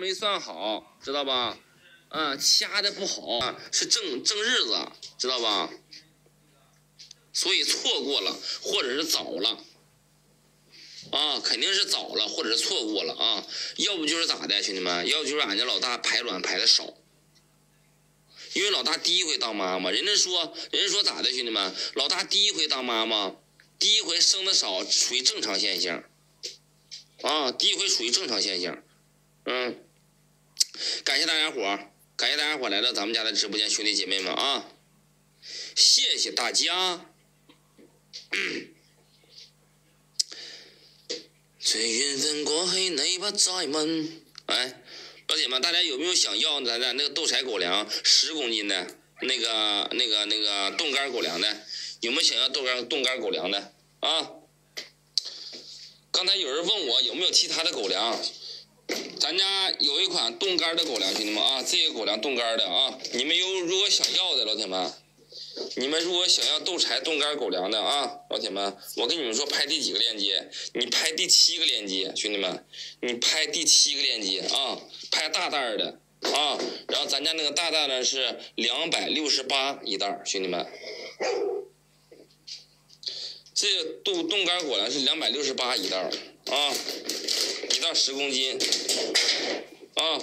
没算好，知道吧？嗯，掐的不好，是正正日子，知道吧？所以错过了，或者是早了，啊，肯定是早了，或者是错过了啊，要不就是咋的，兄弟们？要不就是俺家老大排卵排的少，因为老大第一回当妈妈，人家说，人家说咋的，兄弟们？老大第一回当妈妈，第一回生的少，属于正常现象，啊，第一回属于正常现象，嗯。感谢大家伙，感谢大家伙来到咱们家的直播间，兄弟姐妹们啊，谢谢大家。吹云分过黑，内把再问。哎，老铁们，大家有没有想要咱的那个豆柴狗粮十公斤的那个、那个、那个冻干狗粮的？有没有想要豆干冻干狗粮的啊？刚才有人问我有没有其他的狗粮。咱家有一款冻干的狗粮，兄弟们啊，这个狗粮冻干的啊，你们有如果想要的，老铁们，你们如果想要豆柴冻干狗粮的啊，老铁们，我跟你们说，拍第几个链接？你拍第七个链接，兄弟们，你拍第七个链接啊，拍大袋的啊，然后咱家那个大袋呢是两百六十八一袋，兄弟们，这个冻冻干狗粮是两百六十八一袋啊。一袋十公斤，啊，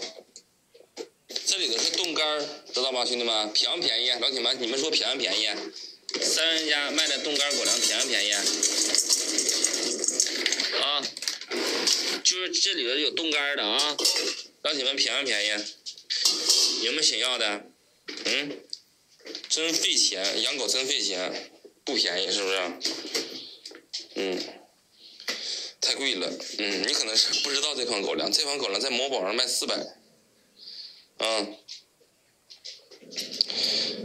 这里头是冻干知道吗，兄弟们？便不便宜？老铁们，你们说便不便宜？三人家卖的冻干狗粮便不便宜？啊，就是这里头有冻干的啊，老铁们便不便宜？有没有想要的？嗯，真费钱，养狗真费钱，不便宜是不是？嗯。太贵了，嗯，你可能是不知道这款狗粮，这款狗粮在某宝上卖四百，啊，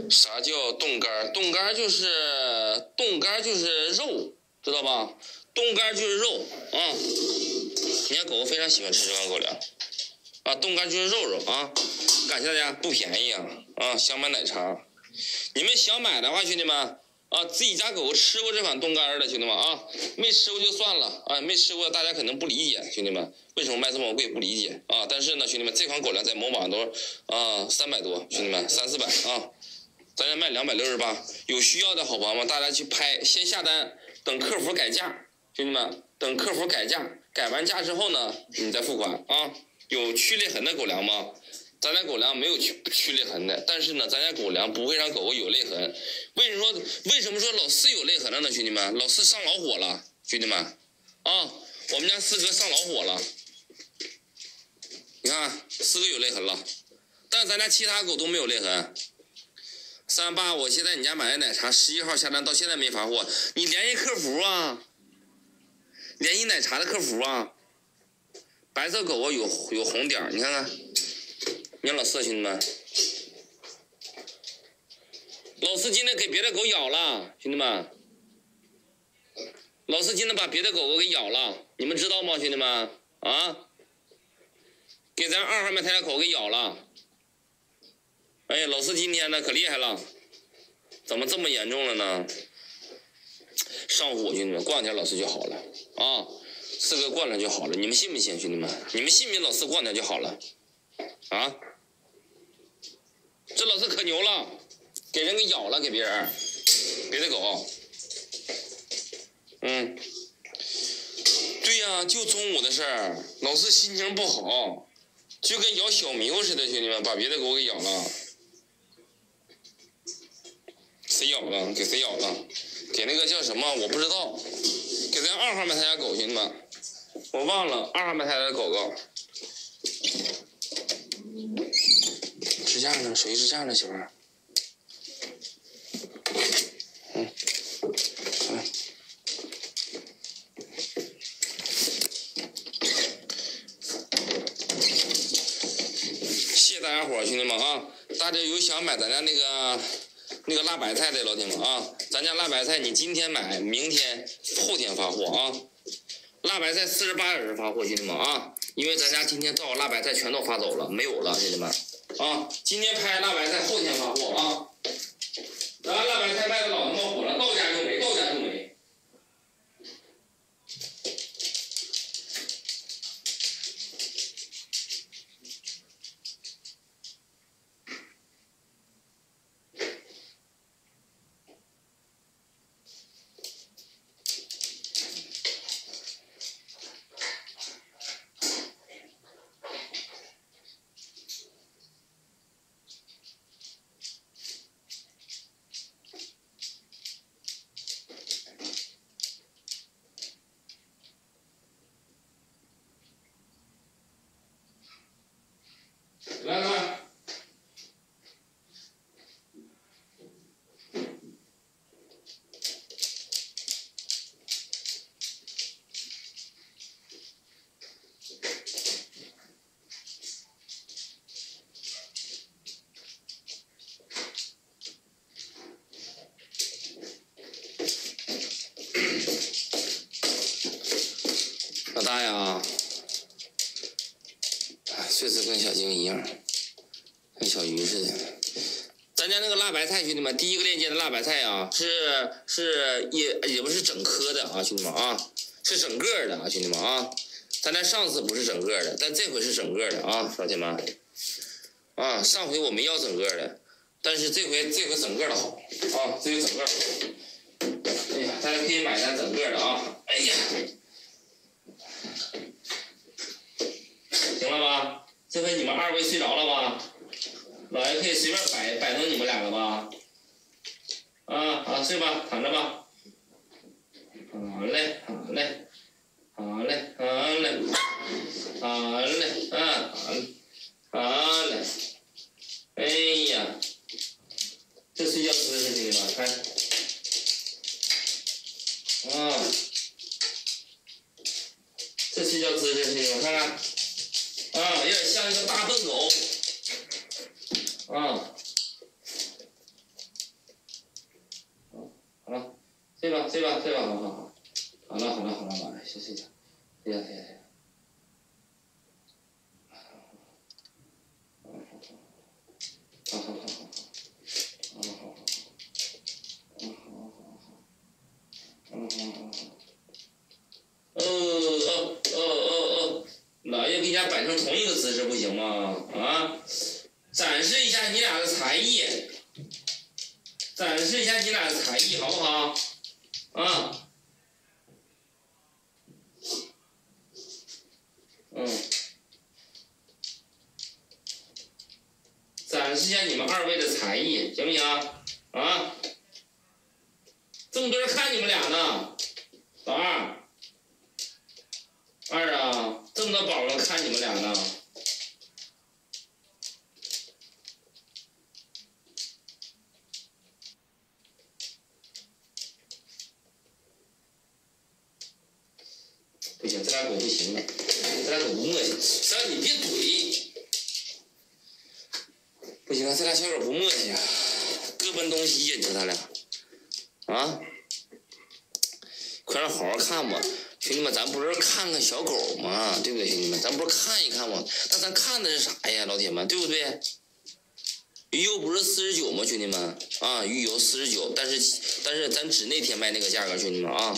啥叫冻干？冻干就是冻干就是肉，知道吧？冻干就是肉啊，你家狗狗非常喜欢吃这款狗粮，啊，冻干就是肉肉啊，感谢大家，不便宜啊，啊，想买奶茶，你们想买的话，兄弟们。啊，自己家狗狗吃过这款冻干的，兄弟们啊，没吃过就算了啊，没吃过大家可能不理解，兄弟们为什么卖这么贵不理解啊？但是呢，兄弟们这款狗粮在某宝都啊三百多，兄弟们三四百啊，咱家卖两百六十八，有需要的好朋友们大家去拍，先下单，等客服改价，兄弟们等客服改价，改完价之后呢，你再付款啊。有去裂痕的狗粮吗？咱家狗粮没有去 去裂痕的，但是呢，咱家狗粮不会让狗狗有裂痕。为什么说为什么说老四有裂痕了呢？兄弟们，老四上老火了，兄弟们，啊，我们家四哥上老火了，你看四哥有裂痕了，但咱家其他狗都没有裂痕。三八，我现在你家买的奶茶十一号下单到现在没发货，你联系客服啊，联系奶茶的客服啊。白色狗狗有有红点你看看。你看老四，兄弟们，老四今天给别的狗咬了，兄弟们，老四今天把别的狗狗给咬了，你们知道吗，兄弟们？啊，给咱二号麦胎的狗给咬了，哎呀，老四今天呢可厉害了，怎么这么严重了呢？上火，兄弟们，过两天老四就好了啊，四哥过两天就好了，你们信不信，兄弟们？你们信不信老四过两天就好了？啊？这老四可牛了，给人给咬了，给别人，别的狗，嗯，对呀，就中午的事儿，老四心情不好，就跟咬小迷糊似的，兄弟们，把别的狗给咬了，谁咬了？给谁咬了？给那个叫什么？我不知道，给咱二号麦他家狗，兄弟们，我忘了二号麦他家的狗狗。支架呢？手机支架呢，媳妇儿。嗯，来。谢谢大家伙儿，兄弟们啊！大家有想买咱家那个那个辣白菜的老铁们啊，咱家辣白菜你今天买，明天后天发货啊！辣白菜四十八小时发货，兄弟们啊！因为咱家今天造辣白菜全都发走了，没有了，兄弟们。啊，今天拍辣白菜，后天发货啊！咱辣白菜卖的老他妈火了，到家就没，到家就没。大呀？岁数跟小精一样，跟小鱼似的。咱家那个辣白菜，兄们，第一个链接的辣白菜啊，是是也也不是整颗的啊，兄弟们啊，是整个的啊，兄弟们啊。咱家上次不是整个的，但这回是整个的啊，老铁们。啊，上回我没要整个的，但是这回这回整个的好啊，这回整个好。哎呀，大家可以买单整个的啊。哎呀，行了吧？这回你们二位睡着了吧？老爷可以随便摆摆弄你们俩了吧？睡吧，躺着吧。好嘞，好嘞，好嘞，好嘞，好嘞，嗯，好嘞。哎呀，这睡觉姿势，兄弟们看。啊，这睡觉姿势，兄弟们看看。啊，有点像一个大笨狗。啊，好了，睡吧，对吧，好好好，好了，好了，好了，妈的，先睡觉，睡觉，睡觉，睡觉。好好好好好，好好好好，嗯好好好，嗯好好好。哦哦哦哦哦，老爷给你俩摆成同一个姿势不行吗？啊？展示一下你俩的才艺，展示一下你俩的才艺，好不好？啊，嗯，展示一下你们二位的才艺，行不行？啊，这么多人看你们俩呢，老二，二啊，这么多宝宝看你们俩呢。不行，这俩狗不行了，这俩狗不磨叽。三，你别怼。不行，这俩小狗不磨叽，各奔东西呀！你说他俩，啊？快点好好看吧，兄弟们，咱不是看看小狗吗？对不对，兄弟们？咱不是看一看吗？那咱看的是啥呀，老铁们？对不对？鱼油不是四十九吗，兄弟们？啊，鱼油四十九，但是但是咱只那天卖那个价格，兄弟们啊。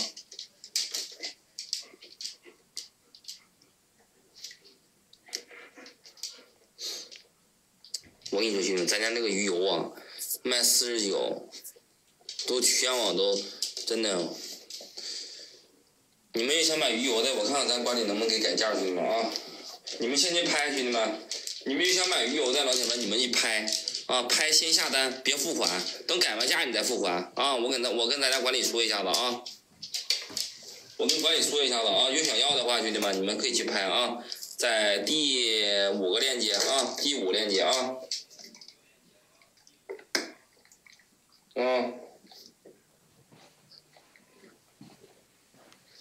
我跟你说，兄弟，咱家那个鱼油啊，四十九，都全网都真的。你们也想买鱼油的，我看看咱管理能不能给改价，兄弟们啊！你们先去拍，兄弟们，你们也想买鱼油的老铁们，你们一拍啊，拍先下单，别付款，等改完价你再付款啊！我跟咱我跟咱家管理说一下子啊，我跟管理说一下子啊，有想要的话，兄弟们你们可以去拍啊，在第五个链接啊，第五链接啊。嗯，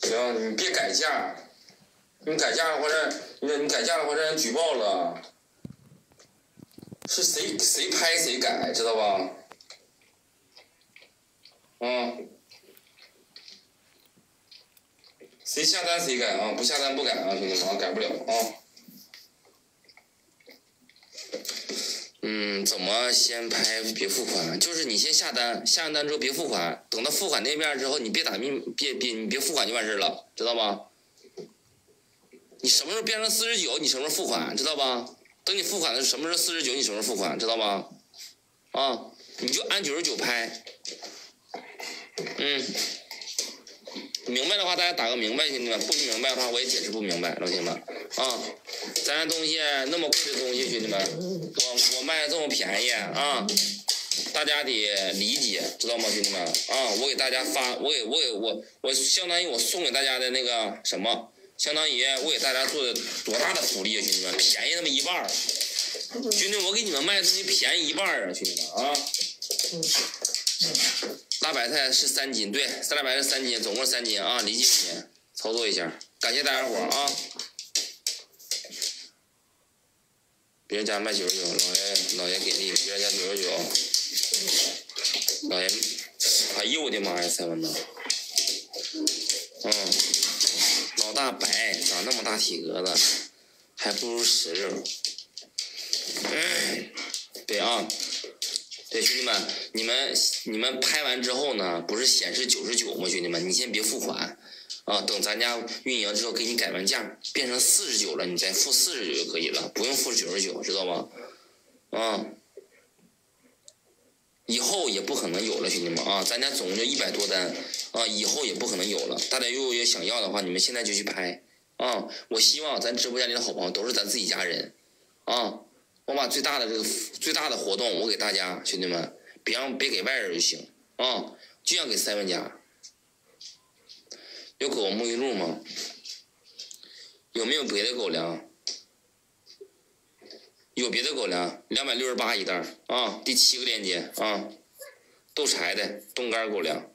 行，你别改价，你改价的话，这你你改价的话，让人举报了。是谁谁拍谁改，知道吧？嗯，谁下单谁改啊，不下单不改啊，兄弟们啊，改不了啊。嗯，怎么先拍别付款？就是你先下单，下完单之后别付款，等到付款那面之后，你别打密，别别你别付款就完事了，知道吧？你什么时候变成四十九，你什么时候付款，知道吧？等你付款的什么时候四十九，你什么时候付款，知道吧？啊，你就按九十九拍，嗯。明白的话，大家打个明白，兄弟们；不明白的话，我也解释不明白，老铁们啊。咱东西那么贵的东西，兄弟们，我我卖的这么便宜啊，大家得理解，知道吗，兄弟们啊？我给大家发，我给我给我我相当于我送给大家的那个什么，相当于我给大家做的多大的福利啊，兄弟们，便宜那么一半儿，兄弟，我给你们卖的东西便宜一半儿啊，兄弟们啊。辣白菜是三斤，对，三辣白菜三斤，总共三斤啊，理解你，操作一下，感谢大家伙啊！别人家卖九十九，老爷老爷给力，别人家九十九，老爷，哎呦我的妈呀，三文呐，嗯，老大白，长那么大体格子，还不如石榴。对啊，对兄弟们，你们你们拍完之后呢，不是显示九十九吗？兄弟们，你先别付款啊，等咱家运营之后给你改完价，变成四十九了，你再付四十九就可以了，不用付九十九，知道吗？啊，以后也不可能有了，兄弟们啊，咱家总共就一百多单啊，以后也不可能有了。大家如果想要的话，你们现在就去拍啊！我希望咱直播间里的好朋友都是咱自己家人啊！我把最大的这个最大的活动，我给大家兄弟们，别让别给外人就行啊，就想给 seven 家。有狗沐浴露吗？有没有别的狗粮？有别的狗粮，两百六十八一袋啊！第七个链接啊，豆柴的冻干狗粮。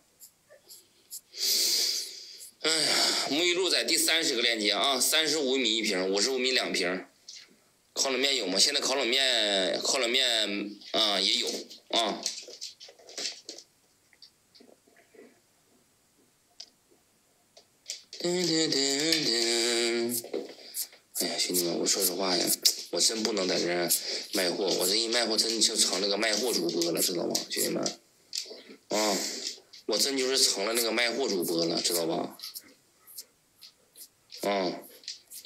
哎呀，沐浴露在第三十个链接啊，三十五米一瓶，五十五米两瓶。烤冷面有吗？现在烤冷面，烤冷面啊也有啊。噔噔噔噔！哎呀，兄弟们，我说实话呀，我真不能在这卖货，我这一卖货真就成那个卖货主播了，知道吗，兄弟们？啊，我真就是成了那个卖货主播了，知道吧？啊。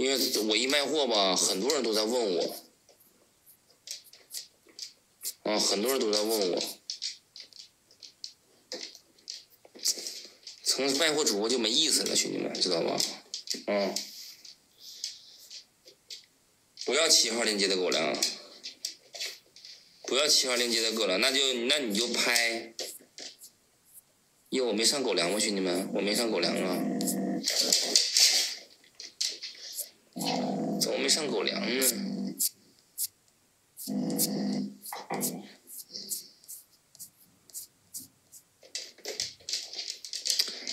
因为我一卖货吧，很多人都在问我，啊，很多人都在问我，成卖货主播就没意思了，兄弟们，知道吧？啊，不要七号链接的狗粮，不要七号链接的狗粮，那就那你就拍。哟，我没上狗粮吗，兄弟们？我没上狗粮啊。怎么没上狗粮呢？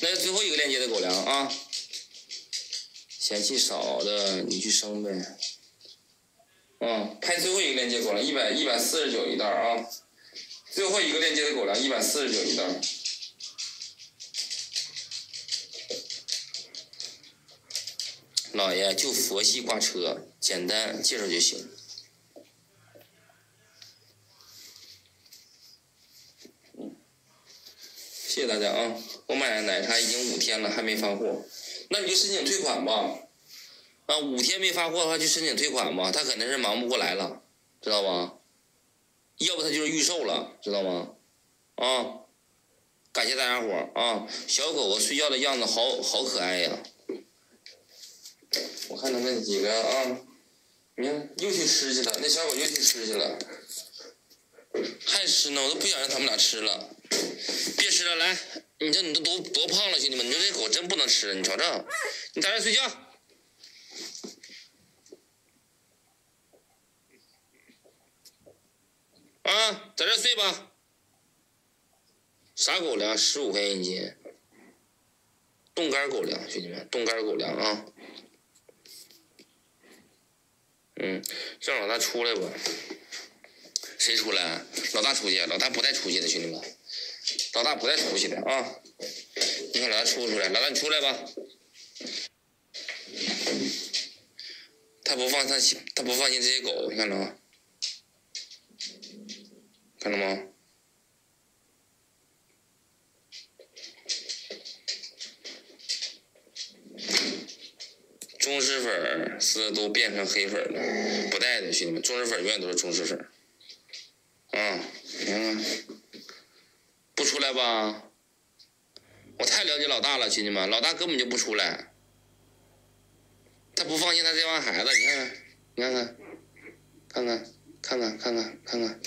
那最后一个链接的狗粮啊，嫌弃少的你去升呗。嗯，拍最后一个链接狗粮，一百一百四十九一袋啊，最后一个链接的狗粮一百四十九一袋。老爷就佛系挂车，简单介绍就行。谢谢大家啊！我买的奶茶已经五天了，还没发货，那你就申请退款吧。啊，五天没发货的话，就申请退款吧。他肯定是忙不过来了，知道吧？要不他就是预售了，知道吗？啊！感谢大家伙啊！小狗狗睡觉的样子好好可爱呀。我看他们几个啊，你看又去吃去了，那小狗又去吃去了，还吃呢，我都不想让他们俩吃了，别吃了，来，你这你都多多胖了，兄弟们，你说这狗真不能吃，你瞅瞅，你在这睡觉，啊，在这睡吧，啥狗粮？十五块钱一斤，冻干狗粮，兄弟们，冻干狗粮啊。嗯，叫老大出来吧。谁出来？老大出去，老大不带出去的，兄弟们。老大不带出去的啊！你看老大出不出来？老大你出来吧。他不放他他不放心这些狗，你看着吗？看到吗？忠实粉丝都变成黑粉了，不带的兄弟们，忠实粉永远都是忠实粉。啊，你看看，不出来吧？我太了解老大了，兄弟们，老大根本就不出来，他不放心他这帮孩子，你看看，你看看，看看，看看，看看，看看，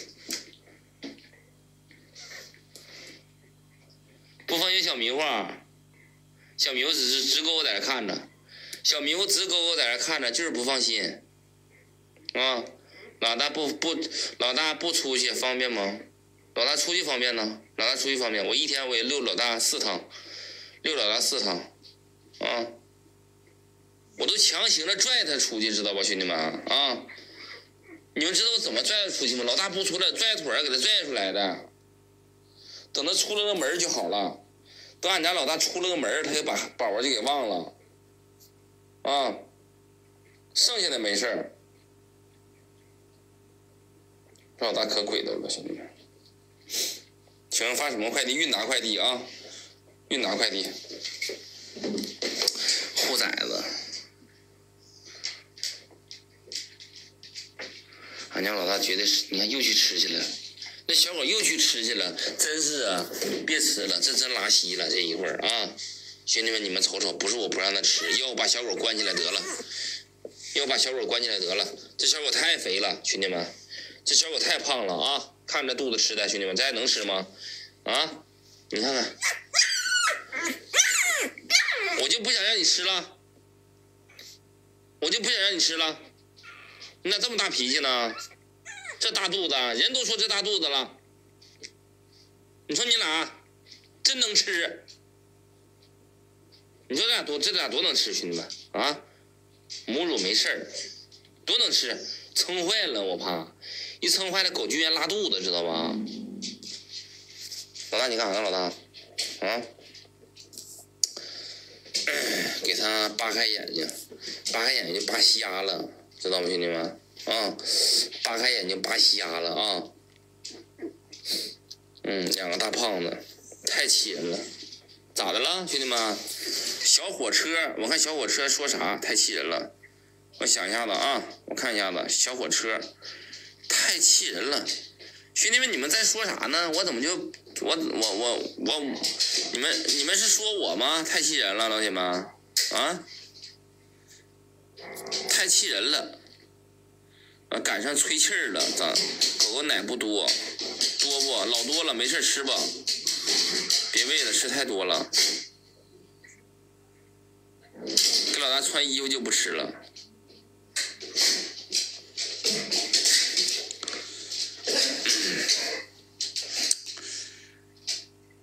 不放心小迷糊，小迷糊只是直勾勾在这看着。小迷糊直勾勾在那看着，就是不放心，啊，老大不不，老大不出去方便吗？老大出去方便呢，老大出去方便，我一天我也遛老大四趟，遛老大四趟，啊，我都强行的拽他出去，知道吧，兄弟们啊，你们知道我怎么拽他出去吗？老大不出来，拽腿给他拽出来的，等他出了个门就好了，等俺家老大出了个门他就把宝宝就给忘了。啊，剩下的没事儿。这老大可鬼的了，兄弟们，请问发什么快递？韵达快递啊，韵达快递，虎崽子，俺家老大绝对是，你看又去吃去了，那小狗又去吃去了，真是啊，别吃了，这真拉稀了，这一会儿啊，兄弟们你们瞅瞅，不是我不让他吃，要我把小狗关起来得了，要我把小狗关起来得了，这小狗太肥了，兄弟们。这小狗太胖了啊！看着肚子吃的，兄弟们，这还能吃吗？啊，你看看，我就不想让你吃了，我就不想让你吃了，你咋这么大脾气呢？这大肚子，人都说这大肚子了，你说你俩真能吃？你说这俩多，这俩多能吃，兄弟们啊？母乳没事儿，多能吃，撑坏了我怕。一撑坏了，狗居然拉肚子，知道吧？老大，你干啥呢？老大，啊？给他扒开眼睛，扒开眼睛扒瞎了，知道吗，兄弟们？啊，扒开眼睛扒瞎了啊！嗯，两个大胖子，太气人了。咋的了，兄弟们？小火车，我看小火车说啥？太气人了。我想一下子啊，我看一下子，小火车。太气人了，兄弟们，你们在说啥呢？我怎么就我我我我，你们你们是说我吗？太气人了，老铁们啊！太气人了，啊，赶上吹气儿了，咋？狗狗奶不多，多不？老多了，没事吃吧，别喂了，吃太多了。给老大穿衣服就不吃了。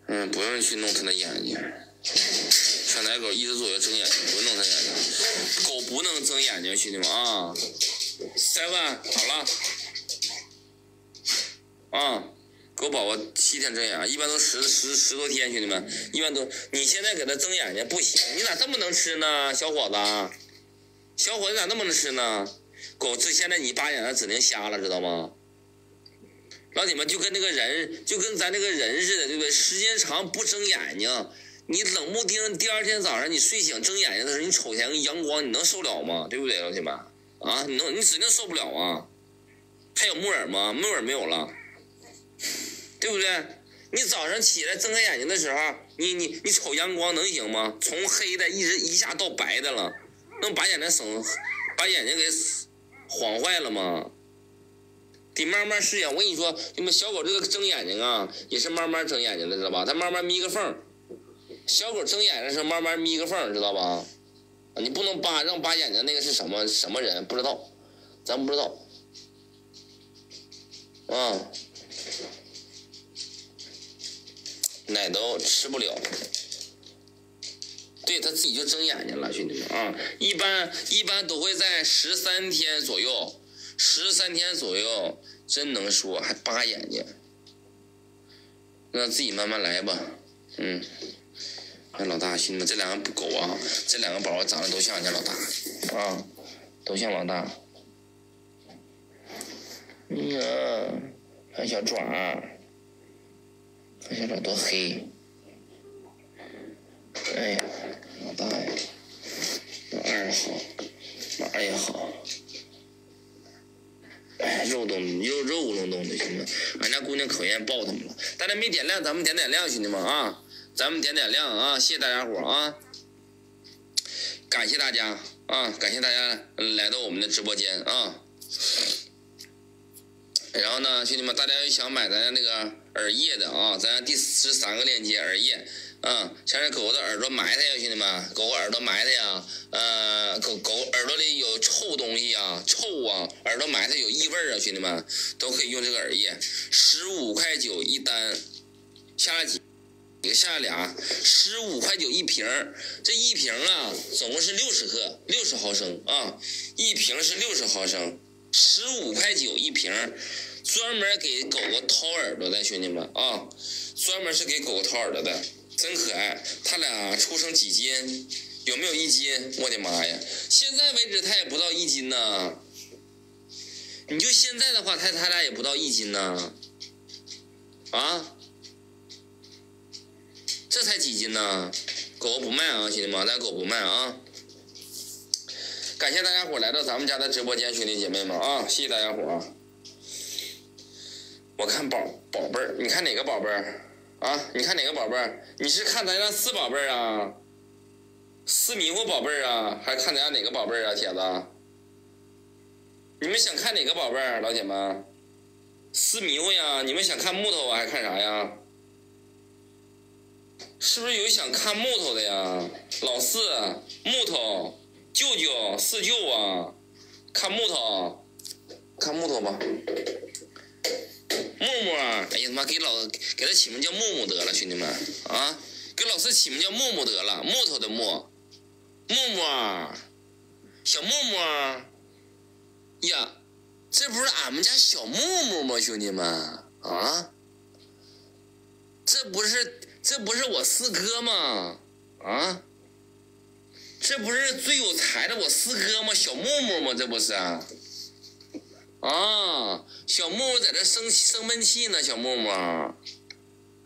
嗯，不用去弄它的眼睛。小奶狗一直左右睁眼睛，不弄它眼睛。狗不能睁眼睛，兄弟们啊！seven 好了。啊，狗宝宝七天睁眼，一般都十十十多天，兄弟们，一般都。你现在给它睁眼睛不行，你咋这么能吃呢，小伙子？小伙子咋那么能吃呢？狗这现在你扒眼睛指定瞎了，知道吗？老铁们就跟那个人，就跟咱那个人似的，对不对？时间长不睁眼睛，你冷不丁第二天早上你睡醒睁眼睛的时候，你瞅见个阳光，你能受了吗？对不对，老铁们？啊，你能，你指定受不了啊！还有木耳吗？木耳没有了，对不对？你早上起来睁开眼睛的时候，你你你瞅阳光能行吗？从黑的一直一下到白的了，能把眼睛省，把眼睛给晃坏了吗？得慢慢适应。我跟你说，你们小狗这个睁眼睛啊，也是慢慢睁眼睛的，知道吧？它慢慢眯个缝。小狗睁眼睛的时候慢慢眯个缝，知道吧？你不能扒，让扒眼睛那个是什么什么人？不知道，咱不知道。啊，奶都吃不了。对他自己就睁眼睛了，兄弟们啊，一般一般都会在十三天左右。十三天左右，真能说还扒眼睛，让自己慢慢来吧。嗯，看老大，兄弟们，这两个狗啊，这两个宝宝长得都像俺家老大啊，都像老大。哎呀，看小爪，看小爪多黑。哎呀，老大呀，老二好，老二也好。哎，肉咚肉肉隆咚的，兄弟们，俺家姑娘可愿意抱他们了。大家没点亮，咱们点点亮，兄弟们啊，咱们点点亮啊！谢谢大家伙啊，感谢大家啊，感谢大家来到我们的直播间啊。然后呢，兄弟们，大家要想买咱家那个耳叶的啊，咱家第十三个链接耳叶。嗯，像这狗狗的耳朵埋汰呀，兄弟们，狗狗耳朵埋汰呀，呃，狗狗耳朵里有臭东西啊，臭啊，耳朵埋汰有异味啊，兄弟们都可以用这个耳液，十五块九一单，下了几，下了俩，十五块九一瓶这一瓶啊，总共是六十克，六十毫升啊，一瓶是六十毫升，十五块九一瓶专门给狗狗掏耳朵的，兄弟们啊，专门是给狗狗掏耳朵的。真可爱，他俩出生几斤，有没有一斤？我的妈呀！现在为止他也不到一斤呢。你就现在的话，他他俩也不到一斤呢。啊？这才几斤呢？狗不卖啊，兄弟们，咱狗不卖啊！感谢大家伙来到咱们家的直播间，兄弟姐妹们啊，谢谢大家伙。我看宝宝贝儿，你看哪个宝贝儿啊？你看哪个宝贝儿？你是看咱家四宝贝儿啊？四迷糊宝贝儿啊？还是看咱家哪个宝贝儿啊，铁子？你们想看哪个宝贝儿，老铁们？四迷糊呀？你们想看木头啊，还看啥呀？是不是有想看木头的呀？老四木头，舅舅四舅啊，看木头，看木头吧。木木，哎呀他妈，给老给他起名叫木木得了，兄弟们啊，给老四起名叫木木得了，木头的木，木木，小木木，呀，这不是俺们家小木木吗，兄弟们啊，这不是这不是我四哥吗？啊，这不是最有才的我四哥吗？小木木吗？这不是？啊，啊小木木在这生生闷气呢，小木木。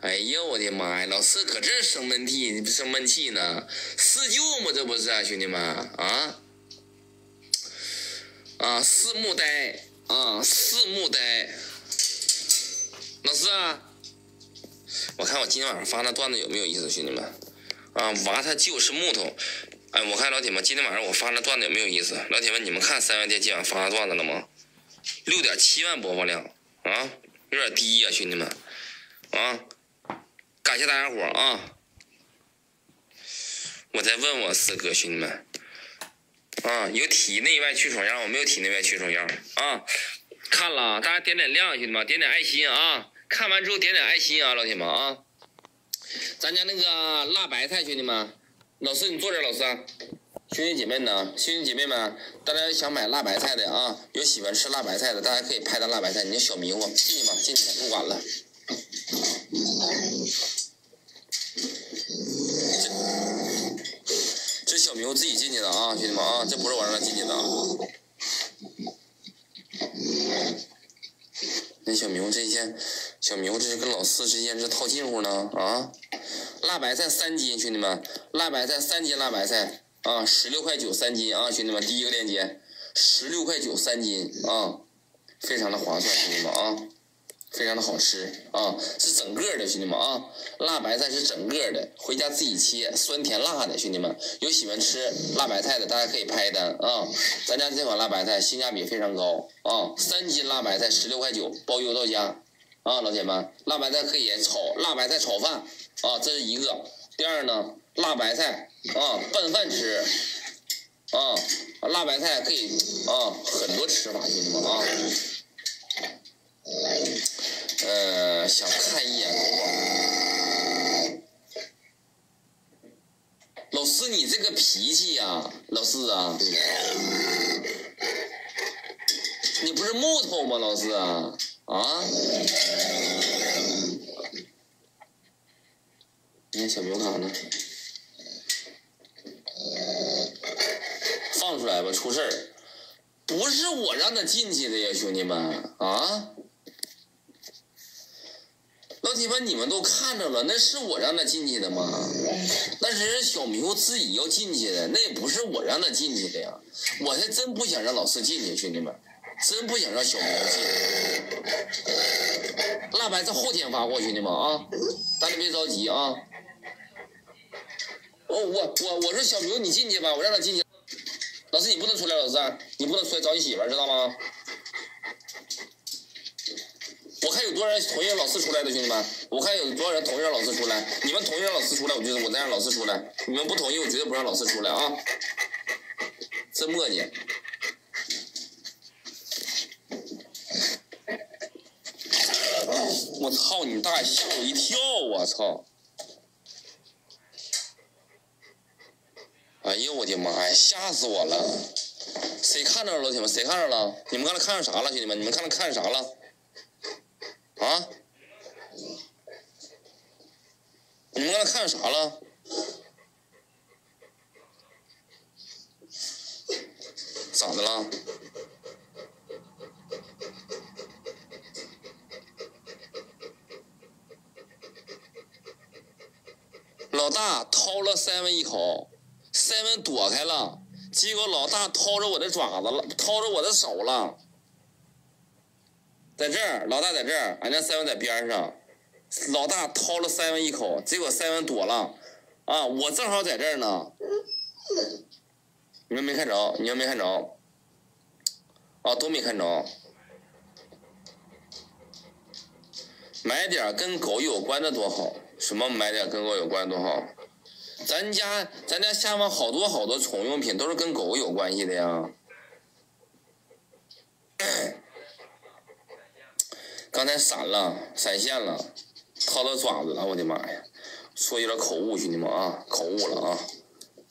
哎呀，我的妈呀，老四搁这生闷气，生闷气呢。四舅嘛，这不是啊，兄弟们啊啊，四木呆啊，四木呆。老四，我看我今天晚上发那段子有没有意思，兄弟们啊，娃他舅是木头。哎，我看老铁们今天晚上我发那段子有没有意思？老铁们，你们看三元店今晚发的段子了吗？六点七万播放量啊，有点低呀，兄弟们啊！感谢大家伙啊！我再问我四哥兄弟们啊，有体内外驱虫药，我没有体内外驱虫药啊！看了，大家点点亮，兄弟们，点点爱心啊！看完之后点点爱心啊，老铁们啊！咱家那个辣白菜，兄弟们，老四你坐这，老四。兄弟姐妹呢？兄弟姐妹们，大家想买辣白菜的啊？有喜欢吃辣白菜的，大家可以拍单辣白菜。你小迷糊，进去吧，进去吧，不管了。这这小迷糊自己进去的啊，兄弟们啊，这不是我让他进去的。那小迷糊这些，小迷糊这是跟老四之间是套近乎呢啊？辣白菜三斤，兄弟们，辣白菜三斤，辣白菜。啊，十六块九三斤啊，兄弟们，第一个链接，十六块九三斤啊，非常的划算，兄弟们啊，非常的好吃啊，是整个的，兄弟们啊，辣白菜是整个的，回家自己切，酸甜辣的，兄弟们，有喜欢吃辣白菜的，大家可以拍单啊，咱家这款辣白菜性价比非常高啊，三斤辣白菜十六块九，包邮到家啊，老铁们，辣白菜可以炒，辣白菜炒饭啊，这是一个，第二呢。辣白菜啊，拌饭吃啊，辣白菜可以啊，很多吃法，兄弟们啊。呃，想看一眼。老四，你这个脾气呀，老四啊，你不是木头吗，老四啊？啊？你看小牛卡呢？放出来吧，出事儿，不是我让他进去的呀，兄弟们啊！老铁们，你们都看着了，那是我让他进去的吗？那是小迷糊自己要进去的，那也不是我让他进去的呀。我还真不想让老四进去，兄弟们，真不想让小迷糊进。辣白菜后天发货，兄弟们啊，大家别着急啊。我我我我说小迷糊，你进去吧，我让他进去。老师，你不能出来，老师，你不能出来找你媳妇，知道吗？我看有多少人同意让老四出来的，兄弟们，我看有多少人同意让老四出来。你们同意让老四出来，我就我再让老四出来。你们不同意，我绝对不让老四出来啊！真磨叽！我操你大爷，吓我一跳！我操！哎呦我的妈呀！吓死我了！谁看着了，老铁们？谁看着了？你们刚才看着啥了，兄弟们？你们刚才看着啥了？啊？你们刚才看着啥了？咋的了？老大掏了 seven 一口，seven 躲开了，结果老大掏着我的爪子了，掏着我的手了。在这儿，老大在这儿，俺家 seven 在边上，老大掏了 seven 一口，结果 seven 躲了，啊，我正好在这儿呢。你们没看着，你们没看着，啊，都没看着。买点跟狗有关的多好。什么买点跟狗有关多好？咱家咱家下方好多好多宠物用品都是跟狗有关系的呀。刚才闪了，闪现了，掏到爪子了，我的妈呀！说有点口误，兄弟们啊，口误了啊。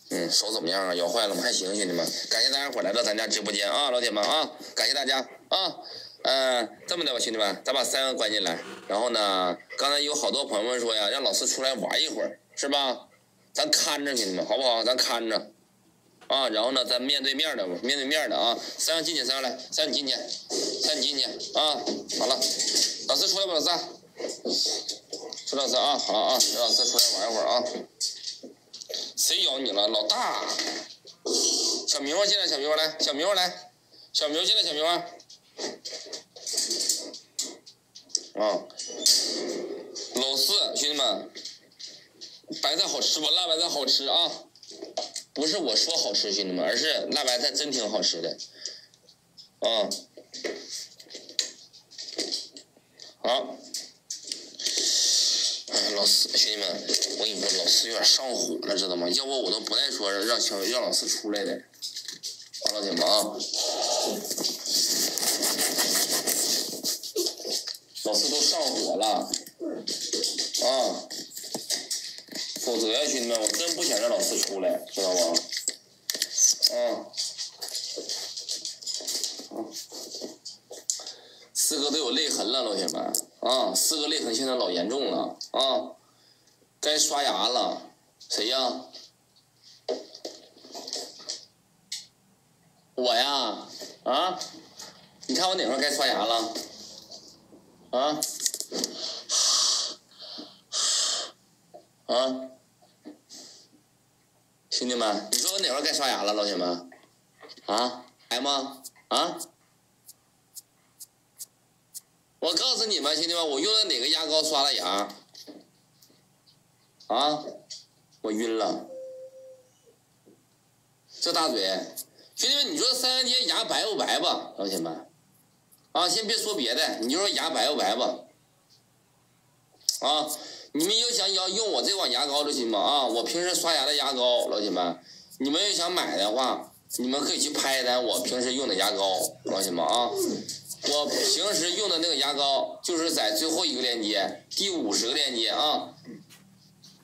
嗯，手怎么样啊？咬坏了吗？还行，兄弟们，感谢大家伙来到咱家直播间啊，老铁们啊，感谢大家啊。嗯，这么的吧，兄弟们，咱把三个关进来。然后呢，刚才有好多朋友们说呀，让老四出来玩一会儿，是吧？咱看着，兄弟们，好不好？咱看着啊。然后呢，咱面对面的，面对面的啊。三个进去，三个来，三个进去，三个进去啊。好了，老四出来吧，老三，出来，老四啊，好啊，让老四出来玩一会儿啊。谁咬你了，老大？小明儿进来，小明儿来，小明来，小明进来，小明儿。啊，老四，兄弟们，白菜好吃不？辣白菜好吃啊！不是我说好吃，兄弟们，而是辣白菜真挺好吃的。啊，好。老四，兄弟们，我跟你说，老四有点上火了，知道吗？要不我都不带说让小让老四出来的。好，老铁们啊。老四都上火了，啊！否则呀，兄弟们，我真不想让老四出来，知道吧？啊！四哥都有泪痕了，老铁们，啊！四哥泪痕现在老严重了，啊！该刷牙了，谁呀？我呀，啊！你看我哪块该刷牙了？啊，啊，兄弟们，你说我哪块该刷牙了，老铁们？啊，来吗？啊？我告诉你们，兄弟们，我用的哪个牙膏刷的牙？啊？我晕了。这大嘴，兄弟们，你说三元天牙白不白吧，老铁们？啊，先别说别的，你就说牙白不白吧。啊，你们要想要用我这款牙膏的行吗？啊，我平时刷牙的牙膏，老铁们，你们要想买的话，你们可以去拍一单我平时用的牙膏，老铁们啊，我平时用的那个牙膏就是在最后一个链接，第五十个链接啊，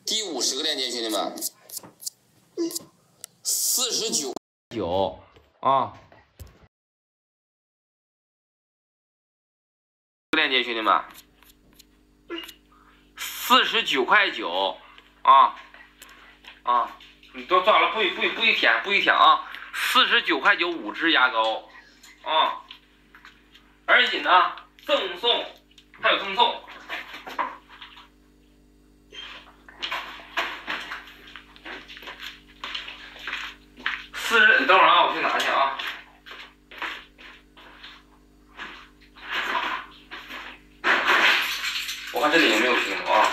第五十个链接，兄弟们，四十九。九啊。链接，兄弟们，四十九块九啊啊！你都算了，不不不许舔，不许舔啊！四十九块九五支牙膏啊，而且呢，赠送还有赠送，四十，你等会儿啊，我去拿去啊。我看这里有没有屏幕啊？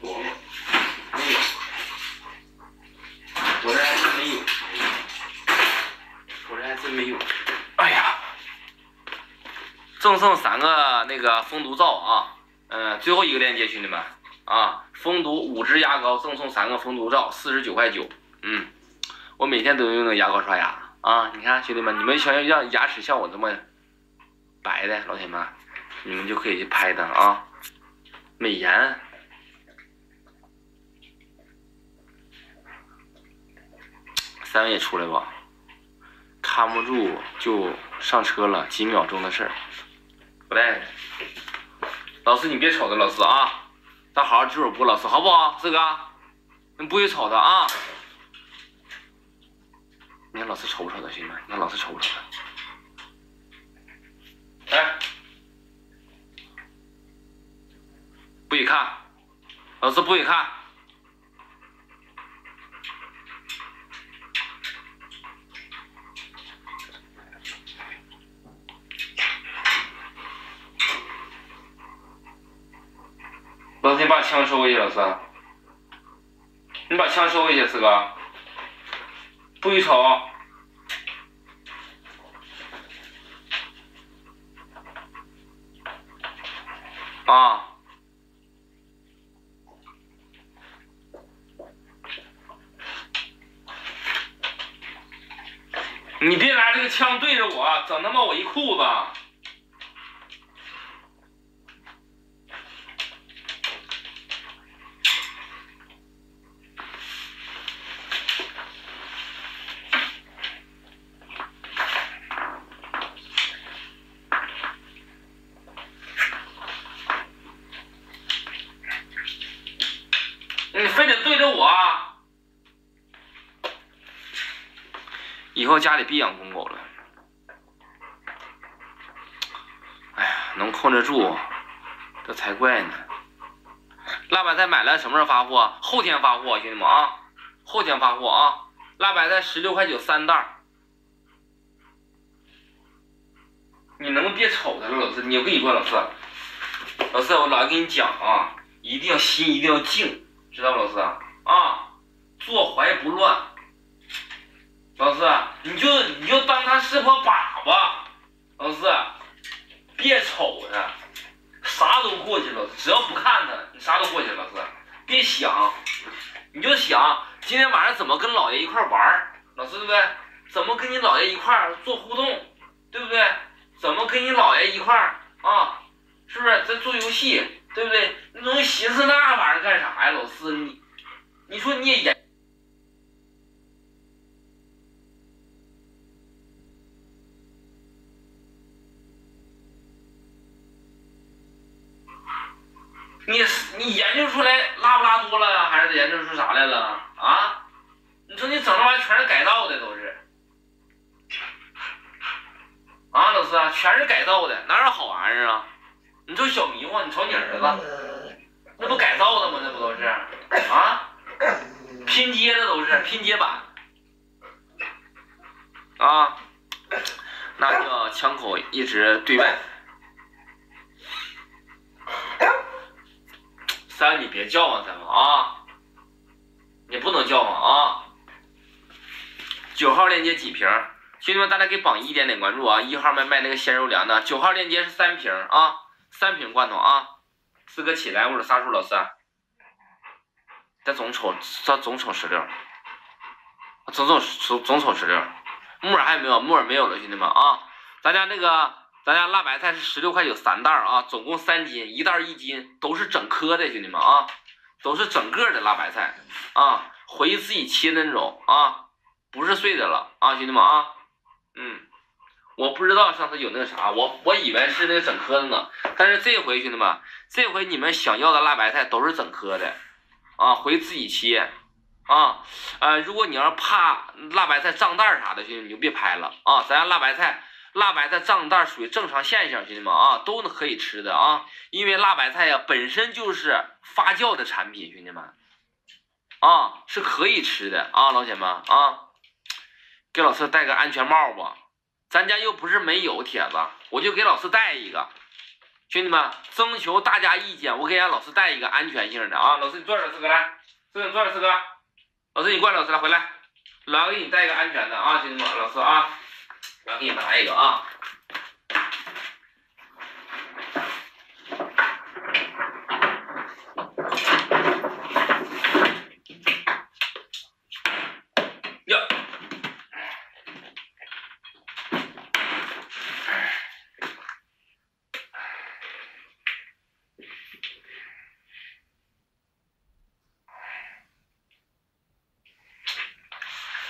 我没有，我这还真没有，我这还真没有。哎呀，赠送三个那个封毒皂啊，嗯，最后一个链接，兄弟们啊。蜂毒五支牙膏，赠送三个蜂毒皂，四十九块九。嗯，我每天都用那牙膏刷牙啊！你看，兄弟们，你们想要让牙齿像我这么白的，老铁们，你们就可以去拍它啊！美颜，三位出来吧，看不住就上车了，几秒钟的事儿。不带。老师，你别瞅他，老师啊，咱好好记会播老师，好不好？四哥，你不许瞅他啊！你看老师瞅不瞅他，兄弟们？你老师瞅不瞅他？哎，不许看，老师不许看。老四，你把枪收回去，老四，你把枪收回去，四哥，不许瞅。啊！你别拿这个枪对着我，整他妈我一裤子！后家里别养公狗了。哎呀，能控制住，这才怪呢。辣白菜买了什么时候发货？后天发货，兄弟们啊，后天发货啊。辣白菜十六块九三袋，你能别瞅他了，老四？你我跟你说，老四，老四，我老跟你讲啊，一定要心一定要静。知道不老四啊，坐怀不乱。老师，你就你就当他是块粑粑。老师，别瞅他，啥都过去了。只要不看他，你啥都过去了。老师，别想，你就想今天晚上怎么跟姥爷一块玩老师对不对？怎么跟你姥爷一块做互动，对不对？怎么跟你姥爷一块啊？是不是在做游戏？对不对？你总寻思那玩意儿干啥呀，老师？你，你说你也研，你研究出来拉布拉多了，还是研究出啥来了啊？你说你整那玩意全是改造的，都是啊，老师啊，全是改造的，哪有好玩意儿啊？你瞅小迷糊，你瞅你儿子，那不改造的吗？那不都是啊？拼接的都是拼接版啊，那叫枪口一直对外。三，你别叫唤三方啊，你不能叫唤啊。九号链接几瓶？兄弟们，大家给榜一点点关注啊！一号卖卖那个鲜肉粮的，九号链接是三瓶啊。三瓶罐头啊！四哥起来，我说啥时候老三？咱总瞅，咱总瞅十六，总总总总瞅十六。木耳还有没有？木耳没有了，兄弟们啊！咱家那个，咱家辣白菜是十六块九三袋啊，总共三斤，一袋一斤，都是整颗的，兄弟们啊，都是整个的辣白菜啊，回去自己切的那种啊，不是碎的了啊，兄弟们啊，嗯。我不知道上次有那个啥，我我以为是那个整颗的呢，但是这回兄弟们，这回你们想要的辣白菜都是整颗的，啊，回自己切，啊，呃，如果你要是怕辣白菜胀袋啥的，兄弟你就别拍了啊，咱家辣白菜，辣白菜胀袋属于正常现象，兄弟们啊，都能可以吃的啊，因为辣白菜呀本身就是发酵的产品，兄弟们，啊，是可以吃的啊，老铁们啊，给老师戴个安全帽吧。咱家又不是没有铁子，我就给老师带一个，兄弟们，征求大家意见，我给俺老师带一个安全性的啊。老师你坐这，四哥来，四哥你坐这，四哥，老师你过来，老师来回来，老给你带一个安全的啊，兄弟们，老师啊，我给你拿一个啊。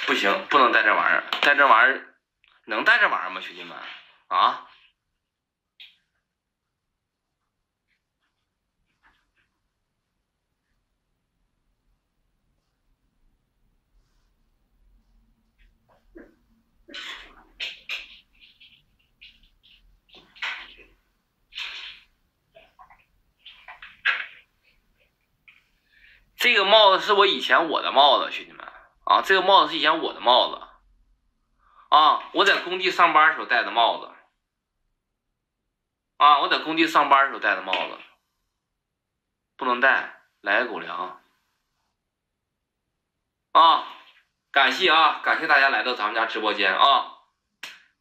不行，不能带这玩意儿，带这玩意儿能带这玩意儿吗，兄弟们？啊？这个帽子是我以前我的帽子，兄弟们。啊，这个帽子是以前我的帽子。啊，我在工地上班的时候戴的帽子。啊，我在工地上班的时候戴的帽子，不能戴，来个狗粮。啊！感谢啊，感谢大家来到咱们家直播间啊！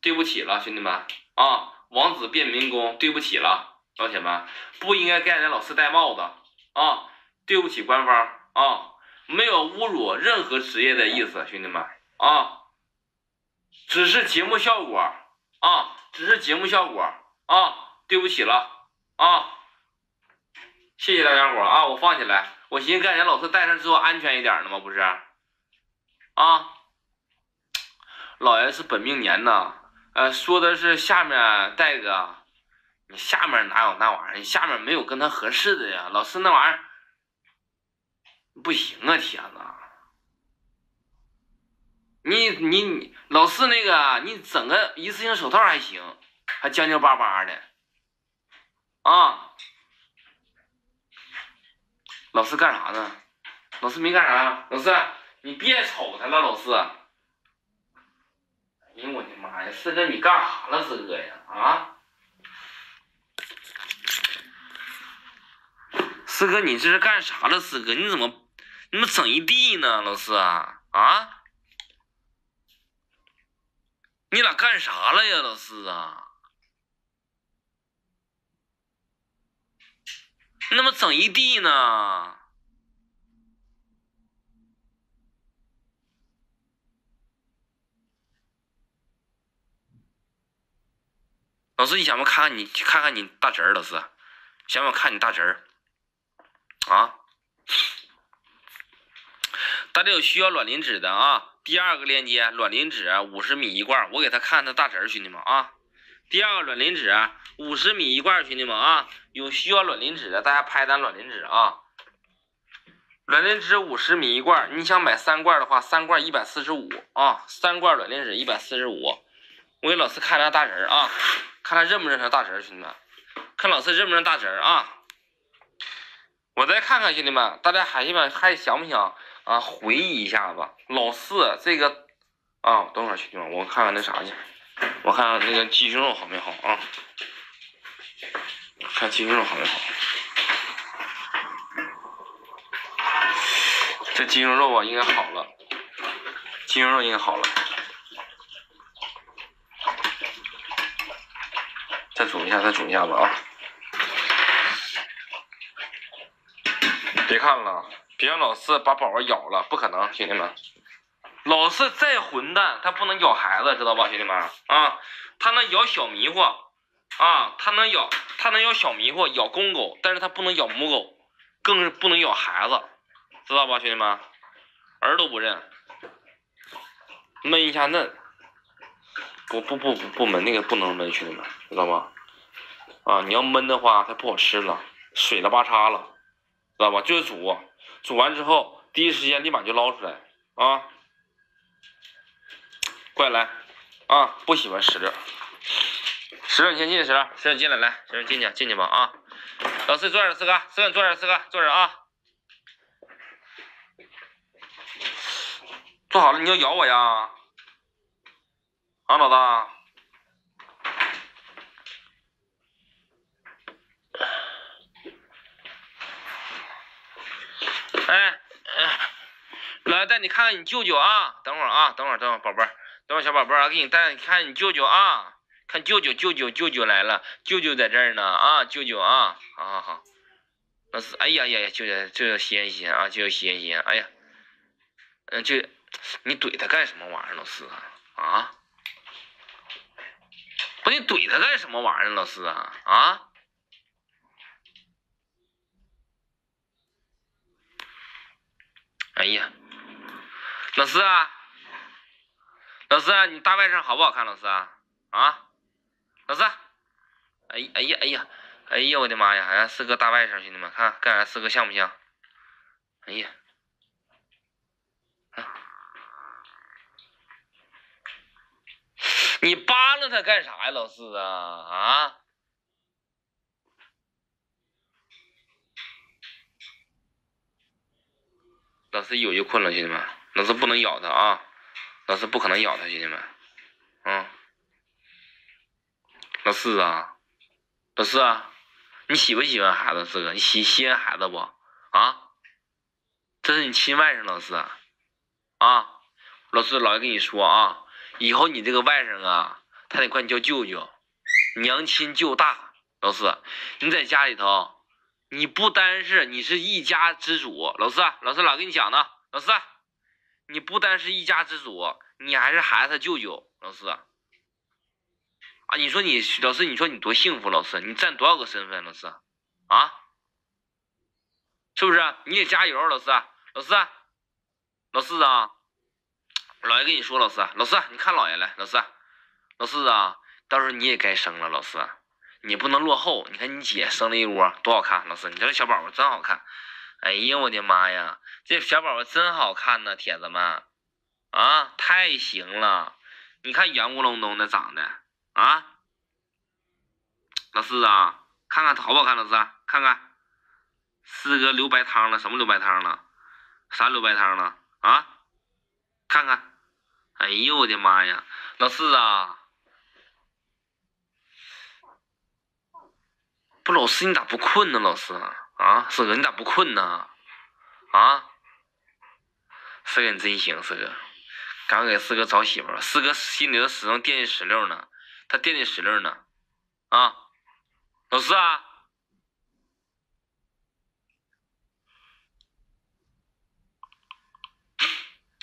对不起了，兄弟们。啊，王子变民工，对不起了，老铁们，不应该给俺家老四戴帽子。啊！对不起，官方。啊，没有侮辱任何职业的意思，兄弟们啊，只是节目效果啊，只是节目效果啊，对不起了啊，谢谢大家伙啊，我放起来，我寻思给俺家老四戴上之后安全一点呢吗？不是啊，老爷是本命年呐，呃，说的是下面戴个，你下面哪有那玩意儿？你下面没有跟他合适的呀，老四那玩意儿。不行啊！天呐，你你老四那个，你整个一次性手套还行，还将将巴巴的啊！老四干啥呢？老四没干啥。老四，你别瞅他了，老四。哎呦我的妈呀！四哥你干啥了，四哥呀？啊？四哥你这是干啥了？四哥你怎么？你怎么整一地呢，老四啊？啊？你俩干啥了呀，老四啊？你怎么整一地呢？老四，你想不想看看你看看你大侄儿？老四，想不想看你大侄儿？啊？大家有需要卵磷脂的啊？第二个链接，卵磷脂五十米一罐，我给他看他大侄儿，兄弟们啊！第二个卵磷脂五十米一罐，兄弟们啊！有需要卵磷脂的，大家拍单卵磷脂啊！卵磷脂五十米一罐，你想买三罐的话，三罐一百四十五啊！三罐卵磷脂一百四十五，我给老四看他大侄儿啊，看他认不认他大侄儿，兄弟们，看老四认不认大侄儿啊！我再看看兄弟们，大家还们还想不想？啊，回忆一下子，老四这个啊，等会儿兄弟们，我看看那啥去，我看看那个鸡胸肉好没好啊？看鸡胸肉好没好？这鸡胸肉啊，应该好了，鸡胸肉应该好了，再煮一下，再煮一下子啊！别看了。别让老四把宝宝咬了，不可能，兄弟们。老四再混蛋，他不能咬孩子，知道吧，兄弟们啊？他能咬小迷糊啊，他能咬，他能咬小迷糊，咬公狗，但是他不能咬母狗，更是不能咬孩子，知道吧，兄弟们？儿都不认，焖一下嫩，不不不不不焖那个不能焖，兄弟们，知道吧？啊，你要焖的话，它不好吃了，水了吧嚓了，知道吧？就是煮。煮完之后，第一时间立马就捞出来啊！过来，啊，不喜欢石榴，石榴你先进，石榴，石榴进来，来，石榴进去，进去吧啊！老四坐这，四哥，四哥你坐这，四哥坐这啊！坐好了，你要咬我呀？啊，老大。哎，来带你看看你舅舅啊！等会儿啊，等会儿，等会儿，宝贝儿，等会儿，小宝贝儿啊，给你带你看你舅舅啊！看舅舅，舅舅，舅舅来了，舅舅在这儿呢啊！舅舅啊，好好好，老四，哎呀呀呀，舅舅，舅舅歇歇啊，舅舅歇歇，哎呀，嗯，就你怼他干什么玩意儿，老四啊？啊？不，你怼他干什么玩意儿，老四啊？啊？哎呀，老四啊，老四啊，你大外甥好不好看？老四啊，啊，老四，哎哎呀哎呀，哎呀我的妈呀！哎，四哥大外甥，兄弟们看，跟俺四哥像不像？哎呀，你扒拉他干啥呀，老四啊啊？老师一会就困了，兄弟们，老师不能咬他啊，老师不可能咬他，兄弟们，嗯，老四啊，老四啊，你喜不喜欢孩子？四哥，你喜喜欢孩子不？啊，这是你亲外甥，老四啊，啊，老四老爷跟你说啊，以后你这个外甥啊，他得管你叫舅舅，娘亲舅大，老四，你在家里头。你不单是你是一家之主，老四，老四老跟你讲呢，老四，你不单是一家之主，你还是孩子他舅舅，老四啊，你说你老四，你说你多幸福，老四，你占多少个身份，老四啊，是不是？你得加油，老四，老四，老四啊，老爷跟你说，老四，老四，你看老爷来，老四，老四啊，到时候你也该生了，老四。你不能落后，你看你姐生了一窝，多好看！老师，你这小宝宝真好看。哎呀，我的妈呀，这小宝宝真好看呢，铁子们啊，太行了！你看圆咕隆咚的长的啊，老四啊，看看好不好看？老四，看看，四哥留白汤了，什么留白汤了？啥留白汤了？啊，看看，哎呦我的妈呀，老四啊！不，老师你咋不困呢？老师？啊，四哥你咋不困呢？啊，四哥你真行，四哥，赶快给四哥找媳妇儿，四哥心里头始终惦记石榴呢，他惦记石榴呢，啊，老师啊，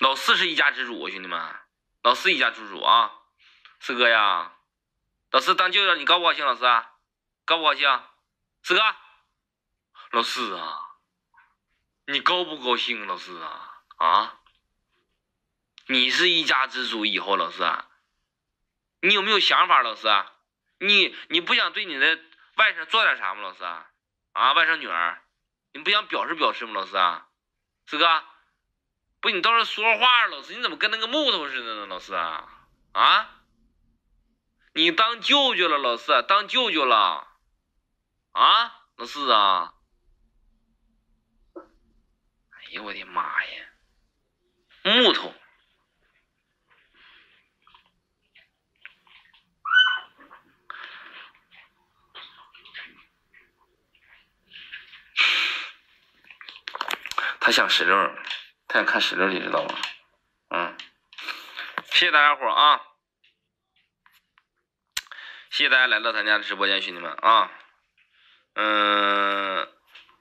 老四是一家之主，兄弟们，老四一家之主啊，四哥呀，老四当舅舅你高不高兴？老四高不高兴？四哥，老四啊，你高不高兴？老四啊啊，你是一家之主，以后老四啊，你有没有想法？老四啊，你你不想对你的外甥做点啥吗？老四啊，啊外甥女儿，你不想表示表示吗？老四，四哥，不，你倒是说话，老四，你怎么跟那个木头似的呢？老四啊啊，你当舅舅了，老四，当舅舅了。啊，老四啊！哎呀，我的妈呀！木头，他想石榴，他想看石榴，你知道吗？嗯，谢谢大家伙啊！谢谢大家来到咱家的直播间，兄弟们啊！嗯，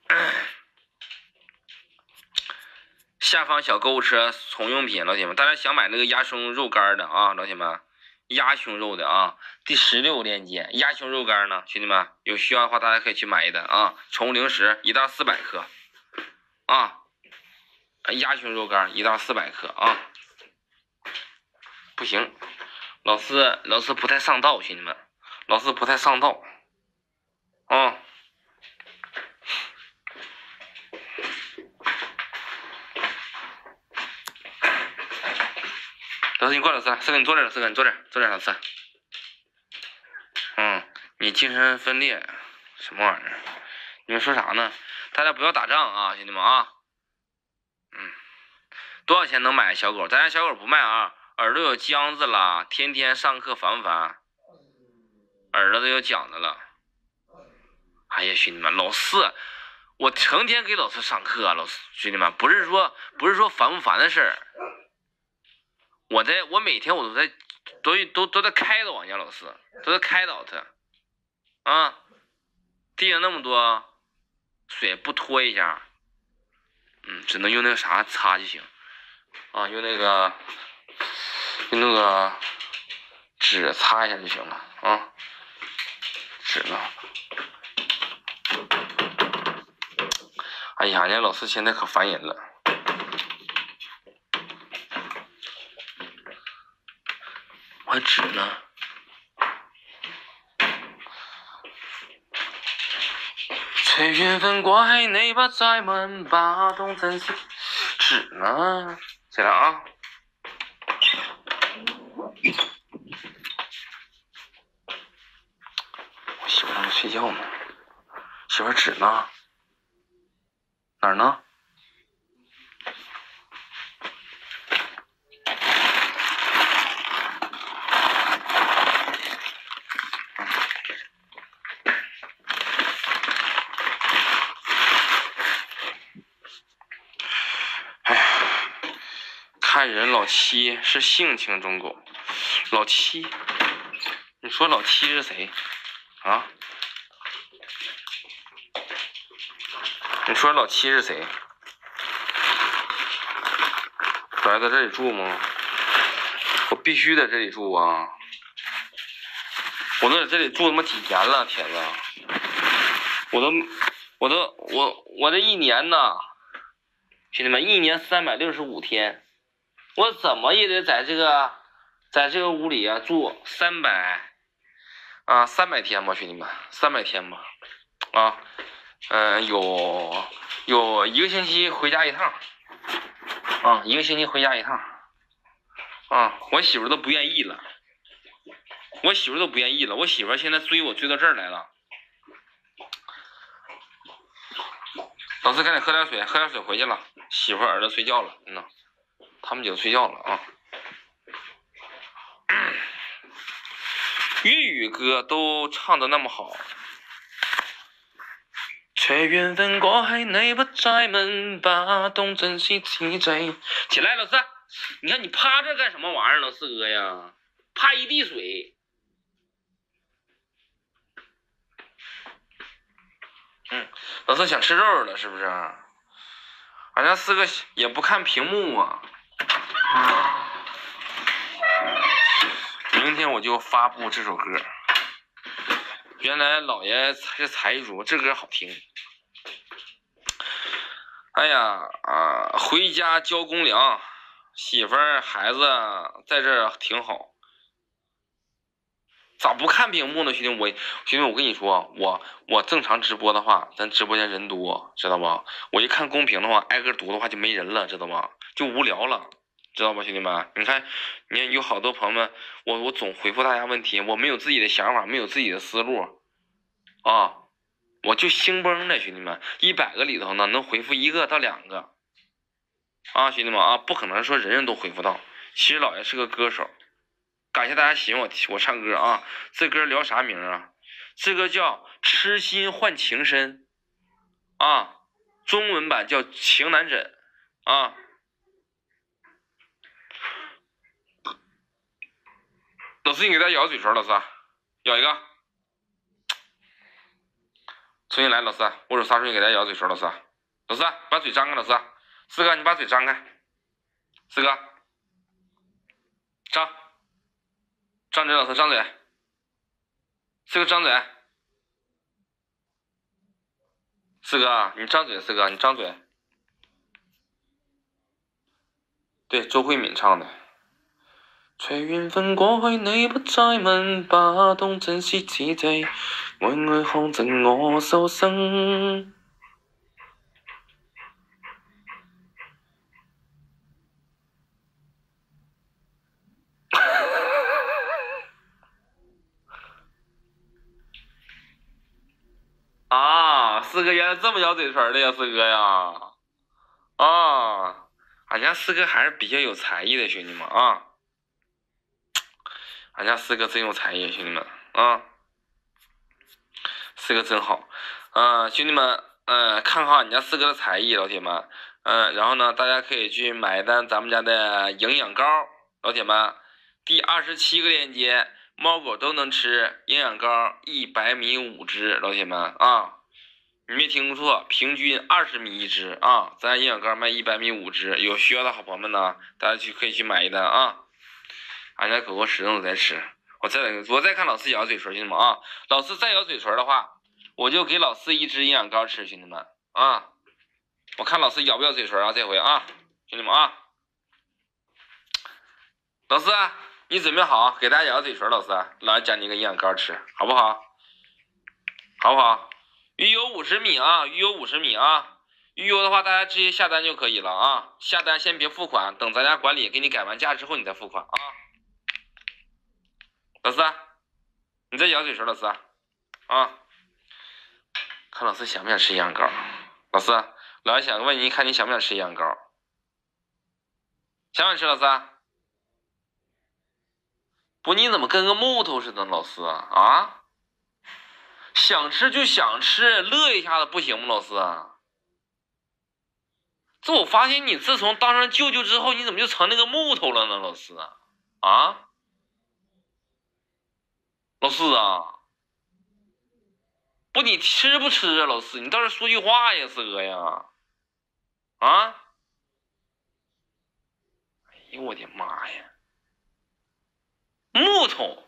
下方小购物车宠用品，老铁们，大家想买那个鸭胸肉干的啊，老铁们，鸭胸肉的啊，第十六链接，鸭胸肉干呢，兄弟们有需要的话，大家可以去买一单啊，宠物零食一袋四百克啊，鸭胸肉干一袋四百克啊，不行，老四老四不太上道，兄弟们，老四不太上道啊。老师，你过来，老四四哥，你坐这，四哥，你坐这，坐这，老四。嗯，你精神分裂，什么玩意儿？你们说啥呢？大家不要打仗啊，兄弟们啊。嗯，多少钱能买小狗？咱家小狗不卖啊，耳朵有浆子了，天天上课烦不烦？耳朵都有讲的了。哎呀，兄弟们，老四，我成天给老四上课，老四，兄弟们，不是说不是说烦不烦的事儿。我在我每天我都在都都都在开导人家老师，都在开导他，啊，地上那么多水不拖一下，嗯，只能用那个啥擦就行，啊，用那个用那个纸擦一下就行了，啊，纸呢？哎呀，人家老师现在可烦人了。纸呢？吹云分过海你，把寨门把东真西。纸呢？起来啊！我媳妇睡觉呢。媳妇纸呢？哪儿呢？看人老七是性情中狗，老七，你说老七是谁啊？你说老七是谁？我还在这里住吗？我必须在这里住啊！我都在这里住他妈几年了，铁子，我都，我都，我我这一年呐，兄弟们，一年三百六十五天，我怎么也得在这个，在这个屋里啊住三百，啊三百天吧，兄弟们，三百天吧，啊，嗯，有有一个星期回家一趟，啊，一个星期回家一趟，啊，我媳妇都不愿意了。我媳妇都不愿意了，我媳妇现在追我追到这儿来了。老师，赶紧喝点水，喝点水回去了。媳妇儿子睡觉了，嗯呐，他们几个睡觉了啊。粤语歌都唱的那么好，却缘分过去你不在，门把当真是痴醉。起来，老四，你看你趴这干什么玩意儿，老四哥呀？趴一地水。嗯，老四想吃肉了，是不是？俺家四哥也不看屏幕啊。明天我就发布这首歌。原来老爷是财主，这歌好听。哎呀啊，回家交公粮，媳妇儿孩子在这挺好。咋不看屏幕呢，兄弟？我兄弟，我跟你说，我我正常直播的话，咱直播间人多，知道吧？我一看公屏的话，挨个读的话就没人了，知道吧？就无聊了，知道吧，兄弟们？你看，你看有好多朋友们，我我总回复大家问题，我没有自己的想法，没有自己的思路啊，我就兴崩的，兄弟们，一百个里头呢，能回复一个到两个啊，兄弟们啊，不可能说人人都回复到。其实老爷是个歌手。感谢大家喜欢我我唱歌啊！这歌聊啥名啊？这歌叫《痴心换情深》啊，中文版叫《情难枕》啊。老师，你给他咬嘴唇，老师，咬一个。重新来，老师，握手撒出去，给他咬嘴唇，老师，老师把嘴张开，老师，四哥你把嘴张开，四哥。张。张嘴，老师张嘴，四哥张嘴，四哥你张嘴，四哥你张嘴，对，周慧敏唱的。随缘分过去，你不再问，把当真是此地，每每看着我受生。四哥原来这么咬嘴唇的呀，四哥呀，啊，俺家四哥还是比较有才艺的，兄弟们啊，俺家四哥真有才艺，兄弟们啊，四哥真好，啊，兄弟们，嗯，看好俺家四哥的才艺，老铁们，嗯，然后呢，大家可以去买一单咱们家的营养膏，老铁们，第二十七个链接，猫狗都能吃营养膏，一百米五支，老铁们啊。你没听错，平均二十米一支啊！咱营养膏卖一百米五支，有需要的好朋友们呢，大家去可以去买一单啊！俺家狗狗始终都在吃，我再，我再看老四咬嘴唇，兄弟们啊！老四再咬嘴唇的话，我就给老四一支营养膏吃，兄弟们啊！我看老四咬不咬嘴唇啊？这回啊，兄弟们啊！老四，你准备好给大家咬嘴唇，老四，老爷奖你个营养膏吃，好不好？好不好？鱼油五十米啊，鱼油五十米啊，鱼油的话大家直接下单就可以了啊，下单先别付款，等咱家管理给你改完价之后你再付款啊。老四，你再咬嘴唇，老四啊，看老四想不想吃羊羔？老四，老爷想问你，看你想不想吃羊羔？想不想吃，老四？不，你怎么跟个木头似的，老四啊？想吃就想吃，乐一下子不行吗？老四，这我发现你自从当上舅舅之后，你怎么就成那个木头了呢，老师啊？啊，老四啊，不，你吃不吃啊，老四？你倒是说句话呀，四哥呀，啊？哎呦我的妈呀，木头！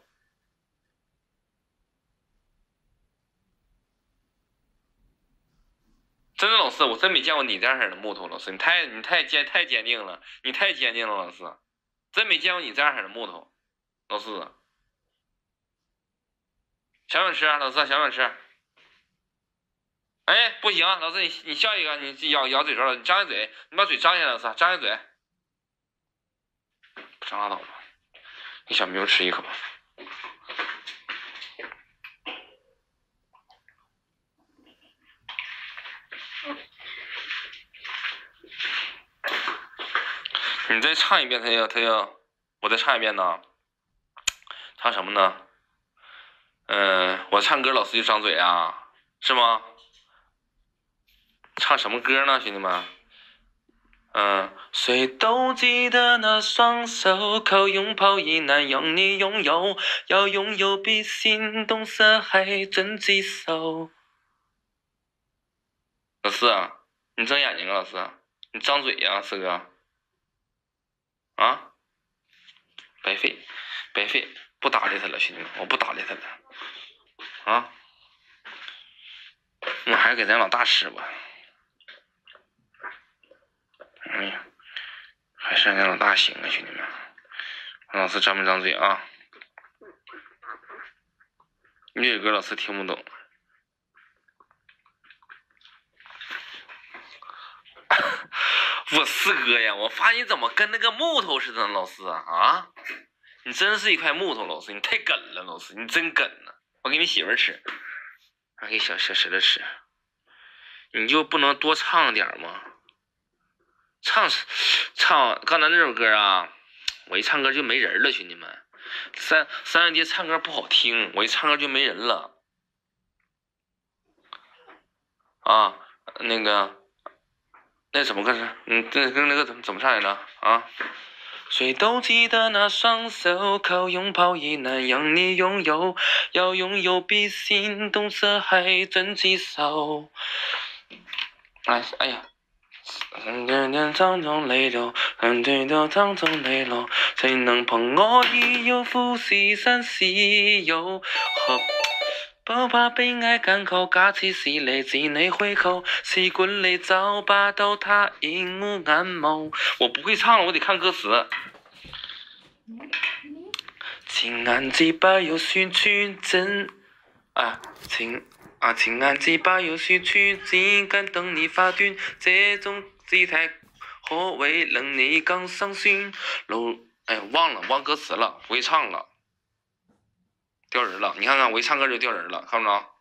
真的，老四，我真没见过你这样式的木头。老师，你太你太坚太坚定了，你太坚定了，老四，真没见过你这样式的木头。老四，想不想吃？老四，想不想吃？哎，不行，老四，你你笑一个，你咬咬嘴唇了，你张开嘴，你把嘴张开，老四，张开嘴，不张拉倒吧，你小妞吃一口吧。你再唱一遍，他要他要，我再唱一遍呢。唱什么呢？嗯，我唱歌老师就张嘴啊，是吗？唱什么歌呢，兄弟们？嗯，谁都记得那双手，靠拥抱亦难让你拥有，要拥有比心动色还真棘手。老师，你睁眼睛啊，老师，你张嘴呀，四哥。啊！白费，白费，不搭理他了，兄弟们，我不搭理他了。啊！我还是给咱老大吃吧。哎呀，还是咱老大行啊，兄弟们。老四张没张嘴啊？粤语歌老师听不懂。我四哥呀，我发现你怎么跟那个木头似的，老四啊！你真是一块木头，老师，你太梗了，老师，你真梗呢。我给你媳妇儿吃，还给小小石头吃，你就不能多唱点吗？唱唱刚才那首歌啊，我一唱歌就没人了，兄弟们。三三兄弟唱歌不好听，我一唱歌就没人了。啊，那个。那怎么个事？嗯，这跟那个怎么怎么唱来着啊？谁都记得那双手，靠拥抱亦难让你拥有，要拥有比心动色还真棘手。哎哎呀，点点当中泪流，点点当中泪流，谁能碰我已有富士山西游？不怕被爱赶口，假似是嚟自你回口，试管你找把刀，他引我眼眸。我不会唱了，我得看歌词。情眼只把有说出真啊情啊情眼只把有说出只敢等你发短，这种姿态可谓令你更心酸。路哎，忘了忘歌词了，不会唱了。掉人了，你看看我一唱歌就掉人了，看不着。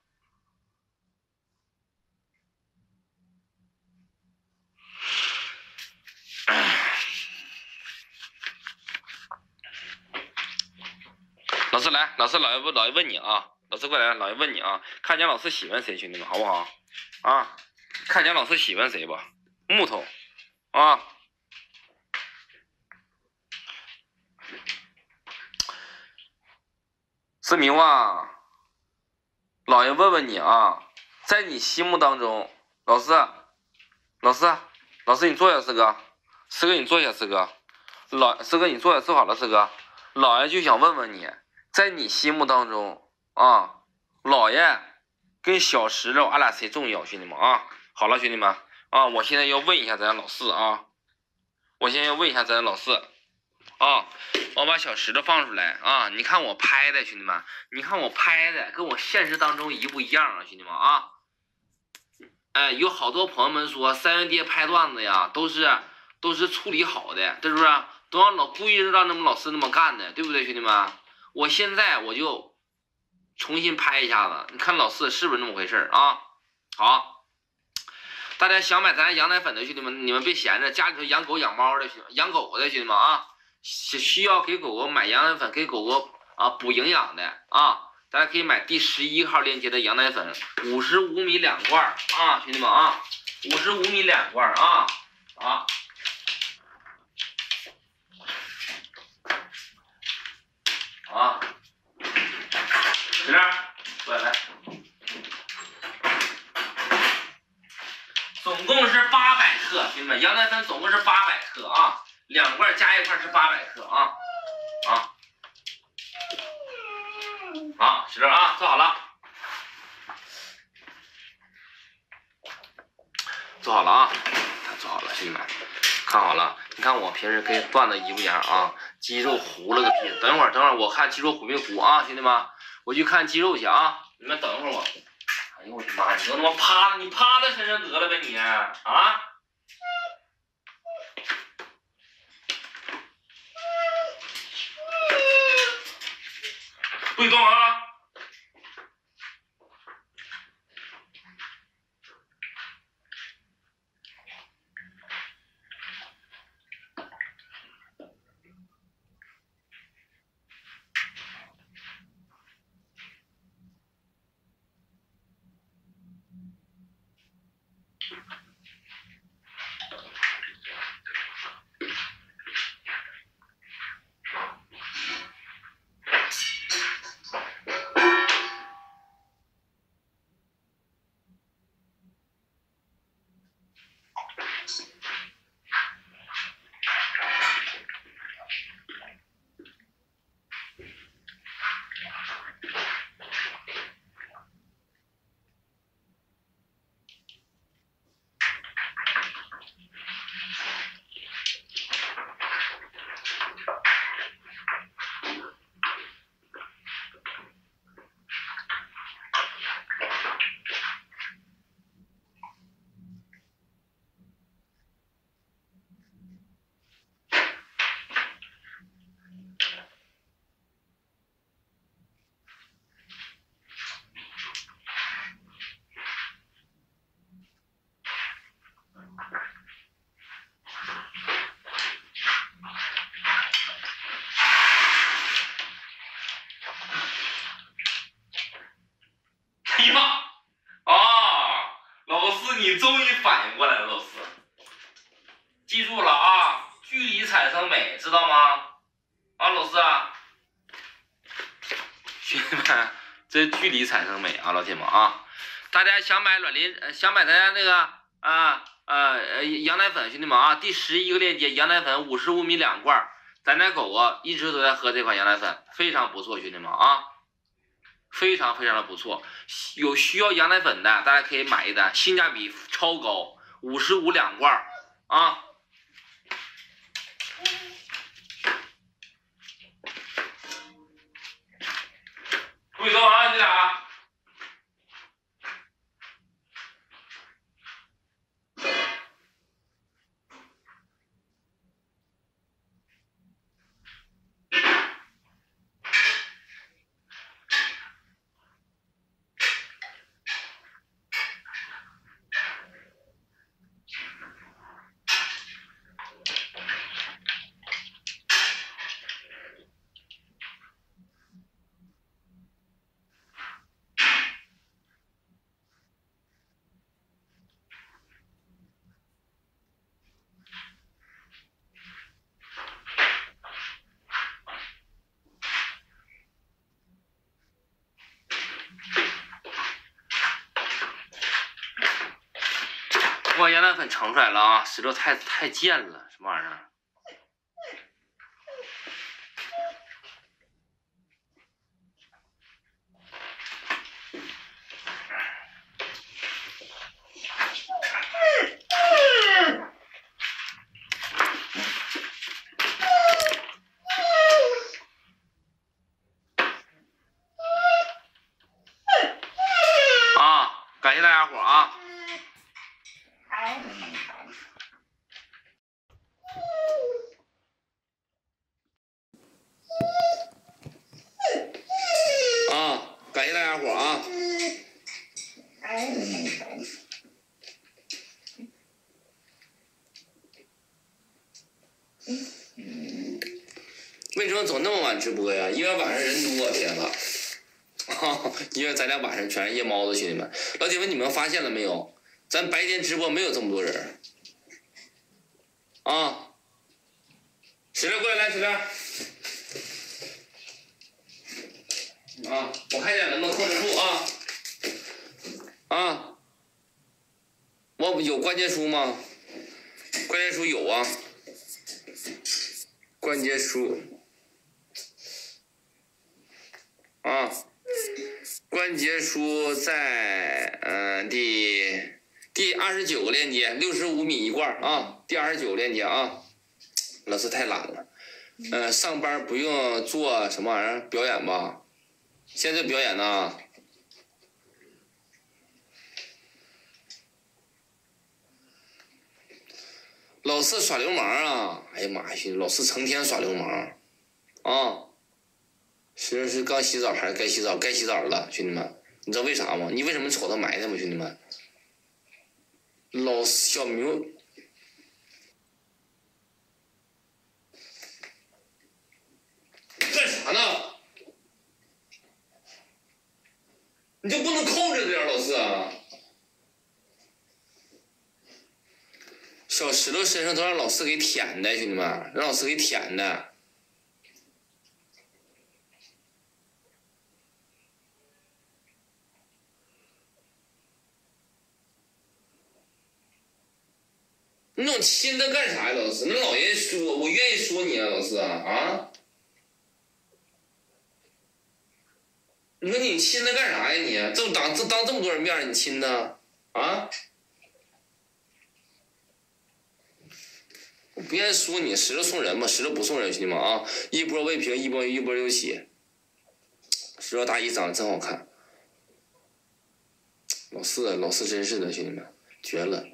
老师来，老师老爷问老爷问你啊，老师过来，老爷问你啊，看见老师喜欢谁，兄弟们好不好？啊，看见老师喜欢谁吧，木头啊。思明啊，老爷问问你啊，在你心目当中，老师，老师，老师你坐下，四哥，四哥你坐下，四哥，老四哥你坐下，坐好了，四哥，老爷就想问问你，在你心目当中啊，老爷跟小石头，俺俩谁重要，兄弟们啊？好了，兄弟们啊，我现在要问一下咱老四啊，我现在要问一下咱老四。啊，我把小石头放出来啊！你看我拍的，兄弟们，你看我拍的跟我现实当中一不一样啊，兄弟们啊！哎，有好多朋友们说三元爹拍段子呀，都是都是处理好的，是不是？都让老故意让那么老师那么干的，对不对，兄弟们？我现在我就重新拍一下子，你看老四是不是那么回事啊？好，大家想买咱羊奶粉的兄弟们，你们别闲着，家里头养狗养猫的，养狗的兄弟们啊！需需要给狗狗买羊奶粉，给狗狗啊补营养的啊，大家可以买第十一号链接的羊奶粉，五十五米两罐啊，兄弟们啊，五十五米两罐啊啊。啊，在这儿，过来来，总共是八百克，兄弟们，羊奶粉总共是八百克啊，两罐加一块是八百克啊，啊，好，媳妇啊，做好了，做好了啊，做好了，兄弟们，看好了，你看我平时跟段子一不一样啊？肌肉糊了个屁！等会儿，等会儿，我看肌肉糊没糊啊，兄弟们，我去看肌肉去啊！你们等会儿我。哎呦我的妈！你他妈趴，你趴在身上得了呗你啊！不许动啊！你终于反应过来了，老师，记住了啊，距离产生美，知道吗？啊，老师，兄弟们，这距离产生美啊，老铁们啊，大家想买卵磷，想买咱家那个啊呃羊奶粉，兄弟们啊，第十一个链接，羊奶粉五十五米两罐，咱家狗狗一直都在喝这款羊奶粉，非常不错，兄弟们啊。非常非常的不错，有需要羊奶粉的，大家可以买一单，性价比超高，五十五两罐啊！注意动啊，你俩。盛出来了啊！石头太太贱了，什么玩意儿？啊！感谢大家伙啊！啊！感谢大家伙啊！为什么总那么晚直播呀？因为晚上人多，天呐！啊，因为咱俩晚上全是夜猫子，兄弟们，老铁们，你们发现了没有？咱白天直播没有这么多人，啊，石榴过来，来石榴。啊，我看一下能不能控制住啊。啊，我有关键书吗？关键书有啊。关键书。啊，关节书在嗯第第二十九个链接，六十五米一罐啊，第二十九个链接啊。老师太懒了，嗯，上班不用做什么玩意儿表演吧？现在表演呢？老四耍流氓啊！哎呀妈呀，老四成天耍流氓啊！是是刚洗澡还是该洗澡？该洗澡了，兄弟们，你知道为啥吗？你为什么瞅他埋汰吗，兄弟们？老小明干啥呢？你就不能控制点，老四？小石头身上都让老四给舔的，兄弟们，让老四给舔的。你总亲他干啥呀，老四？那老爷说，我愿意说你啊，老四啊。你说你亲他干啥呀？你这当这当这么多人面你亲他啊？我不愿意说你，石头送人嘛，石头不送人，兄弟们啊！一波未平，一波一波又起。石头大衣长得真好看，老四老四真是的，兄弟们绝了。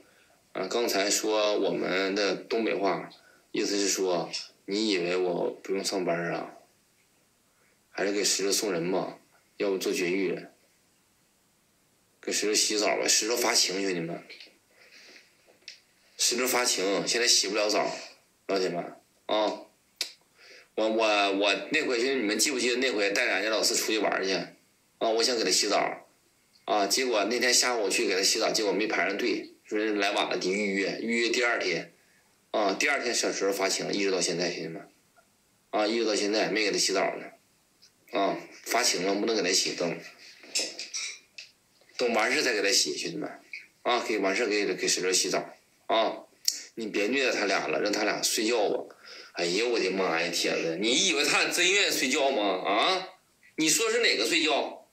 啊，刚才说我们的东北话，意思是说，你以为我不用上班啊？还是给石头送人吧？要不做绝育？给石头洗澡吧，石头发情，兄弟们，石头发情，现在洗不了澡，老铁们啊！我我我那回兄弟你们记不记得那回带俺家老四出去玩去？啊，我想给他洗澡，啊，结果那天下午我去给他洗澡，结果没排上队。说来晚了得预约，预约第二天，啊，第二天小石头发情，一直到现在，兄弟们，啊，一直到现在没给他洗澡呢，啊，发情了不能给他洗，等，等完事再给他洗，兄弟们，啊，给完事给给石头洗澡，啊，你别虐待他俩了，让他俩睡觉吧。哎呀，我的妈呀，铁子，你以为他俩真愿意睡觉吗？啊，你说是哪个睡觉？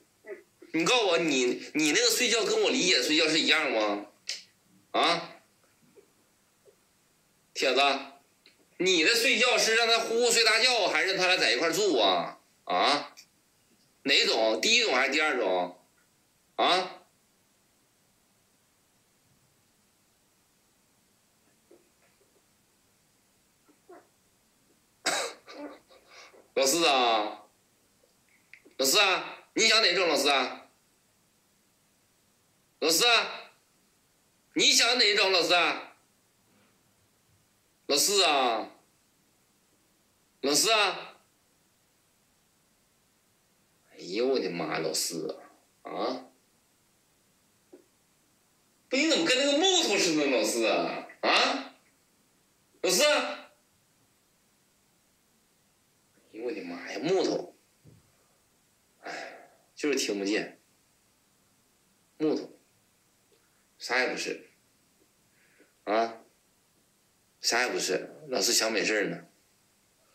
你告诉我，你你那个睡觉跟我理解睡觉是一样吗？啊，铁子，你的睡觉是让他呼呼睡大觉，还是让他俩在一块住啊？啊，哪种？第一种还是第二种？啊？老四啊，老四啊，你想哪种？老四啊，老四啊。你想哪种老师？老四啊，老四啊！哎呦我的妈，老四啊！不，你怎么跟那个木头似的，老四啊？啊，老四呦我的妈呀，木头！哎，就是听不见，木头。啥也不是，啊，啥也不是，老四想美事呢。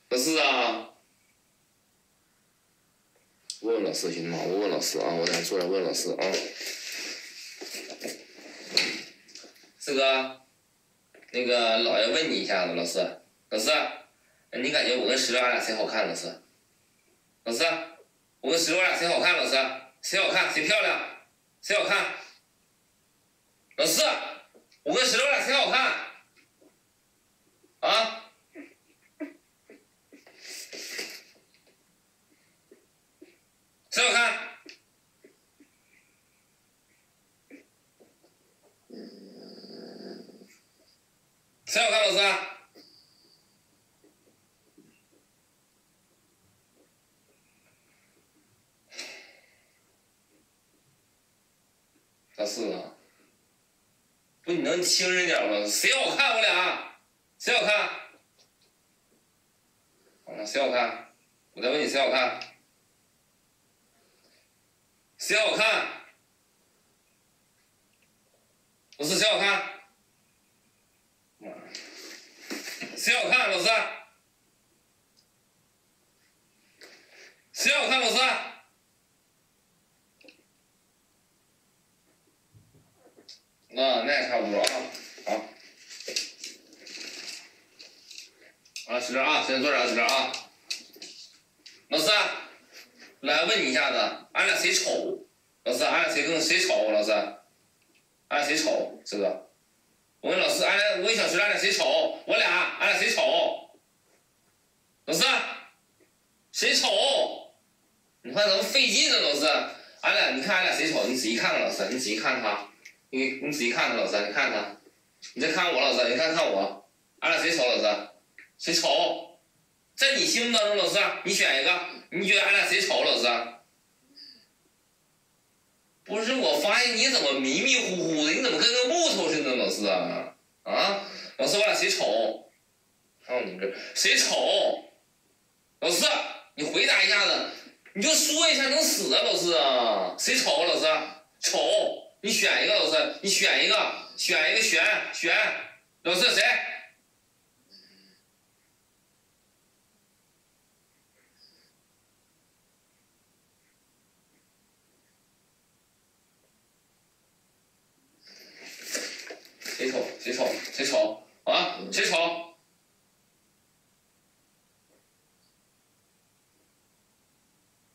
老四啊，问问老四行吗？我问老四啊，我在坐着问老四啊。四哥，那个老爷问你一下子，老四，老四，你感觉我跟石头俺俩谁好看？老四，老四，我跟石头俺俩谁好看？老四，谁好看？谁漂亮？谁好看？老四，我跟石头俩谁好看？啊？谁好看？谁好看？老四？老四啊？不，你能轻声点吗？谁好看？我俩谁好看？啊，谁好看？我再问你，谁好看？谁好看？老师，谁好看？谁好看？老师？谁好看？老师？那那也差不多啊，好。啊，使劲啊，先坐这儿，使劲啊。老师，来问你一下子，俺俩谁丑？老师，俺俩谁更谁丑？老师，俺俩谁丑？这个，我问老师，俺俩我问小徐，俺俩谁丑？我俩，俺俩谁丑？老师，谁丑？你看怎么费劲呢？老师，俺俩，你看俺俩谁丑？你仔细看看，老师，你仔细看他，你你仔细看看，老三，你看他，你再看看我，老三，你看看我，俺俩谁丑？老三，谁丑？在你心目当中，老三，你选一个，你觉得俺俩谁丑？老三，不是，我发现你怎么迷迷糊糊的？你怎么跟个木头似的？老四啊，啊，老四，我俩谁丑？还有你们这谁丑？老四，你回答一下子，你就说一下能死啊？老四啊，谁丑？老四，丑，你选一个，老师，你选一个，选一个，选选，老师谁？谁丑？谁丑？谁丑？啊？谁丑？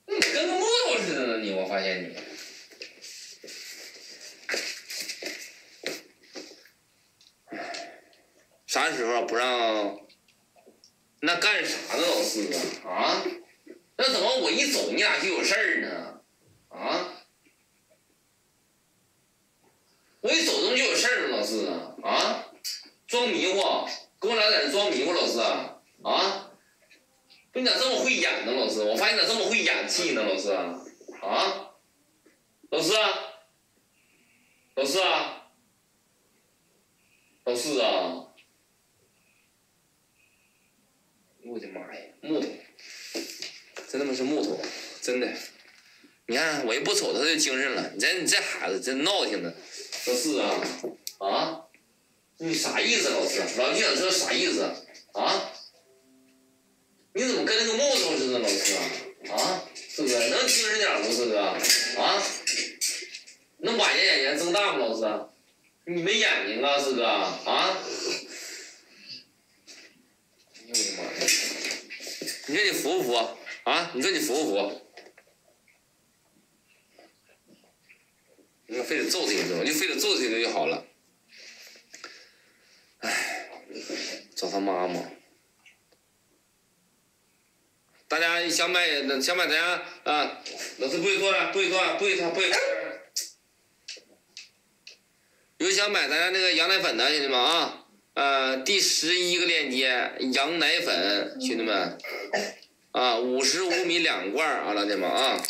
你跟个木头似的呢，你我发现你。啥时候不让？那干啥呢，老师啊？啊？那怎么我一走你俩就有事儿呢？啊？我一走动就有事儿了，老师啊啊！装迷糊，跟我俩在这装迷糊，老师啊啊！不，你咋这么会演呢，老师？我发现你咋这么会演戏呢，老师啊啊！老师啊，老师啊，老师啊！我的妈呀，木头，真他妈是木头，真的！你看我一不瞅他就精神了，你这你这孩子真闹挺的。老四啊，啊，你啥意思？老师，老就想知道啥意思啊？你怎么跟那个木头似的，老师啊？四哥，能精神点不，四哥？啊，能把眼眼睛睁大吗，老师？你没眼睛啊，四哥？啊？哎呦我的妈呀！你说你服不服？啊？你说你服不服？你非得揍他一顿，就非得揍他一顿就好了。唉，找他妈妈。大家想买想买咱家啊，老师不许坐了，不许坐了，不许他不许。有想买咱家那个羊奶粉的兄弟们啊，呃，第十一个链接羊奶粉，兄弟们。啊，五十五米两罐啊，老铁们啊。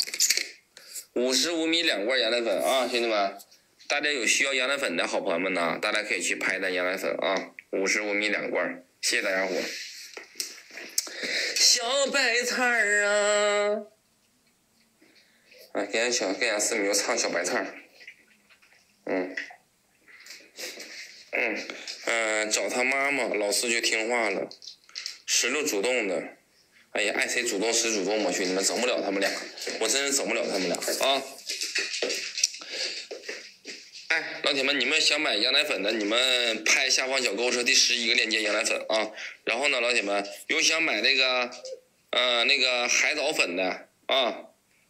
五十五米两罐羊奶粉啊，兄弟们，大家有需要羊奶粉的好朋友们呢，大家可以去拍单羊奶粉啊，五十五米两罐，谢谢大家伙。小白菜儿啊，哎，给俺小给俺四米唱小白菜儿，嗯，嗯。嗯，找他妈妈，老师就听话了，石榴主动的。哎呀，爱谁主动谁主动吧，兄弟们，整不了他们俩，我真是整不了他们俩啊！哎，老铁们，你们想买羊奶粉的，你们拍下方小购物车第十一个链接羊奶粉啊。然后呢，老铁们有想买那个，呃，那个海藻粉的啊，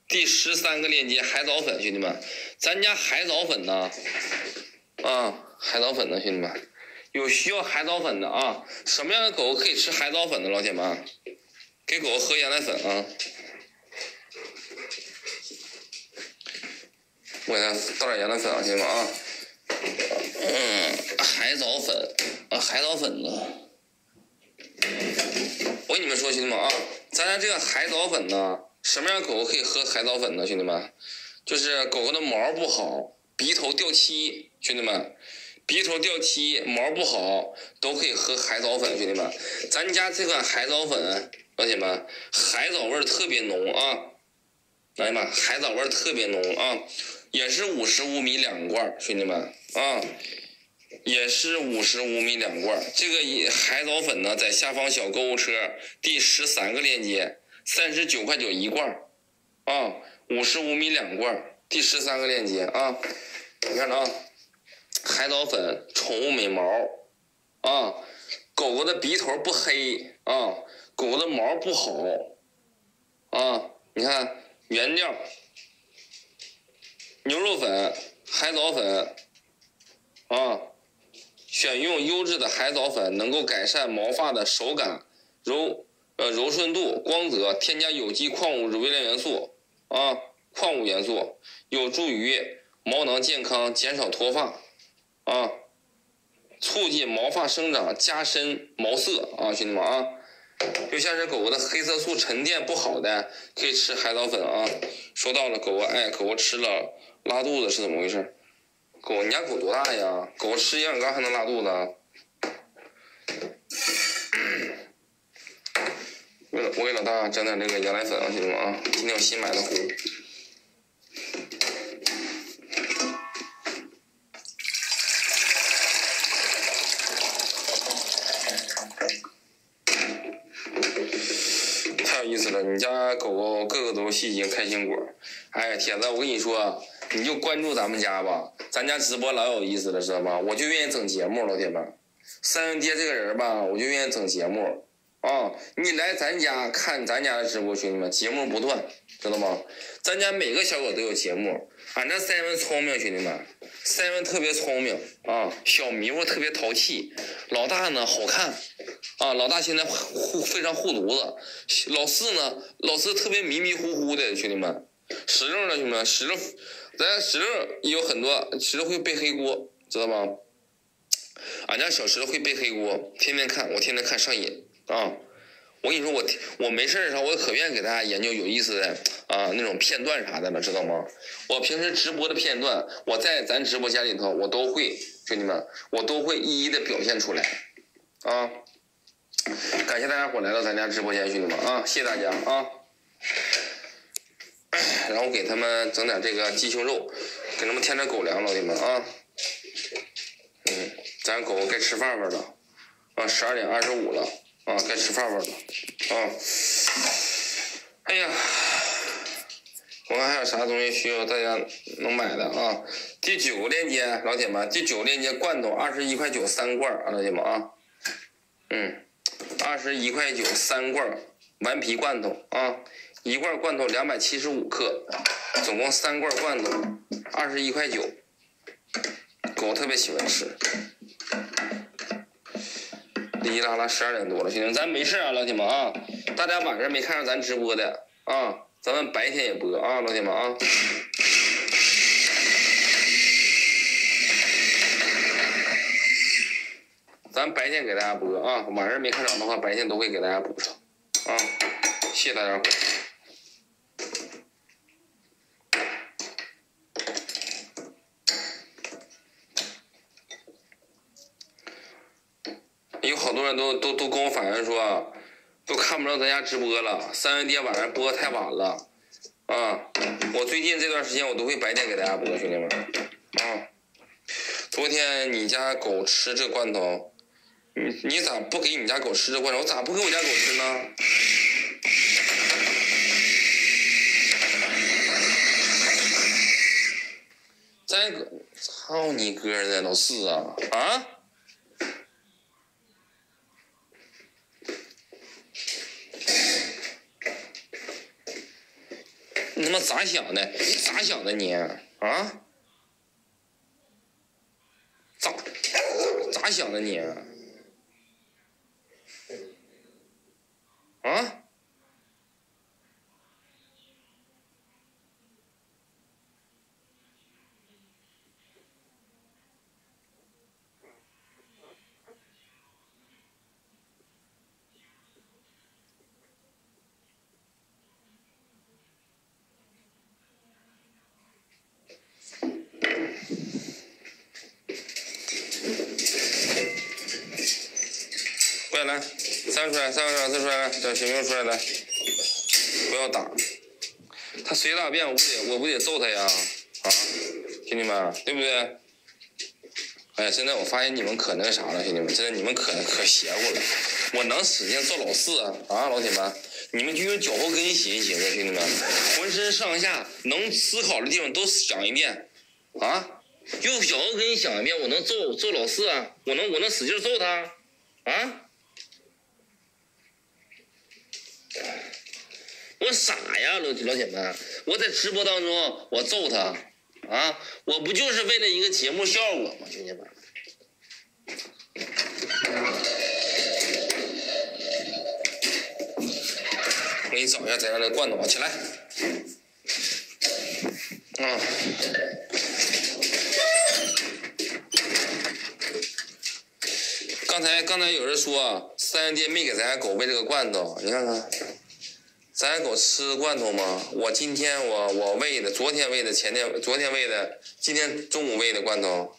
第十三个链接海藻粉，兄弟们，咱家海藻粉呢，啊，海藻粉呢兄弟们，有需要海藻粉的啊，什么样的狗可以吃海藻粉的，老铁们？给狗狗喝羊奶粉啊！我给它倒点羊奶粉啊，兄弟们啊！嗯，海藻粉啊，海藻粉呢？我跟你们说，兄弟们啊，咱家这个海藻粉呢，什么样的狗可以喝海藻粉呢？兄弟们，就是狗狗的毛不好，鼻头掉漆，兄弟们，鼻头掉漆、毛不好，都可以喝海藻粉，兄弟们。咱家这款海藻粉，老铁们，海藻味特别浓啊！哎呀妈，海藻味特别浓啊！也是五十五米两罐，兄弟们啊，也是五十五米两罐。这个海藻粉呢，在下方小购物车第十三个链接，三十九块九一罐啊，五十五米两罐，第十三个链接啊，你看着啊。海藻粉，宠物美毛，啊，狗狗的鼻头不黑啊，狗狗的毛不好，啊，你看原料，牛肉粉、海藻粉，啊，选用优质的海藻粉，能够改善毛发的手感、柔呃柔顺度、光泽，添加有机矿物质、微量元素啊，矿物元素，有助于毛囊健康，减少脱发。啊，促进毛发生长，加深毛色啊，兄弟们啊，就像是狗狗的黑色素沉淀不好的，可以吃海藻粉啊。说到了狗狗，哎，狗狗吃了拉肚子是怎么回事？狗，你家狗多大呀？狗吃营养膏还能拉肚子？为了我给老大整点这个羊奶粉啊，兄弟们啊，今天我新买的壶。你家狗狗个个都是细心开心果。哎，铁子，我跟你说，你就关注咱们家吧，咱家直播老有意思了，知道吗？我就愿意整节目，老铁们。三元爹这个人吧，我就愿意整节目啊。你来咱家看咱家的直播，兄弟们，节目不断，知道吗？咱家每个小狗都有节目。俺这三文聪明，兄弟们，，seven 特别聪明啊，小迷糊特别淘气，老大呢好看啊，老大现在护非常护犊子，老四呢，老四特别迷迷糊糊的，兄弟们，石榴呢，兄弟们，石榴，咱石榴也有很多，石榴会背黑锅，知道吗？俺家小石头会背黑锅，天天看，我天天看上瘾啊。我跟你说，我我没事的时候，我可愿意给大家研究有意思的啊那种片段啥的了，知道吗？我平时直播的片段，我在咱直播间里头，我都会，兄弟们，我都会一一的表现出来啊！感谢大家伙来到咱家直播间，兄弟们啊，谢谢大家啊！然后给他们整点这个鸡胸肉，给他们添点狗粮，老弟们啊！嗯，咱狗该吃饭饭了啊，十二点二十五了。啊，该吃饭饭了，啊！哎呀，我看还有啥东西需要大家能买的啊？第九个链接，老铁们，第九个链接罐头二十一块九三罐啊，老铁们啊，嗯，二十一块九三罐顽皮罐头啊，一罐罐头两百七十五克，总共三罐罐头，二十一块九，狗特别喜欢吃。哩哩啦啦，十二点多了，兄弟，咱没事啊，老铁们啊，大家晚上没看上咱直播的啊，咱们白天也播啊，老铁们啊，咱白天给大家播啊，晚上没看着的话，白天都会给大家补上啊，谢谢大家。有好多人都都都跟我反映说，都看不着咱家直播了。三元爹晚上播太晚了，啊！我最近这段时间我都会白天给大家播，兄弟们，啊！昨天你家狗吃这罐头，你你咋不给你家狗吃这罐头？我咋不给我家狗吃呢？咱哥，操你哥的，老四啊啊！你他妈咋想的？你咋想的你？啊？咋咋想的你？啊？个出来，三个出来，再出来，叫小明出来来，不要打，他随大便我不得我不得揍他呀，啊，兄弟们，对不对？哎，现在我发现你们可那啥了，兄弟们，现在你们可可邪乎了。我能使劲揍老四啊，老铁们，你们就用脚后跟寻思寻思，兄弟们，浑身上下能思考的地方都想一遍，啊，用脚后跟想一遍，我能揍揍老四啊，我能我能使劲揍他，啊，我傻呀，老老铁们，我在直播当中我揍他。啊，我不就是为了一个节目效果吗，兄弟们？我给你找一下咱家的罐头啊，起来。啊，刚才刚才有人说三爹没给咱家狗喂这个罐头，你看看。咱狗吃罐头吗？我今天我我喂的，昨天喂的，前天昨天喂的，今天中午喂的罐头，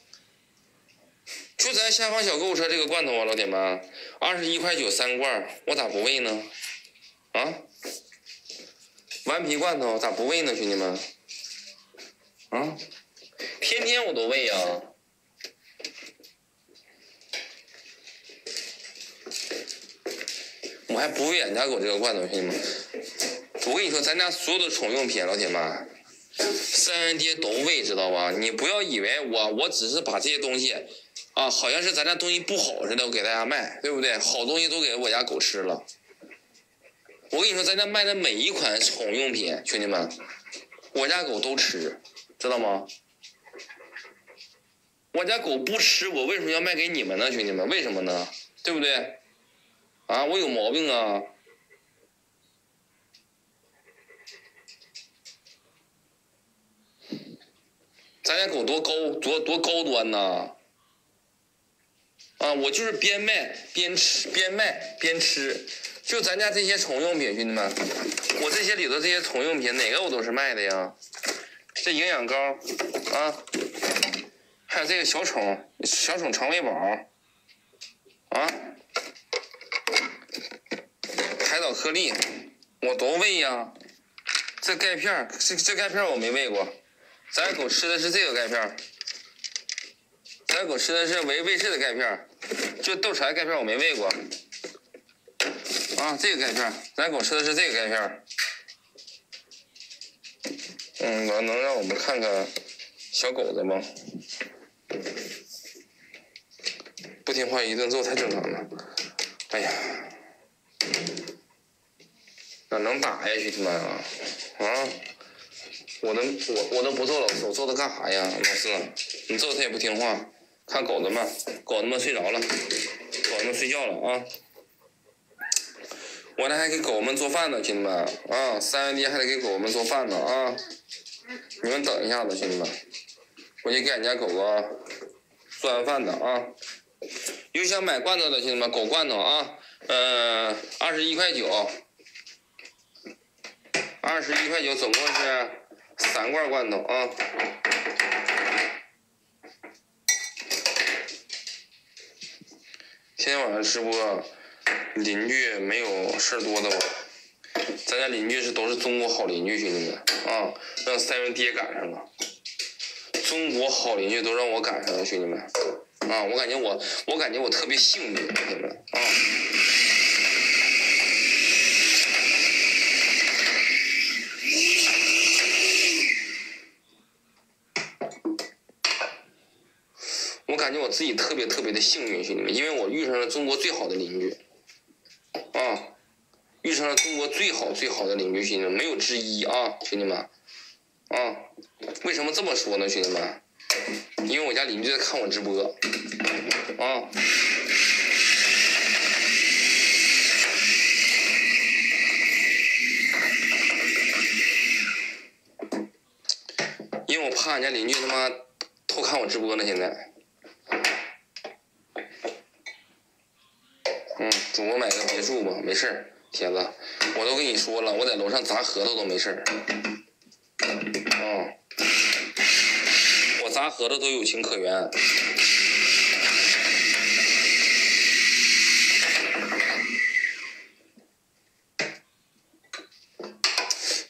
就咱下方小购物车这个罐头啊，老铁们，二十一块九三罐，我咋不喂呢？啊？顽皮罐头咋不喂呢，兄弟们？啊？天天我都喂呀。我还不喂俺家狗这个罐头，兄弟们。我跟你说，咱家所有的宠物用品，老铁们，三爹都喂，知道吧？你不要以为我我只是把这些东西，啊，好像是咱家东西不好似的，我给大家卖，对不对？好东西都给我家狗吃了。我跟你说，咱家卖的每一款宠物用品，兄弟们，我家狗都吃，知道吗？我家狗不吃，我为什么要卖给你们呢，兄弟们？为什么呢？对不对？啊，我有毛病啊！咱家狗多高多多高端呐！啊，我就是边卖边吃，边卖边吃。就咱家这些宠物用品，兄弟们，我这些里头这些宠物用品，哪个我都是卖的呀？这营养膏啊，还有这个小宠小宠肠胃宝啊。海藻颗粒，我都喂呀。这钙片这这钙片我没喂过。咱狗吃的是这个钙片咱狗吃的是维卫士的钙片就豆柴钙片我没喂过。啊，这个钙片咱狗吃的是这个钙片嗯，能能让我们看看小狗子吗？不听话一顿揍太正常了。哎呀。哪能打呀，兄弟们啊！啊，我都我我都不揍老四，我揍他干啥呀？老四，你揍他也不听话。看狗子们，狗子们睡着了，狗子们睡觉了啊！我这还给狗们做饭呢，兄弟们啊！三月底还得给狗们做饭呢啊！你们等一下子，兄弟们，我去给俺家狗狗做完饭呢啊！有想买罐头的兄弟们，狗罐头啊，呃，二十一块九。二十一块九，总共是三罐罐头啊！今天晚上直播，邻居没有事儿多的吧？咱家邻居是都是中国好邻居，兄弟们啊！让三元爹赶上了，中国好邻居都让我赶上了，兄弟们啊！我感觉我，我感觉我特别幸运，兄弟们啊！感觉我自己特别特别的幸运，兄弟们，因为我遇上了中国最好的邻居，啊，遇上了中国最好最好的邻居，兄弟们没有之一啊，兄弟们，啊，为什么这么说呢，兄弟们？因为我家邻居在看我直播，啊，因为我怕俺家邻居他妈偷看我直播呢，现在。嗯主播买个别墅吧没事铁子我都跟你说了我在楼上砸核桃都没事嗯我砸核桃都有情可原。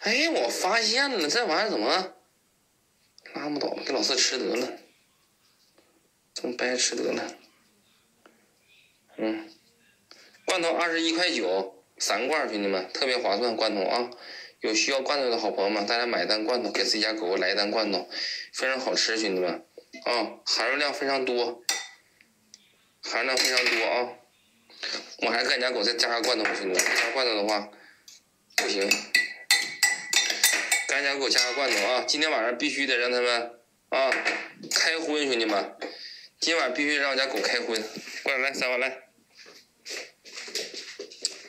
哎我发现了这玩意儿怎么拉不倒给老四吃得了这么掰吃得了。嗯。罐头二十一块九，三罐，兄弟们，特别划算，罐头啊！有需要罐头的好朋友们，大家买一单罐头，给自己家狗狗来一单罐头，非常好吃，兄弟们啊，含肉量非常多，含量非常多啊！我还给俺家狗再加个罐头，兄弟们，加罐头的话不行，赶紧给我加个罐头啊！今天晚上必须得让他们啊开荤，兄弟们，今晚必须让我家狗开荤，过来来，三娃来。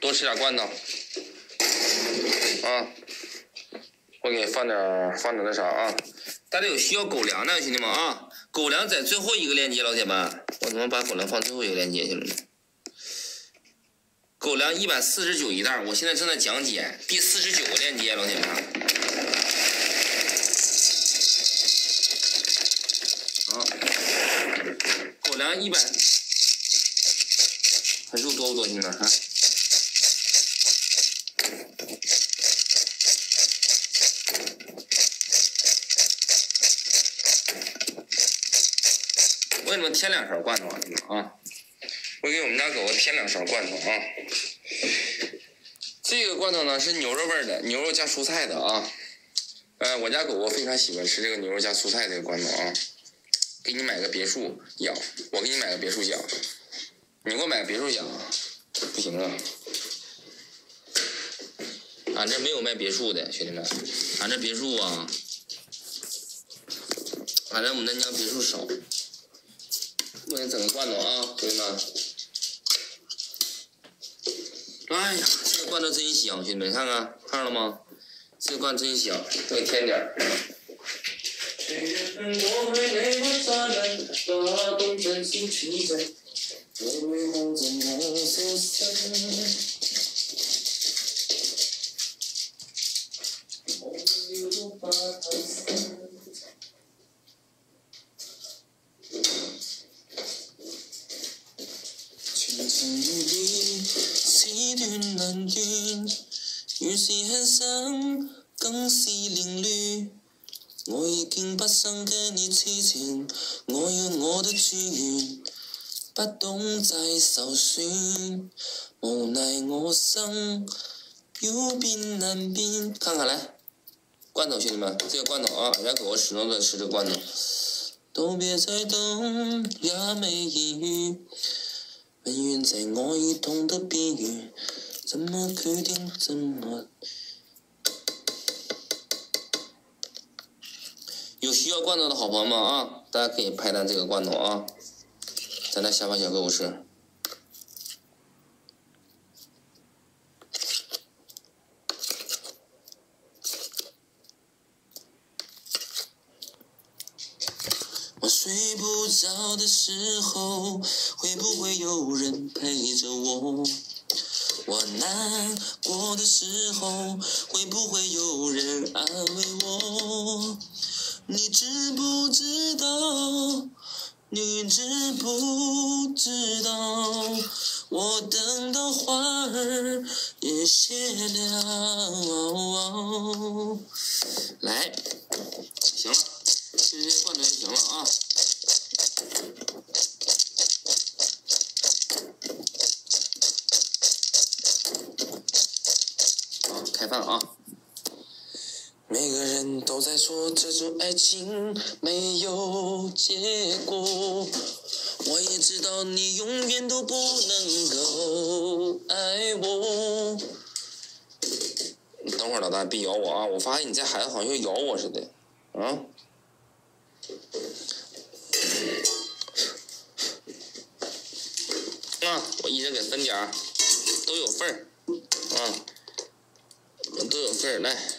多吃点罐头，啊！我给你放点放点那啥啊！大家有需要狗粮的兄弟们啊，狗粮在最后一个链接，老铁们，我怎么把狗粮放最后一个链接去了呢？狗粮一百四十九一袋，我现在正在讲解第四十九个链接，老铁们。啊，狗粮一百，肉多不多，兄弟们？啊？添两勺罐头啊，兄弟们啊！我给我们家狗狗添两勺罐头啊。这个罐头呢是牛肉味的，牛肉加蔬菜的啊。呃，我家狗狗非常喜欢吃这个牛肉加蔬菜这个罐头啊。给你买个别墅养，我给你买个别墅养。你给我买个别墅养，不行啊。俺这没有卖别墅的，兄弟们，俺这别墅啊，俺这我们南疆别墅少。我给你整个罐头啊，兄弟们！哎呀，这个罐头真香，兄弟们，看看看到了吗？这个罐真香，再添点儿。越是很想，更是凌亂。我已經不想跟你痴情，我有我的志願，不懂再受損，無奈我生有變難變。看看來，罐頭兄弟們，這個罐頭啊，人家狗狗始終在吃這個罐頭。都別再等，也沒意義，永遠在我已痛的邊緣。怎麼決定？怎麼？有需要罐头的好朋友们啊，大家可以拍单这个罐头啊，咱來下方小购物车。我睡不着的时候，会不会有人陪着我？我难过的时候，会不会有人安慰我？你知不知道？你知不知道？我等到花儿也谢了。来，行了，這些罐頭就行了啊。爱情没有结果，我也知道你永远都不能够爱我。等会老大别咬我啊！我发现你這孩子好像又咬我似的，啊！啊！我一人给分点，都有份，啊！都有份兒，來。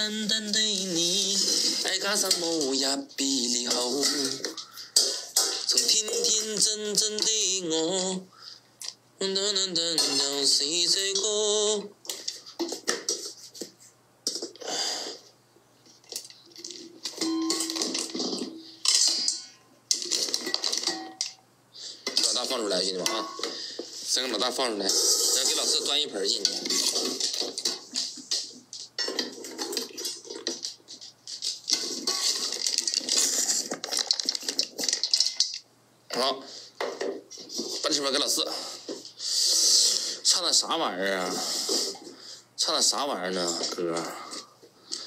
單單對你，愛加上某一別離後，曾天天真真的我，等等等到誰最後？老大放出来，兄弟们啊！再给老大放出来，再给老四端一盆进去。好，把这边给老四。唱的啥玩意儿啊？唱的啥玩意儿呢？歌，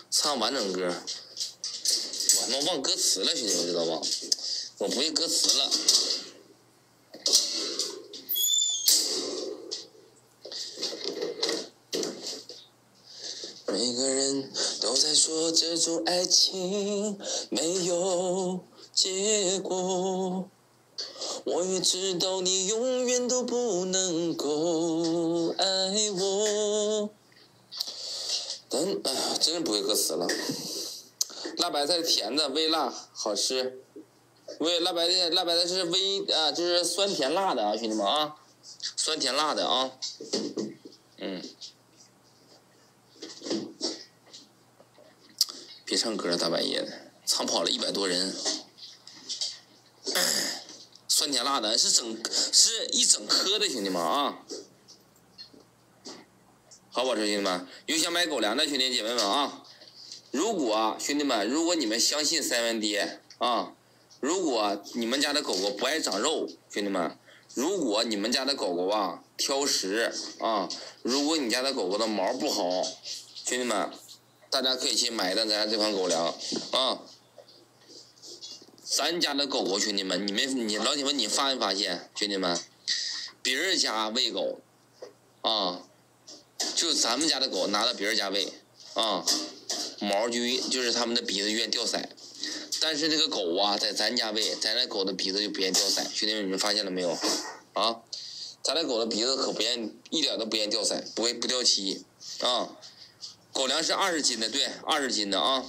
唱完整歌。我他妈忘歌词了，兄弟们知道吧？我不会歌词了。每个人都在说这种爱情没有结果，我也知道你永远都不能够爱我。但哎呀，真是不会歌词了。辣白菜甜的，微辣，好吃。微辣白菜辣白菜是微啊，就是酸甜辣的啊，兄弟们啊，酸甜辣的啊，嗯。别唱歌了，大半夜的，唱跑了一百多人。酸甜辣的，是整是一整颗的，兄弟们啊！好，我说兄弟们，有想买狗粮的兄弟姐妹们啊，如果兄弟们，如果你们相信三文爹啊，如果你们家的狗狗不爱长肉，兄弟们，如果你们家的狗狗啊挑食啊，如果你家的狗狗的毛不好，兄弟们。大家可以去买的咱家这款狗粮啊！咱家的狗狗，兄弟们，你们你老铁们，你发没发现，兄弟们，别人家喂狗啊，就咱们家的狗拿到别人家喂啊，毛就就是他们的鼻子愿掉色，但是这个狗啊，在咱家喂，咱家狗的鼻子就不愿掉色，兄弟们，你们发现了没有啊？咱家狗的鼻子可不愿一点都不愿掉色，不会不掉漆啊。狗粮是二十斤的，对，二十斤的啊。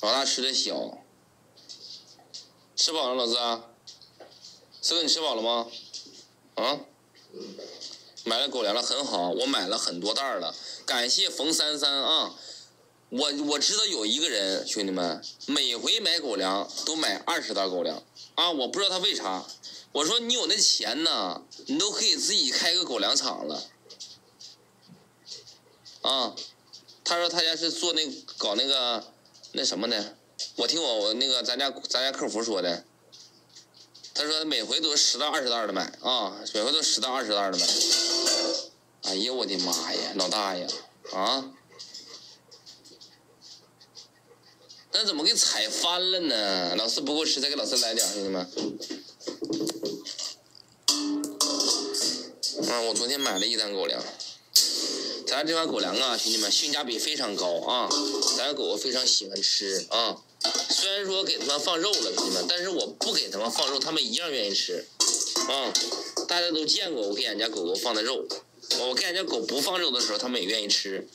老大吃的小，吃饱了，老四。四哥，你吃饱了吗？啊？买了狗粮了，很好，我买了很多袋了，感谢冯三三啊。我我知道有一个人，兄弟们，每回买狗粮都买二十袋狗粮啊，我不知道他为啥。我说你有那钱呢，你都可以自己开个狗粮厂了。啊，他说他家是做那搞那个那什么呢，我听我我那个咱家咱家客服说的，他说每回都是十袋二十袋的买啊，每回都十袋二十袋的买。哎呀我的妈呀，老大呀啊！那怎么给踩翻了呢？老四不够吃，再给老四来点，兄弟们。啊，我昨天买了一单狗粮。咱这款狗粮啊，兄弟们，性价比非常高啊！咱狗狗非常喜欢吃啊。虽然说给他们放肉了，兄弟们，但是我不给他们放肉，他们一样愿意吃啊。大家都见过我给俺家狗狗放的肉，我给俺家狗不放肉的时候，他们也愿意吃，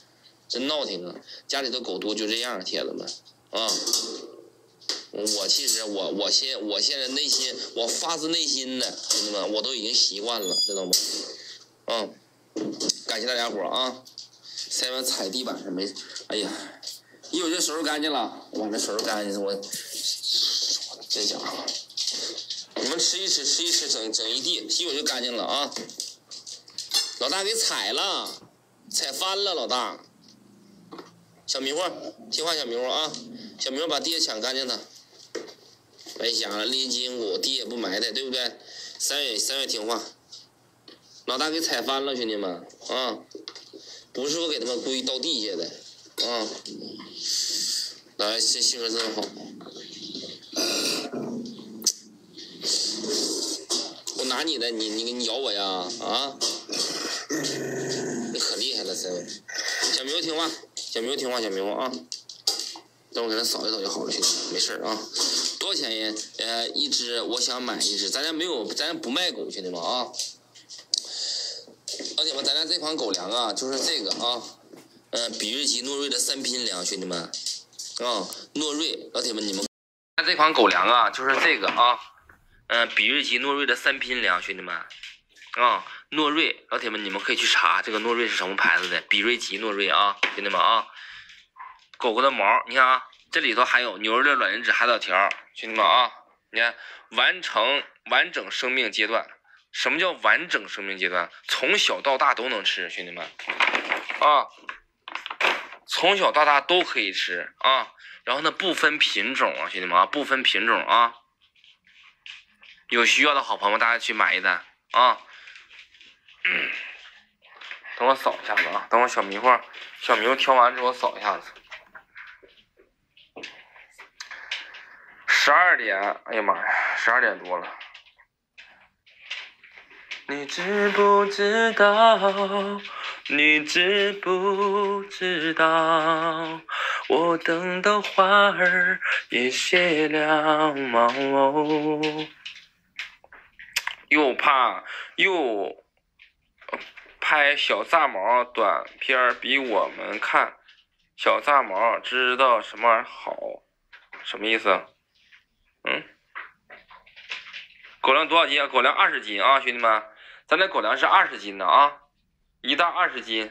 真闹挺啊！家里的狗多就这样，铁子们啊。我其实我我现我现在内心我发自内心的兄弟们，我都已经习惯了，知道吗？啊。感谢大家伙啊！塞完踩地板上没？哎呀，一会儿就收拾干净了，我把这收拾干净，我这家伙，你们吃一吃，吃一吃，整整一地，一会儿就干净了啊！老大给踩了，踩翻了，老大。小迷糊，听话，小迷糊啊！小迷糊把地下抢干净它。白瞎了，拎筋骨，地也不埋汰，对不对？三月，三月听话。老大给踩翻了，兄弟们啊！不是我给他们故意倒地下的啊！老大性性格真好，我拿你的，你你你咬我呀啊！你可厉害了，三位。小明听话，小明听话，小明啊！等我给他扫一扫就好了，兄弟，没事啊。多少钱呀？呃，一只，我想买一只。咱家没有，咱家不卖狗，兄弟们啊。老铁们，咱家这款狗粮啊，就是这个啊，嗯，比瑞吉诺瑞的三拼粮，兄弟们啊，诺瑞，老铁们你们，那这款狗粮啊，就是这个啊，嗯，比瑞吉诺瑞的三拼粮，兄弟们啊，诺瑞，老铁们你们可以去查这个诺瑞是什么牌子的，比瑞吉诺瑞啊，兄弟们啊，狗狗的毛，你看啊，这里头还有牛肉的卵磷脂海藻条，兄弟们啊，你看完成完整生命阶段。什么叫完整生命阶段？从小到大都能吃，兄弟们啊，从小到大都可以吃啊。然后呢，不分品种啊，兄弟们啊，不分品种啊。有需要的好朋友，大家去买一单啊。等我扫一下子啊，等我小迷糊小迷糊挑完之后扫一下子。十二点，哎呀妈呀，十二点多了。你知不知道？你知不知道？我等的花儿也谢了吗？又怕又拍小炸毛短片比我们看，小炸毛知道什么好？什么意思？嗯，狗粮多少斤啊？狗粮二十斤啊，兄弟们，咱这狗粮是二十斤的啊，一袋二十斤。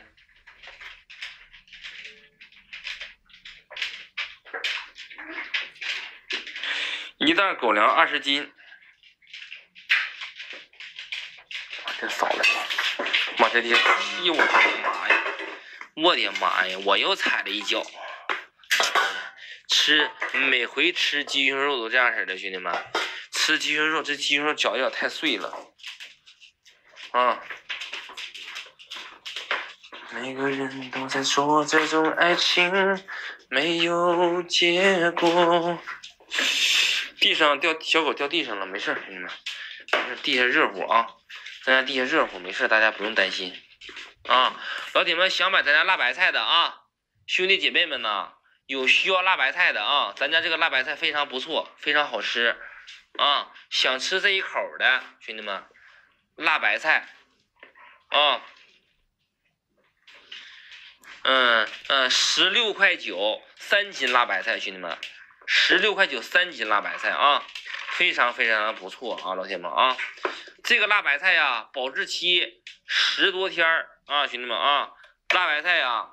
一袋狗粮二十斤，这少了，妈这天，哎呦我的妈呀！我的妈呀！我又踩了一脚。吃每回吃鸡胸肉都这样式的，兄弟们，吃鸡胸肉这鸡胸肉嚼有点太碎了，啊！每个人都在说这种爱情没有结果。地上掉小狗掉地上了，没事，兄弟们，没事，地下热乎啊，咱家地下热乎，没事，大家不用担心啊。老铁们想买咱家辣白菜的啊，兄弟姐妹们呢？有需要辣白菜的啊，咱家这个辣白菜非常不错，非常好吃啊！想吃这一口的兄弟们，辣白菜啊，嗯嗯，十六块九三斤辣白菜，兄弟们，十六块九三斤辣白菜啊，非常非常的不错啊，老铁们啊，这个辣白菜呀，保质期十多天啊，兄弟们啊，辣白菜呀。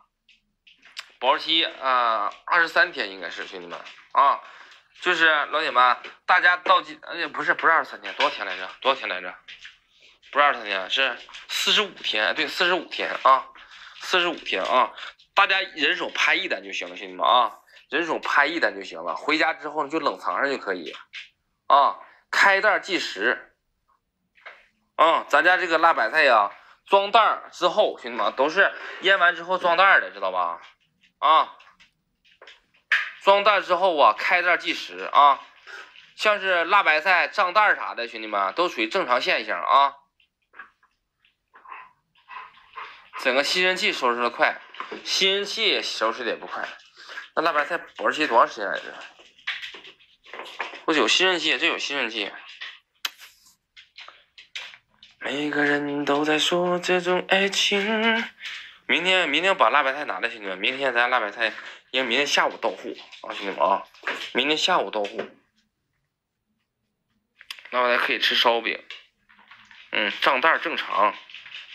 保质期啊，二十三天应该是兄弟们啊，就是老铁们，大家到今哎呀不是不是二十三天，多少天来着？多少天来着？不是二十三天，是四十五天，对，四十五天啊，四十五天啊，大家人手拍一单就行了，兄弟们啊，人手拍一单就行了，回家之后就冷藏上就可以啊，开袋计时啊，咱家这个辣白菜呀，装袋之后，兄弟们都是腌完之后装袋的，知道吧？啊，装袋之后啊，开袋计时啊，像是辣白菜胀袋啥的，兄弟们都属于正常现象啊。整个吸尘器收拾的快，吸尘器收拾的也不快。那辣白菜保质期多长时间来着？不有吸尘器，这有吸尘器。每个人都在说这种爱情。明天，明天把辣白菜拿来，兄弟们。明天咱辣白菜，因为明天下午到货啊，兄弟们啊，明天下午到货。辣白菜可以吃烧饼，嗯，胀袋正常。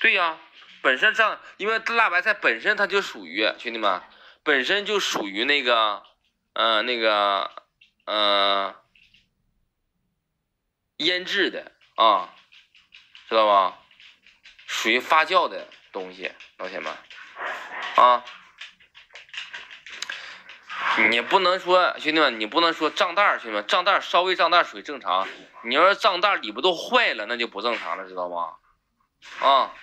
对呀，本身胀，因为辣白菜本身它就属于兄弟们，本身就属于那个，嗯，那个，嗯，腌制的啊，知道吧？属于发酵的。东西，老铁们，啊，你不能说兄弟们，你不能说胀袋儿，兄弟们，胀袋儿稍微胀袋儿属于正常。你要是胀袋儿里边都坏了，那就不正常了，知道吗？啊，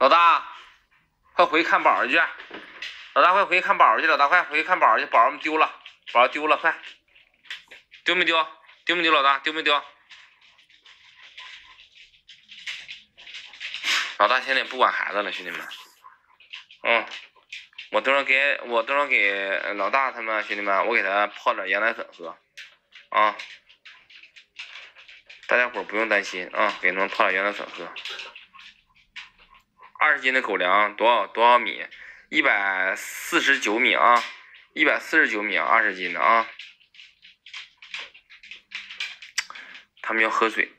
老大，快回去看宝去！老大快回去看宝去！老大快回去看宝去！宝丢了，宝丢了，快，丢没丢？丢没丢？老大丢没丢？老大现在也不管孩子了，兄弟们，嗯，我等会给我等会给老大他们兄弟们，我给他泡点羊奶粉喝，啊，大家伙不用担心啊，给他们泡点羊奶粉喝。二十斤的狗粮多少多少米？一百四十九米啊，一百四十九米啊，二十斤的啊。他们要喝水。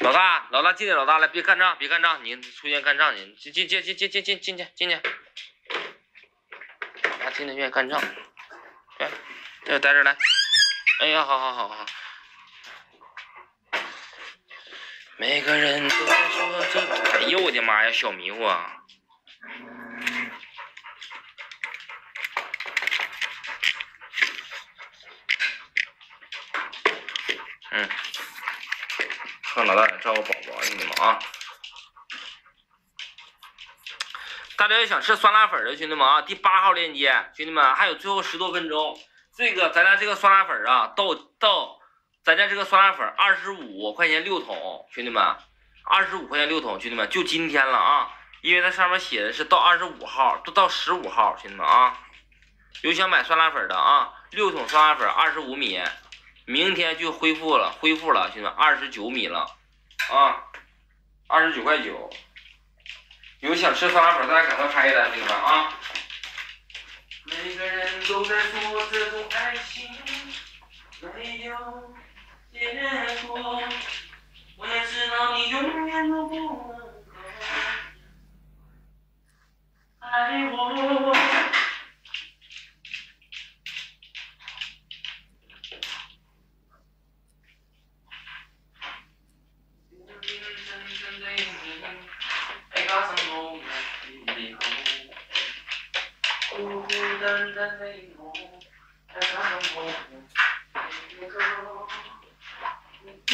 老大，老大进来，老大来，别干仗，别干仗，你出现干仗去，进进进进进进进进去进去，老大进来愿意干仗，来，这待着来。哎呀，好好好好。每个人都在说这，哎呦我的妈呀，小迷糊啊！嗯，看老大照顾宝宝，兄弟们啊！大家要想吃酸辣粉的兄弟们啊，第八号链接，兄弟们还有最后十多分钟。这个咱家这个酸辣粉啊，到到咱家这个酸辣粉二十五块钱六桶，兄弟们，二十五块钱六桶，兄弟们就今天了啊！因为它上面写的是到二十五号，都到十五号，兄弟们啊，有想买酸辣粉的啊，六桶酸辣粉二十五米，明天就恢复了，恢复了，兄弟们二十九米了啊，二十九块九。有想吃酸辣粉，大家赶快拍一单，兄弟们啊！每个人都在说这种爱情没有结果，我也知道你永远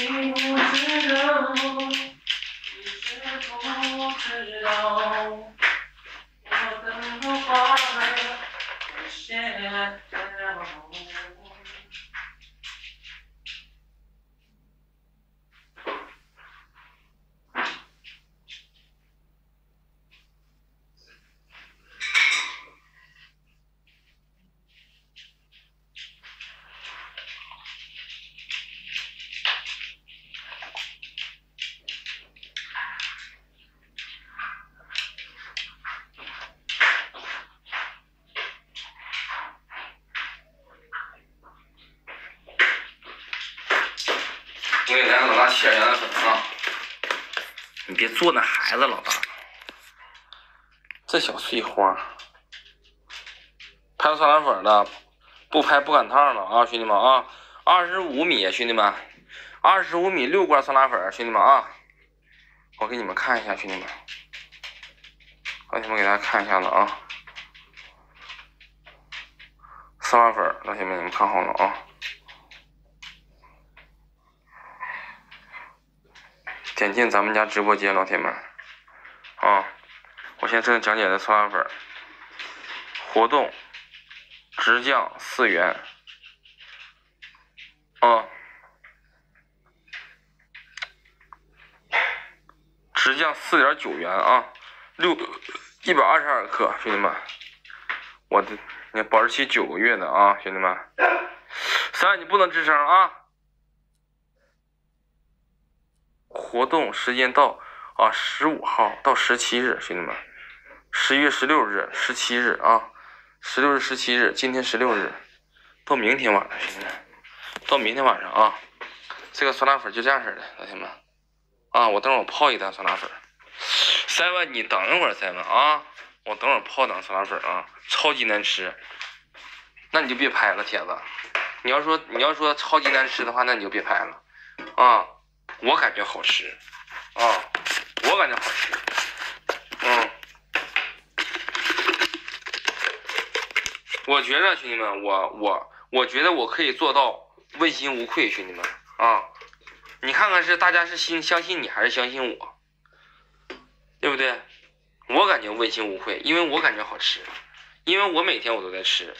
你不知道，你知不知道，我等到花儿都谢。给咱家老大切点羊奶粉啊！你别做那孩子，老大，这小碎花，拍酸辣粉的，不拍不赶趟了啊，兄弟们啊！二十五米，兄弟们，二十五米六罐酸辣粉，兄弟们啊！我给你们看一下，兄弟们，老铁们给大家看一下子啊！酸辣粉，老铁们你们看好了啊！点进咱们家直播间，老铁们，啊，我现在正在讲解的酸辣粉，活动，直降四元，啊，直降四点九元啊，六一百二十二克，兄弟们，我的，你保质期九个月的啊，兄弟们，三你不能吱声啊。活动时间到啊，十五号到十七日，兄弟们，十一月十六日、十七日啊，十六日、十七日，今天十六日，到明天晚上，兄弟们，到明天晚上啊，这个酸辣粉就这样式的，老铁们啊，我等会儿我泡一单酸辣粉，seven 你等一会儿 seven 啊，我等会儿泡单酸辣粉啊，超级难吃，那你就别拍了，铁子，你要说你要说超级难吃的话，那你就别拍了啊。我感觉好吃，啊，我感觉好吃，嗯，我觉得兄弟们，我我我觉得我可以做到问心无愧，兄弟们啊，你看看是大家是信相信你还是相信我，对不对？我感觉问心无愧，因为我感觉好吃，因为我每天我都在吃，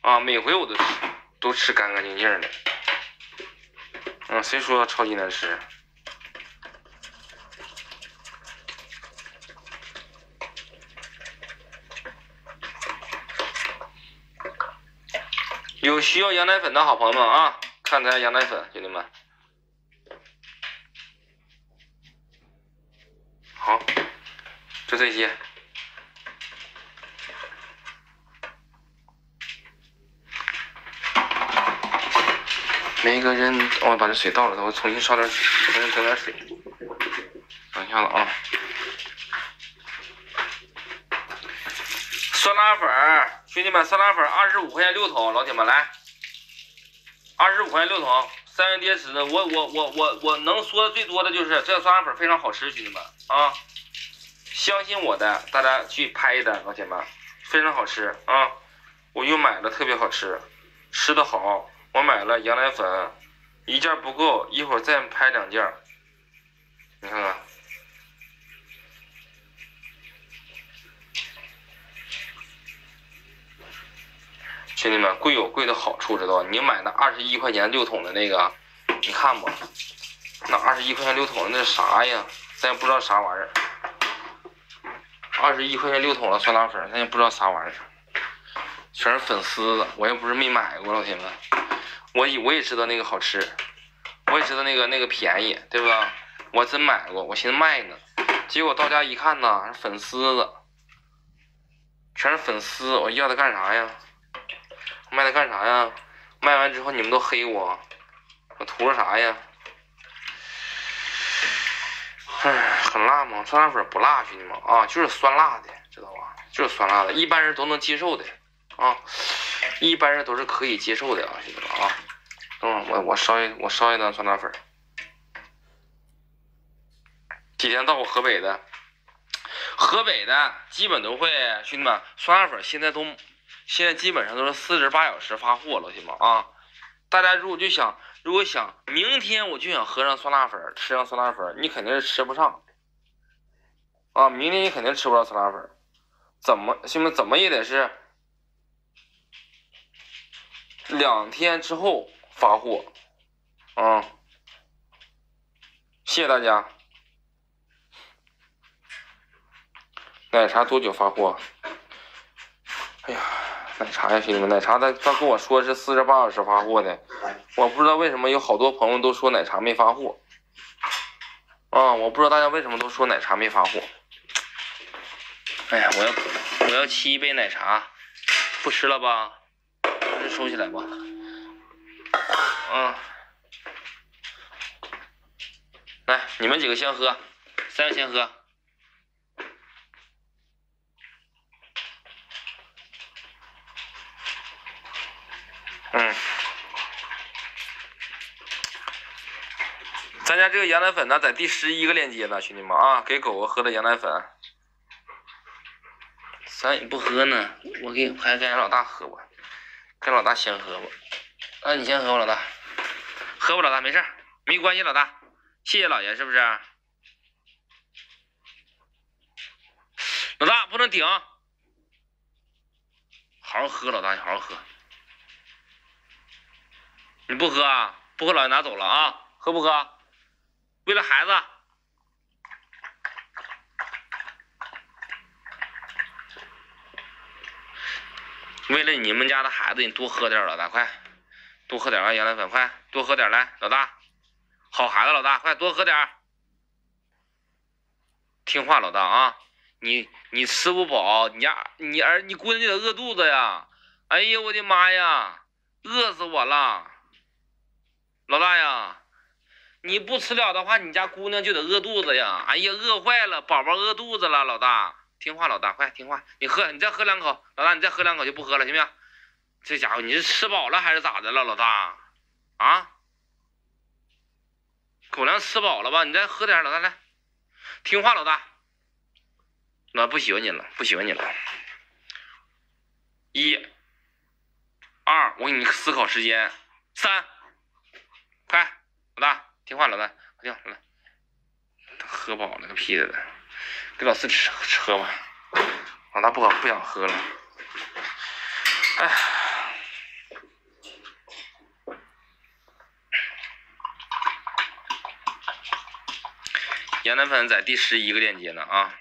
啊，每回我都吃都吃干干净净的。嗯，谁说超级难吃？有需要羊奶粉的好朋友们啊，看咱家羊奶粉，兄弟们。好，就这些。每个人，我把这水倒了，我重新烧点水，重新整点水。等一下子啊！酸辣粉，兄弟们，酸辣粉二十五块钱六桶，老铁们来，二十五块钱六桶，三元叠池的，我我我我我能说的最多的就是这个酸辣粉非常好吃，兄弟们啊，相信我的，大家去拍一单，老铁们，非常好吃啊，我又买了，特别好吃，吃的好，我买了羊奶粉，一件不够，一会儿再拍两件，你看看。兄弟们，贵有贵的好处，知道吧？你买那二十一块钱六桶的那个，你看吧，那二十一块钱六桶的那是啥呀？咱也不知道啥玩意儿。二十一块钱六桶的酸辣粉，咱也不知道啥玩意儿，全是粉丝的。我也不是没买过，老铁们，我以我也知道那个好吃，我也知道那个那个便宜，对吧？我真买过，我寻思卖呢，结果到家一看呢，是粉丝子，全是粉丝，我要它干啥呀？卖它干啥呀？卖完之后你们都黑我，我图了啥呀？唉，很辣吗？酸辣粉不辣，兄弟们啊，就是酸辣的，知道吧？就是酸辣的，一般人都能接受的啊，一般人都是可以接受的啊，兄弟们啊。等会我我烧一我烧一单酸辣粉。几天到过河北的，河北的基本都会，兄弟们，酸辣粉现在都。现在基本上都是四十八小时发货，老铁们啊！大家如果就想，如果想明天我就想喝上酸辣粉，吃上酸辣粉，你肯定是吃不上啊！明天你肯定吃不着酸辣粉，怎么兄弟们怎么也得是两天之后发货啊！谢谢大家。奶茶多久发货？哎呀！奶茶呀，兄弟们，奶茶他他跟我说是四十八小时发货的，我不知道为什么有好多朋友都说奶茶没发货，啊，我不知道大家为什么都说奶茶没发货。哎呀，我要我要沏一杯奶茶，不吃了吧？这收起来吧。嗯，来，你们几个先喝，三个先喝。嗯，咱家这个羊奶粉呢，在第十一个链接呢，兄弟们啊，给狗狗喝的羊奶粉。咱也不喝呢，我给还给俺老大喝吧，给老大先喝吧。啊，你先喝吧，老大。喝吧，老大，没事没关系，老大。谢谢老爷，是不是？老大不能顶，好好喝，老大，你好好喝。你不喝啊？不喝，老爷拿走了啊！喝不喝？为了孩子，为了你们家的孩子，你多喝点，老大快，多喝点啊！羊奶粉，快多喝点来，老大，好孩子，老大快多喝点，听话，老大啊！你你吃不饱，你家你儿你姑娘就得饿肚子呀！哎呀，我的妈呀，饿死我了！老大呀，你不吃了的话，你家姑娘就得饿肚子呀！哎呀，饿坏了，宝宝饿肚子了。老大，听话，老大，快听话，你喝，你再喝两口。老大，你再喝两口就不喝了，行不行？这家伙，你是吃饱了还是咋的了，老大？啊？狗粮吃饱了吧？你再喝点，老大来，听话，老大。老大不喜欢你了，不喜欢你了。一、二，我给你思考时间。三。快，老大，听话，老大，快听，来，喝饱了个屁的，给老四吃喝吧。老大不喝，不想喝了。哎，羊奶粉在第十一个链接呢啊。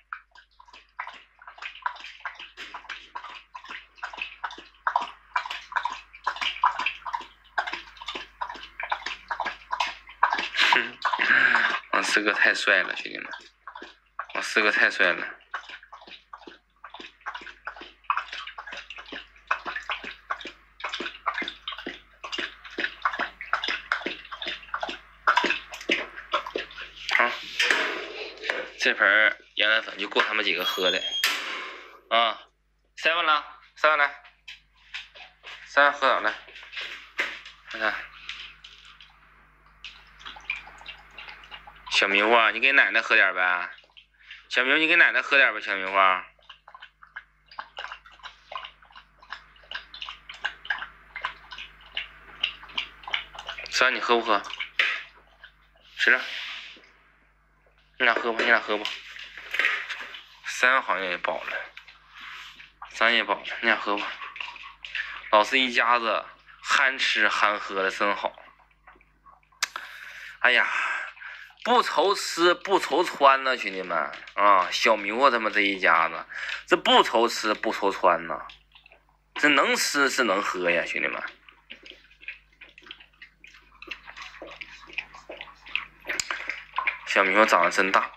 我四哥太帅了，兄弟们，我四哥太帅了。好，这盆羊奶粉就够他们几个喝的。啊，塞完了，塞完来，三喝点来，看看。小迷糊，你给奶奶喝点呗。小明，你给奶奶喝点吧，小迷糊。三，你喝不喝？吃着，你俩喝吧，你俩喝吧。三好像也饱了，三也饱了，你俩喝吧。老四一家子憨吃憨喝的真好。哎呀，不愁吃不愁穿呢，兄弟们啊！小迷糊他们这一家子，这不愁吃不愁穿呢，这能吃是能喝呀，兄弟们。小迷糊长得真大，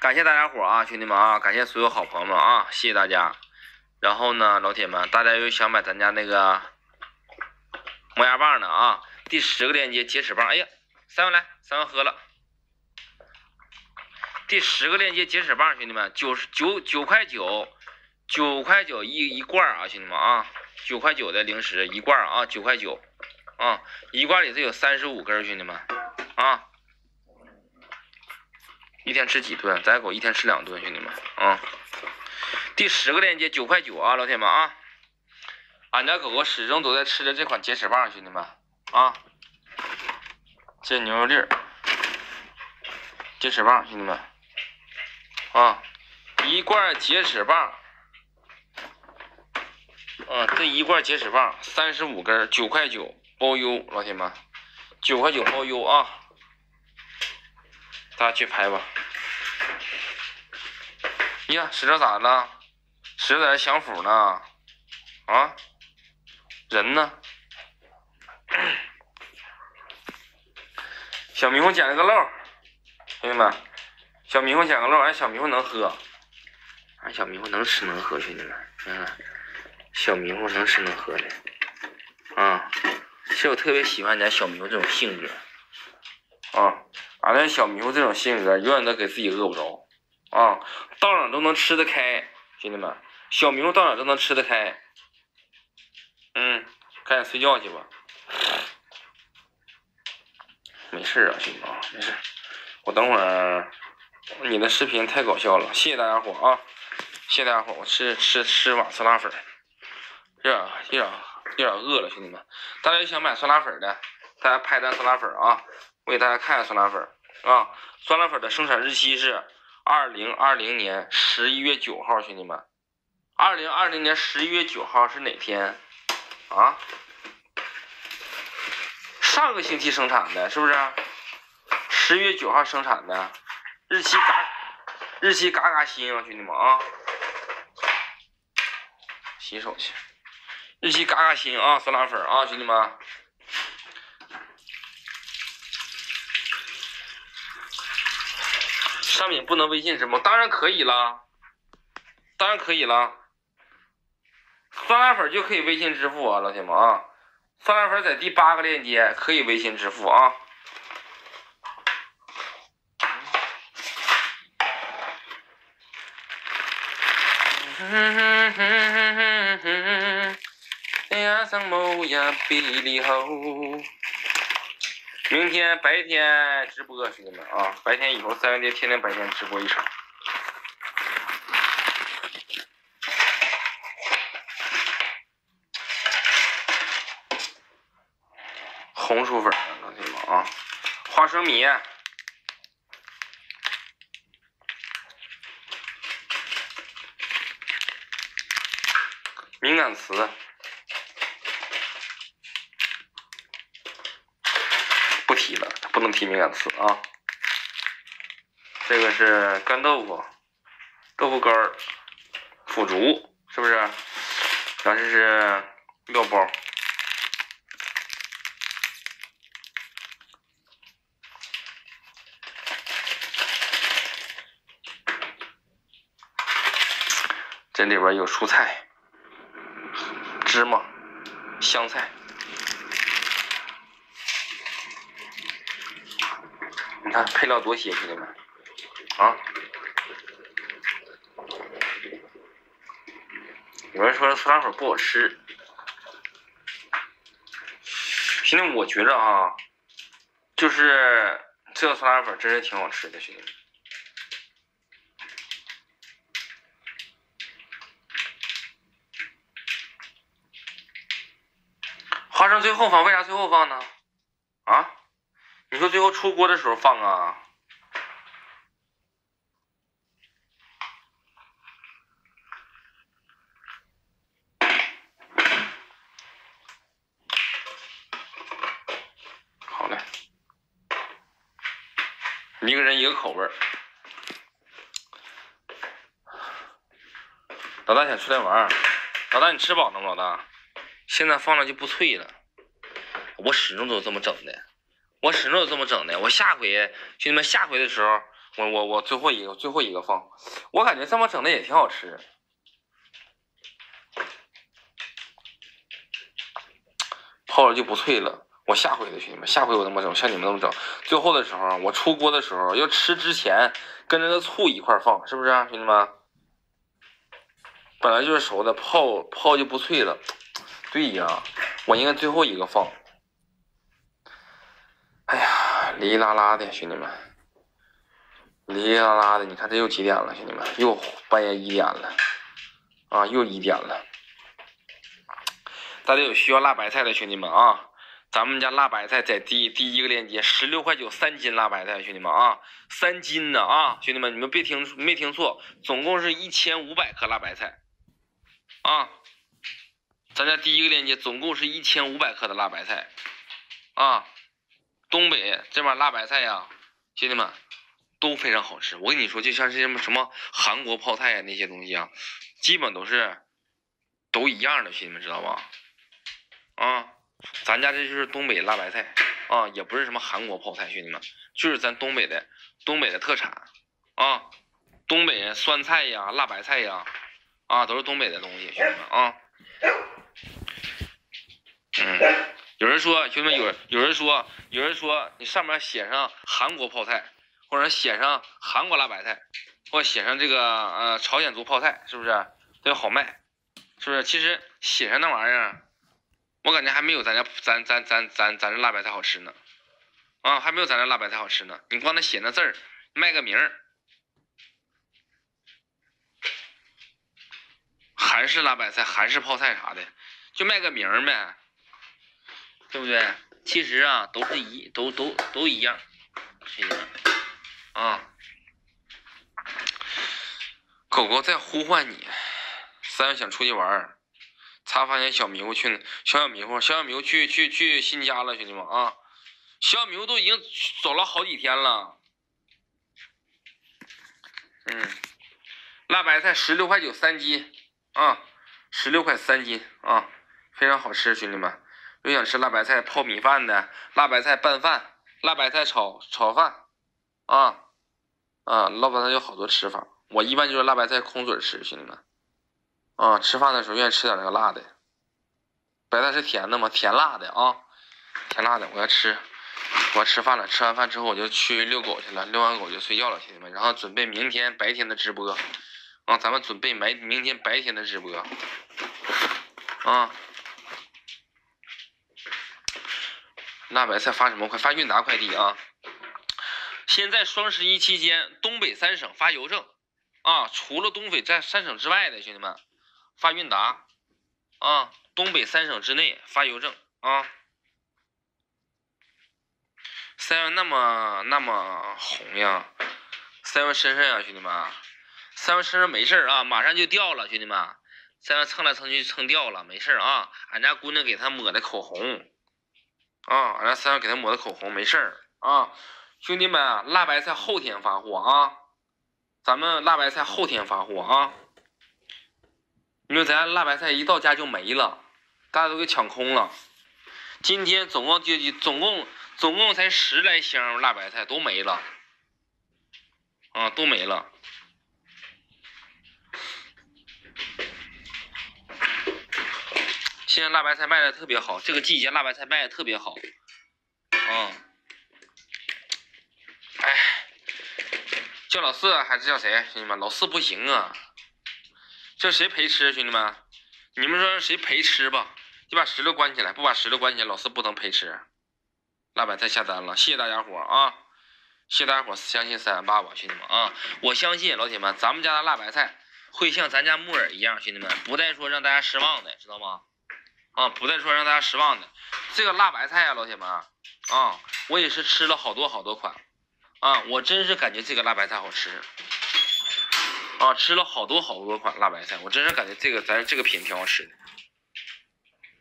感谢大家伙啊，兄弟们啊，感谢所有好朋友们啊，谢谢大家。然后呢，老铁们，大家有想买咱家那个磨牙棒的啊？第十个链接洁齿棒，哎呀，三万来，三万喝了。第十个链接洁齿棒，兄弟们，九十九九块九，九块九一一罐啊，兄弟们啊，九块九的零食一罐啊，九块九啊，一罐里头有三十五根，兄弟们啊。一天吃几顿？咱狗一天吃两顿，兄弟们啊！第十个链接九块九啊，老铁们啊！俺家狗狗始终都在吃着这款洁齿棒，兄弟们啊！这牛肉粒儿，洁齿棒，兄弟们啊！一罐洁齿棒，啊，这一罐洁齿棒三十五根，九块九包邮，老铁们，九块九包邮啊！大家去拍吧。呀，石头咋了？石头在这享福呢。啊？人呢？小迷糊捡了个漏，兄弟们，小迷糊捡个漏，俺小迷糊能喝，俺小迷糊能吃能喝，兄弟们，嗯，小迷糊能吃能喝的，啊，其实我特别喜欢俺家小迷糊这种性格，啊。俺这小迷糊这种性格，永远都给自己饿不着，啊，到哪都能吃得开，兄弟们，小明到哪都能吃得开，嗯，赶紧睡觉去吧，没事啊，兄弟们，没事，我等会儿，你的视频太搞笑了，谢谢大家伙啊，谢谢大家伙，我吃吃吃碗酸辣粉，有点有点有点饿了，兄弟们，大家想买酸辣粉的，大家拍单酸辣粉啊。我给大家看一下酸辣粉啊，酸辣粉的生产日期是二零二零年十一月九号，兄弟们，二零二零年十一月九号是哪天啊？上个星期生产的，是不是？十一月九号生产的，日期嘎，日期嘎嘎新啊，兄弟们啊！洗手去，日期嘎嘎新啊，酸辣粉啊，兄弟们。商品不能微信支付，当然可以啦，当然可以了。酸辣粉就可以微信支付啊，老铁们啊！酸辣粉在第八个链接可以微信支付啊。明天白天直播，兄弟们啊！白天以后三元节天天白天直播一场。红薯粉，老铁们啊！花生米，敏感词。提了，不能提敏感词啊。这个是干豆腐、豆腐干儿、腐竹，是不是？然后这是料包。这里边有蔬菜、芝麻、香菜。你看配料多些，兄弟们，啊！有人说这酸辣粉不好吃，兄弟们，我觉着啊，就是这个酸辣粉真是挺好吃的，兄弟们。花生最后放，为啥最后放呢？你说最后出锅的时候放啊？好嘞，一个人一个口味儿。老大想出来玩儿，老大你吃饱了吗？老大？现在放了就不脆了，我始终都这么整的，我始终都这么整的。我下回兄弟们下回的时候，我我我最后一个最后一个放，我感觉这么整的也挺好吃，泡了就不脆了。我下回的兄弟们，下回我这么整，像你们那么整。最后的时候，我出锅的时候要吃之前跟这个醋一块放，是不是，兄弟们？本来就是熟的，泡泡就不脆了。对呀，我应该最后一个放。哩哩啦啦的，兄弟们，哩哩啦啦的，你看这又几点了，兄弟们，又半夜一点了，啊，又一点了。大家有需要辣白菜的兄弟们啊，咱们家辣白菜在第第一个链接，十六块九三斤辣白菜，兄弟们啊，三斤呢啊，兄弟们你们别听没听错，总共是一千五百克辣白菜，啊。咱家第一个链接总共是一千五百克的辣白菜，啊，东北这边辣白菜呀，兄弟们都非常好吃。我跟你说，就像是什么什么韩国泡菜呀那些东西啊，基本都是都一样的，兄弟们知道吧？啊，咱家这就是东北辣白菜啊，也不是什么韩国泡菜，兄弟们，就是咱东北的东北的特产啊，东北酸菜呀、辣白菜呀，啊，都是东北的东西，兄弟们啊。嗯，有人说，兄弟们，有有人说，有人说，你上面写上韩国泡菜，或者写上韩国辣白菜，或写上这个呃朝鲜族泡菜，是不是都好卖？是不是？其实写上那玩意儿，我感觉还没有咱家咱咱咱咱咱这辣白菜好吃呢，啊，还没有咱这辣白菜好吃呢。你光那写那字儿，卖个名儿，韩式辣白菜、韩式泡菜啥的，就卖个名儿呗。对不对？其实啊，都是一都都都一样，一样啊。狗狗在呼唤你，三月想出去玩儿，才发现小迷糊去小小迷糊小小迷糊去去去新家了，兄弟们啊！小小迷糊都已经走了好几天了。嗯，辣白菜十六块九三斤啊，十六块三斤啊，非常好吃，兄弟们。有想吃辣白菜泡米饭的，辣白菜拌饭，辣白菜炒炒饭，啊啊，辣白菜有好多吃法。我一般就是辣白菜空嘴吃，兄弟们，啊，吃饭的时候愿意吃点那个辣的。白菜是甜的吗？甜辣的啊，甜辣的。我要吃，我要吃饭了。吃完饭之后我就去遛狗去了，遛完狗就睡觉了，兄弟们。然后准备明天白天的直播，啊，咱们准备买明天白天的直播，啊。辣白菜发什么快？发韵达快递啊！现在双十一期间，东北三省发邮政啊，除了东北在三省之外的兄弟们，发韵达啊，东北三省之内发邮政啊。三元那么那么红呀？三元身上呀，兄弟们，三元身上没事啊，马上就掉了，兄弟们，三元蹭来蹭去蹭掉了，没事啊，俺家姑娘给他抹的口红。啊，俺家三万给他抹的口红没事儿啊，兄弟们，辣白菜后天发货啊，咱们辣白菜后天发货啊，因为咱辣白菜一到家就没了，大家都给抢空了，今天总共就总共总共才十来箱辣白菜都没了，啊，都没了。现在辣白菜卖的特别好，这个季节辣白菜卖的特别好，嗯，哎，叫老四还是叫谁？兄弟们，老四不行啊，叫谁陪吃？兄弟们，你们说谁陪吃吧？你把石榴关起来，不把石榴关起来，老四不能陪吃。辣白菜下单了，谢谢大家伙啊！谢谢大家伙相信三八吧，兄弟们啊！我相信老铁们，咱们家的辣白菜会像咱家木耳一样，兄弟们不带说让大家失望的，知道吗？啊，不带说让大家失望的。这个辣白菜啊，老铁们啊，我也是吃了好多好多款啊，我真是感觉这个辣白菜好吃啊，吃了好多好多款辣白菜，我真是感觉这个咱这个品挺好吃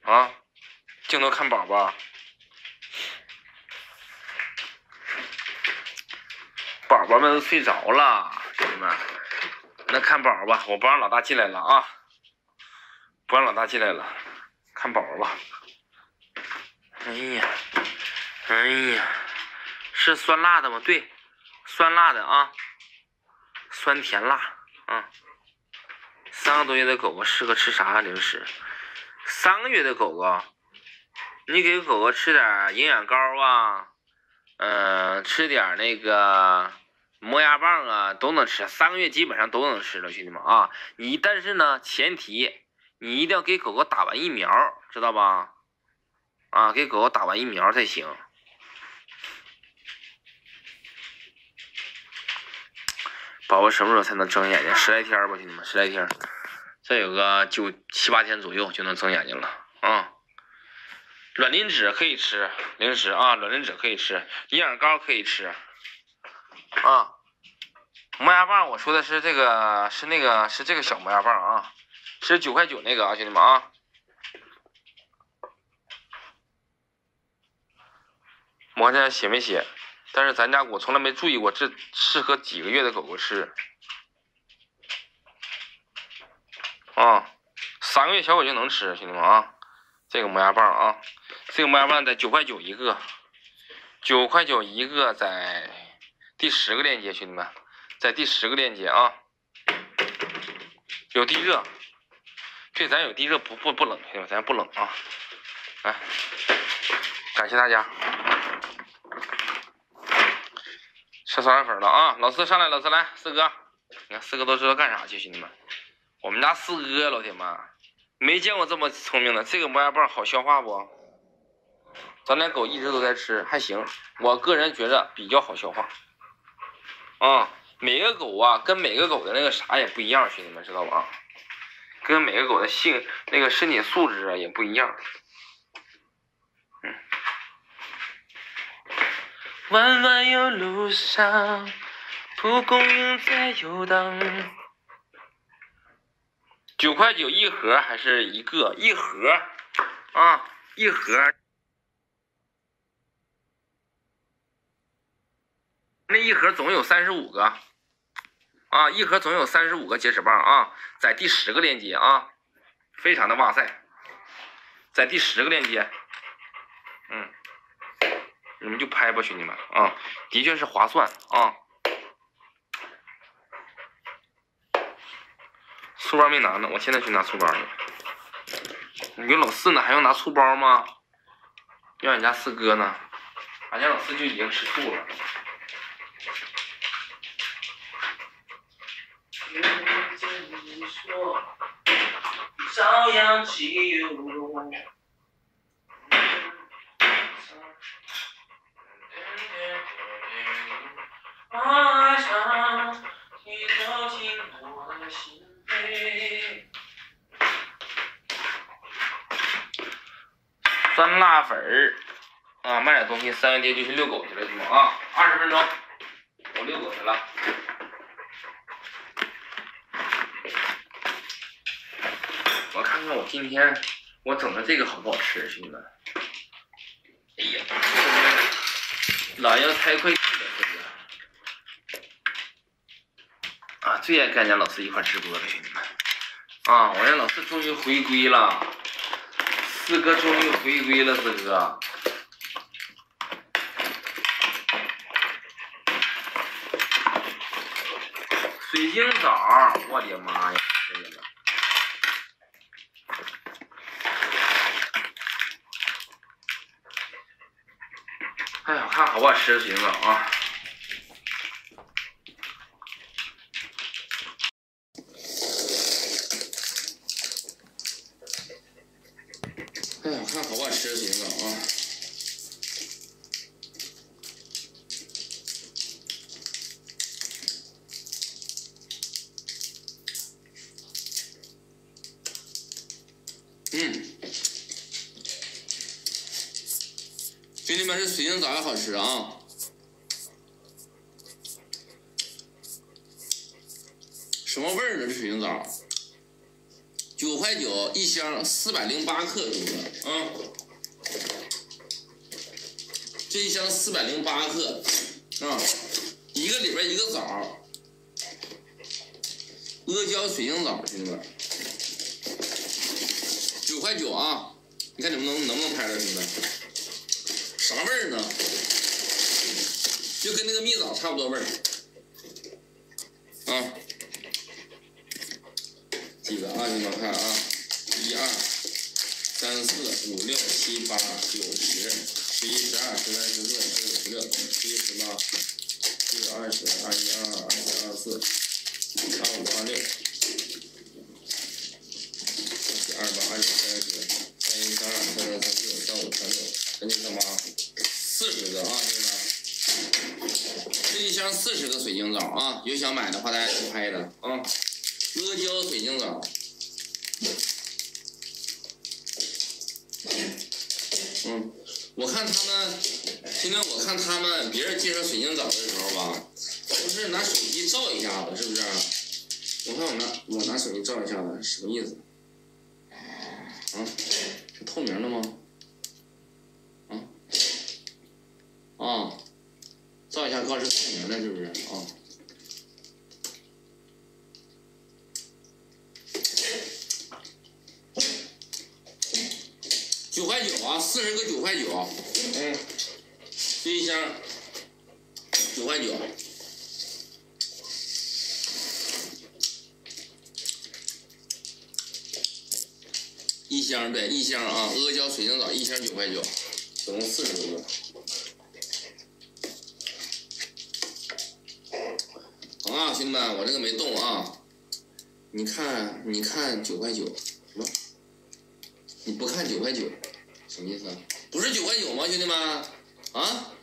的啊。镜头看宝宝。宝宝们都睡着了，兄弟们，那看宝吧，我不让老大进来了啊，不让老大进来了，看宝吧。哎呀，哎呀，是酸辣的吗？对，酸辣的啊，酸甜辣啊。三个多月的狗狗适合吃啥零食？三个月的狗狗，你给狗狗吃点营养膏啊。嗯，吃点那个磨牙棒啊，都能吃。三个月基本上都能吃了，兄弟们啊！你但是呢，前提你一定要给狗狗打完疫苗，知道吧？啊，给狗狗打完疫苗才行。宝宝什么时候才能睁眼睛？十来天吧，兄弟们，十来天，再有个就七八天左右就能睁眼睛了啊。卵磷脂可以吃零食啊，卵磷脂可以吃，营养膏可以吃啊。磨牙棒，我说的是这个，是那个，是这个小磨牙棒啊，是九块九那个啊，兄弟们啊。我看写没写？但是咱家我从来没注意过，这适合几个月的狗狗吃啊？三个月小狗就能吃，兄弟们啊，这个磨牙棒啊。这个磨牙棒在九块九一个，九块九一个，在第十个链接，兄弟们，在第十个链接啊，有地热，对，咱有地热，不不不冷，兄弟们，咱不冷啊，来，感谢大家，吃酸辣粉了啊，老四上来，老四来，四哥，你看四哥都知道干啥去，兄弟们，我们家四哥，老铁们，没见过这么聪明的，这个磨牙棒好消化不？咱俩狗一直都在吃，还行。我个人觉得比较好消化。啊，每个狗啊，跟每个狗的那个啥也不一样，兄弟们知道吧？跟每个狗的性那个身体素质啊也不一样。嗯。弯弯有路上，蒲公英在游荡。九块九一盒还是一个一盒啊？一盒。那一盒总有三十五个，啊，一盒总有三十五个结齿棒啊，在第十个链接啊，非常的哇塞，在第十个链接，嗯，你们就拍吧，兄弟们啊，的确是划算啊。醋包没拿呢，我现在去拿醋包去。你跟老四呢，还用拿醋包吗？要你家四哥呢，俺家老四就已经吃醋了。朝阳起游，爱上你走进我的心扉。酸辣粉儿啊，卖点东西，三元爹就去遛狗去了，兄弟们啊，二十分钟，我遛狗去了。看看我今天我整的这个好不好吃，兄弟们？哎呀，老要拆快递了，这个啊，最爱跟咱老四一块直播了，兄弟们啊！我家老四终于回归了，四哥终于回归了，四哥。水晶枣，我的妈呀！兄弟们看好不好吃就行了啊！哎哎呀，看好不好吃水晶枣啊！嗯，兄弟们，这水晶枣也好吃啊！什么味儿呢？这水晶枣，九块九一箱，四百零八克，兄弟们啊！这一箱四百零八克啊，一个里边一个枣，阿胶水晶枣，兄弟们。九块九啊！你看你们能能不能拍着，兄弟们？啥味儿呢？就跟那个蜜枣差不多味儿。啊，几个啊？你们看啊，一二三四五六七八九十十一十二十三十四十五十六十七十八十九二十二一二二二三二四二五二六。二八二九三十三一三二三三三四三五三六三七三八四十个啊，兄弟们，这一箱四十个水晶枣啊，有想买的话大家去拍着啊。阿胶水晶枣，嗯，我看他们，今天我看他们别人介绍水晶枣的时候吧，不是拿手机照一下子，是不是？我看我拿我拿手机照一下子，什么意思？啊，是透明的吗？啊，啊，照一下告是透明的，是不是？啊，九块九啊，四十个九块九，嗯，这一箱九块九。一箱对，一箱啊，阿胶水晶枣一箱九块九，总共四十多个。好啊，兄弟们，我这个没动啊。你看，你看九块九，什么？你不看九块九，什么意思啊？不是九块九吗，兄弟们？啊？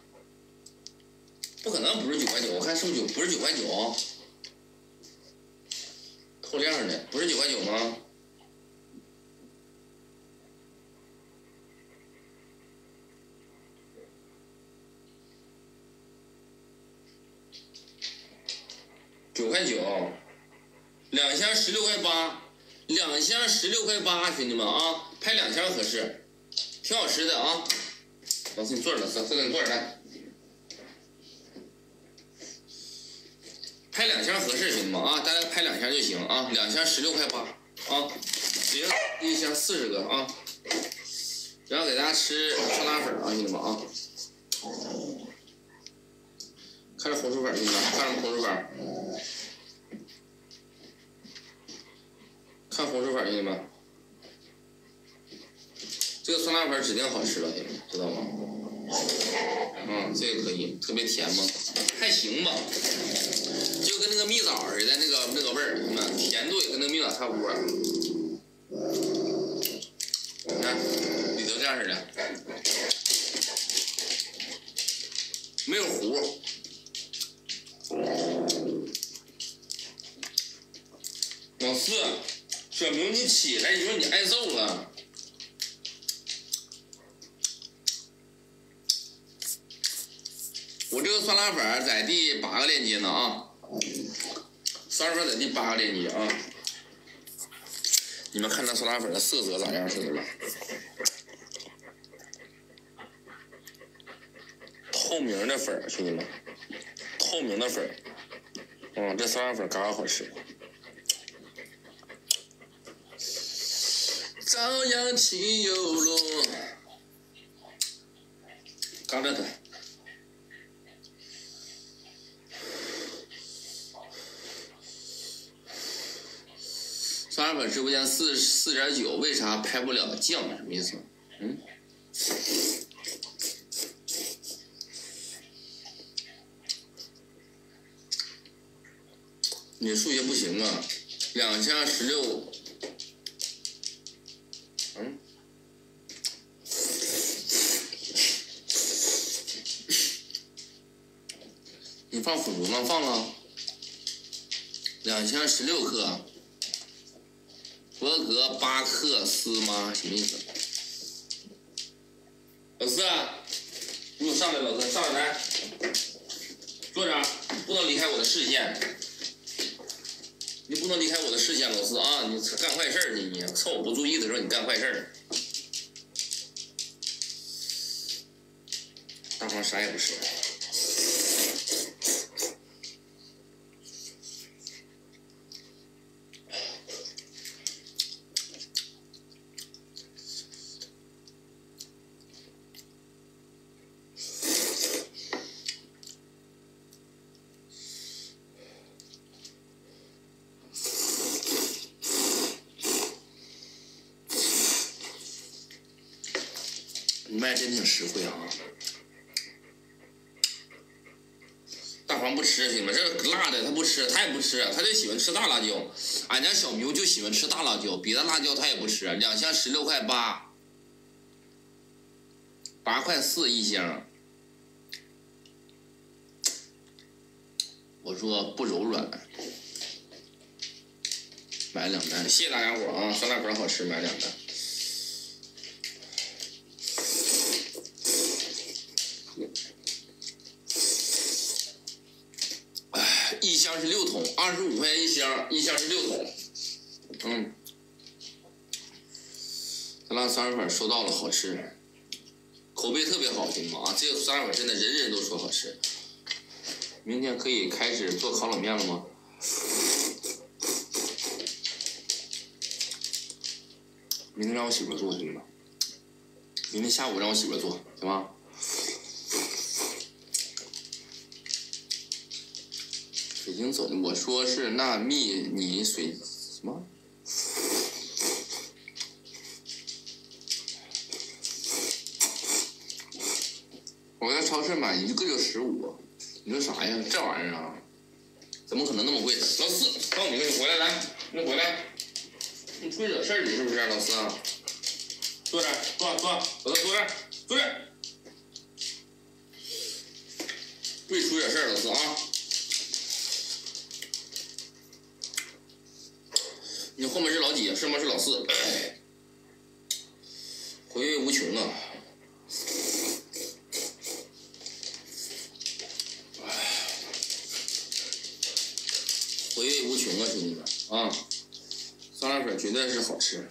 不可能不是九块九，我看是不是九？不是九块九？透亮的，不是九块九吗？九块九，两箱十六块八，两箱十六块八，兄弟们啊，拍两箱合适，挺好吃的啊。老四，你坐着，老四，四你坐着来。拍两箱合适，兄弟们啊，大家拍两箱就行啊，两箱十六块八啊，行，一箱四十个啊，然后给大家吃酸辣粉啊，兄弟们啊。看这红薯粉，兄弟们，看什么红薯粉？看红薯粉，兄弟们，这个酸辣粉指定好吃了，兄弟们，知道吗？嗯，这个可以，特别甜吗？还行吧，就跟那个蜜枣似的，那个那个味儿，兄弟们，甜度也跟那个蜜枣差不多。你看，里头这样似的，没有糊。老四，小明，你起来，你说你挨揍了。我这个酸辣粉在第八个链接呢啊，酸辣粉在第八个链接啊。你们看这酸辣粉的色泽咋样，兄弟们？透明的粉，兄弟们，透明的粉。嗯，这酸辣粉嘎嘎好吃。朝阳起又落，刚着它。刷辣粉直播间四四点九为啥拍不了酱？什么意思？嗯。你数学不行啊两箱十六。嗯。你放腐竹吗？放了两箱十六克博格巴克斯吗？什么意思？老四，给我上来，老四上来来，坐这，不能离开我的视线。你不能离开我的视线，老四啊！你干坏事儿呢，你趁我不注意的时候，你干坏事儿。大黄啥也不是。真挺实惠啊！大黄不吃，兄弟们，这辣的他不吃，他也不吃，他就喜欢吃大辣椒。俺家小牛就喜欢吃大辣椒，别的辣椒他也不吃。两箱十六块八，八块四一箱。我说不柔软，买两单，谢谢大家伙啊！酸辣粉好吃，买两单。二十五块钱一箱，一箱是六桶。嗯，酸辣酸辣粉收到了，好吃，口碑特别好，兄弟们啊！这个酸辣粉真的人人都说好吃。明天可以开始做烤冷面了吗？明天让我媳妇做，兄弟们。明天下午让我媳妇做，行吗？水晶走，我说是那蜜你水什么？我在超市买一个就十五，你说啥呀？这玩意儿啊，怎么可能那么贵？老四，到你了，你回来来，你回来，你出去惹事儿你是不是，老四？坐这儿，坐坐，老四坐这儿，坐这儿，不许出点事儿，老四啊！你后面是老几？上面是老四，回味无穷啊！回味无穷啊，兄弟们啊！酸辣粉绝对是好吃。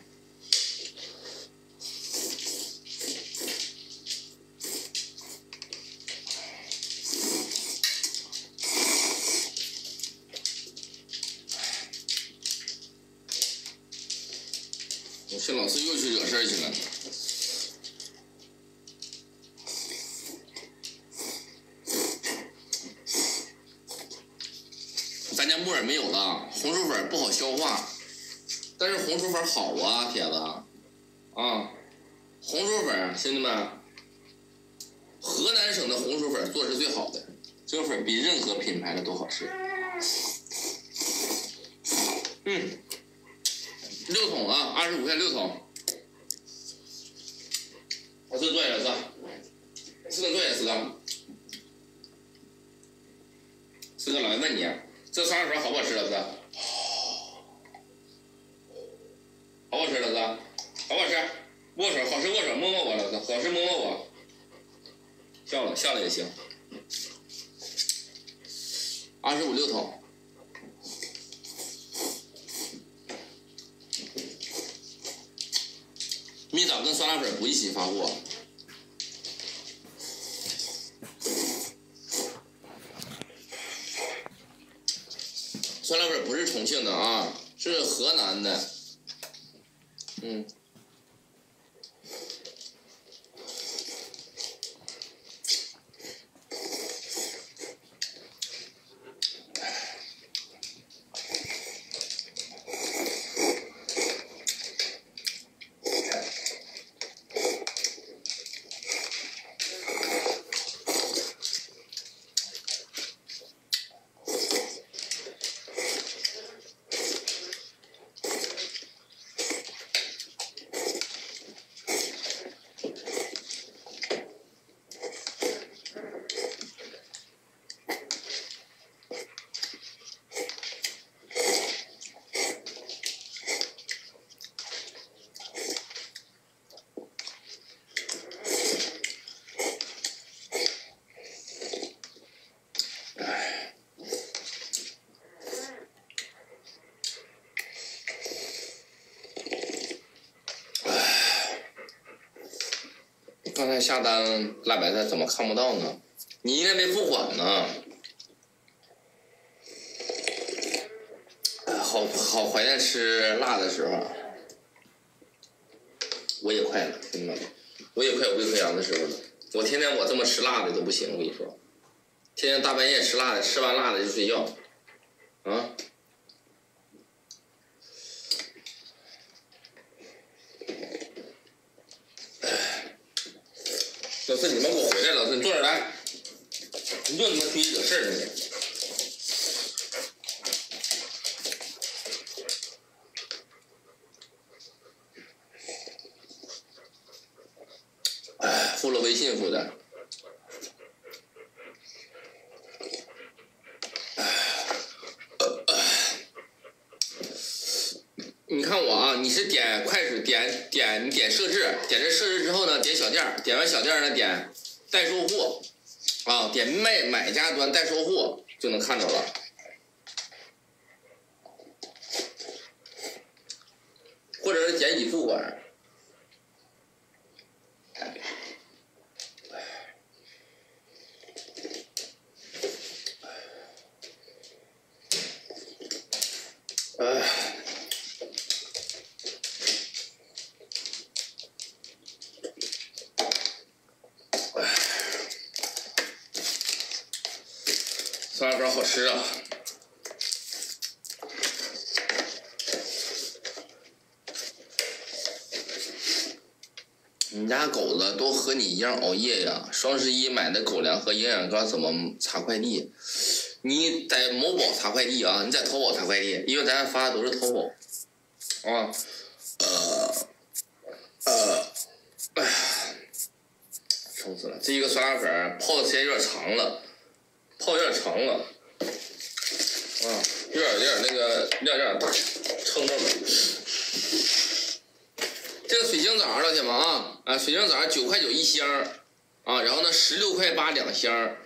不好吃。嗯。六桶啊，二十五块六桶。下单辣白菜怎么看不到呢？你应该没付款呢。好好怀念吃辣的时候，我也快了，兄弟们，我也快有胃溃疡的时候了。我天天我这么吃辣的都不行，我跟你说，天天大半夜吃辣的，吃完辣的就睡觉，啊。老四，你们给我回来！老四，你坐这来，你又他妈出去惹事儿了你！哎，付了微信付的。你看我啊，你是点快手点点你点设置，点这设置之后呢，点小件儿，点完小件儿呢，点代售货，啊，点卖买家端代售货就能看着了，或者是点已付款。哎。酸辣粉好吃啊！你家狗子都和你一样熬夜呀？双十一买的狗粮和营养膏怎么查快递？你在某宝查快递啊？你在淘宝查快递，因为咱发的都是淘宝。啊，呃，呃，哎呀，撑死了！这一个酸辣粉泡的时间有点长了。泡有点长了，啊，有点有点那个量有点大，撑着了。这个水晶枣，老铁们啊，啊，水晶枣九块九一箱，啊，然后呢十六块八两箱，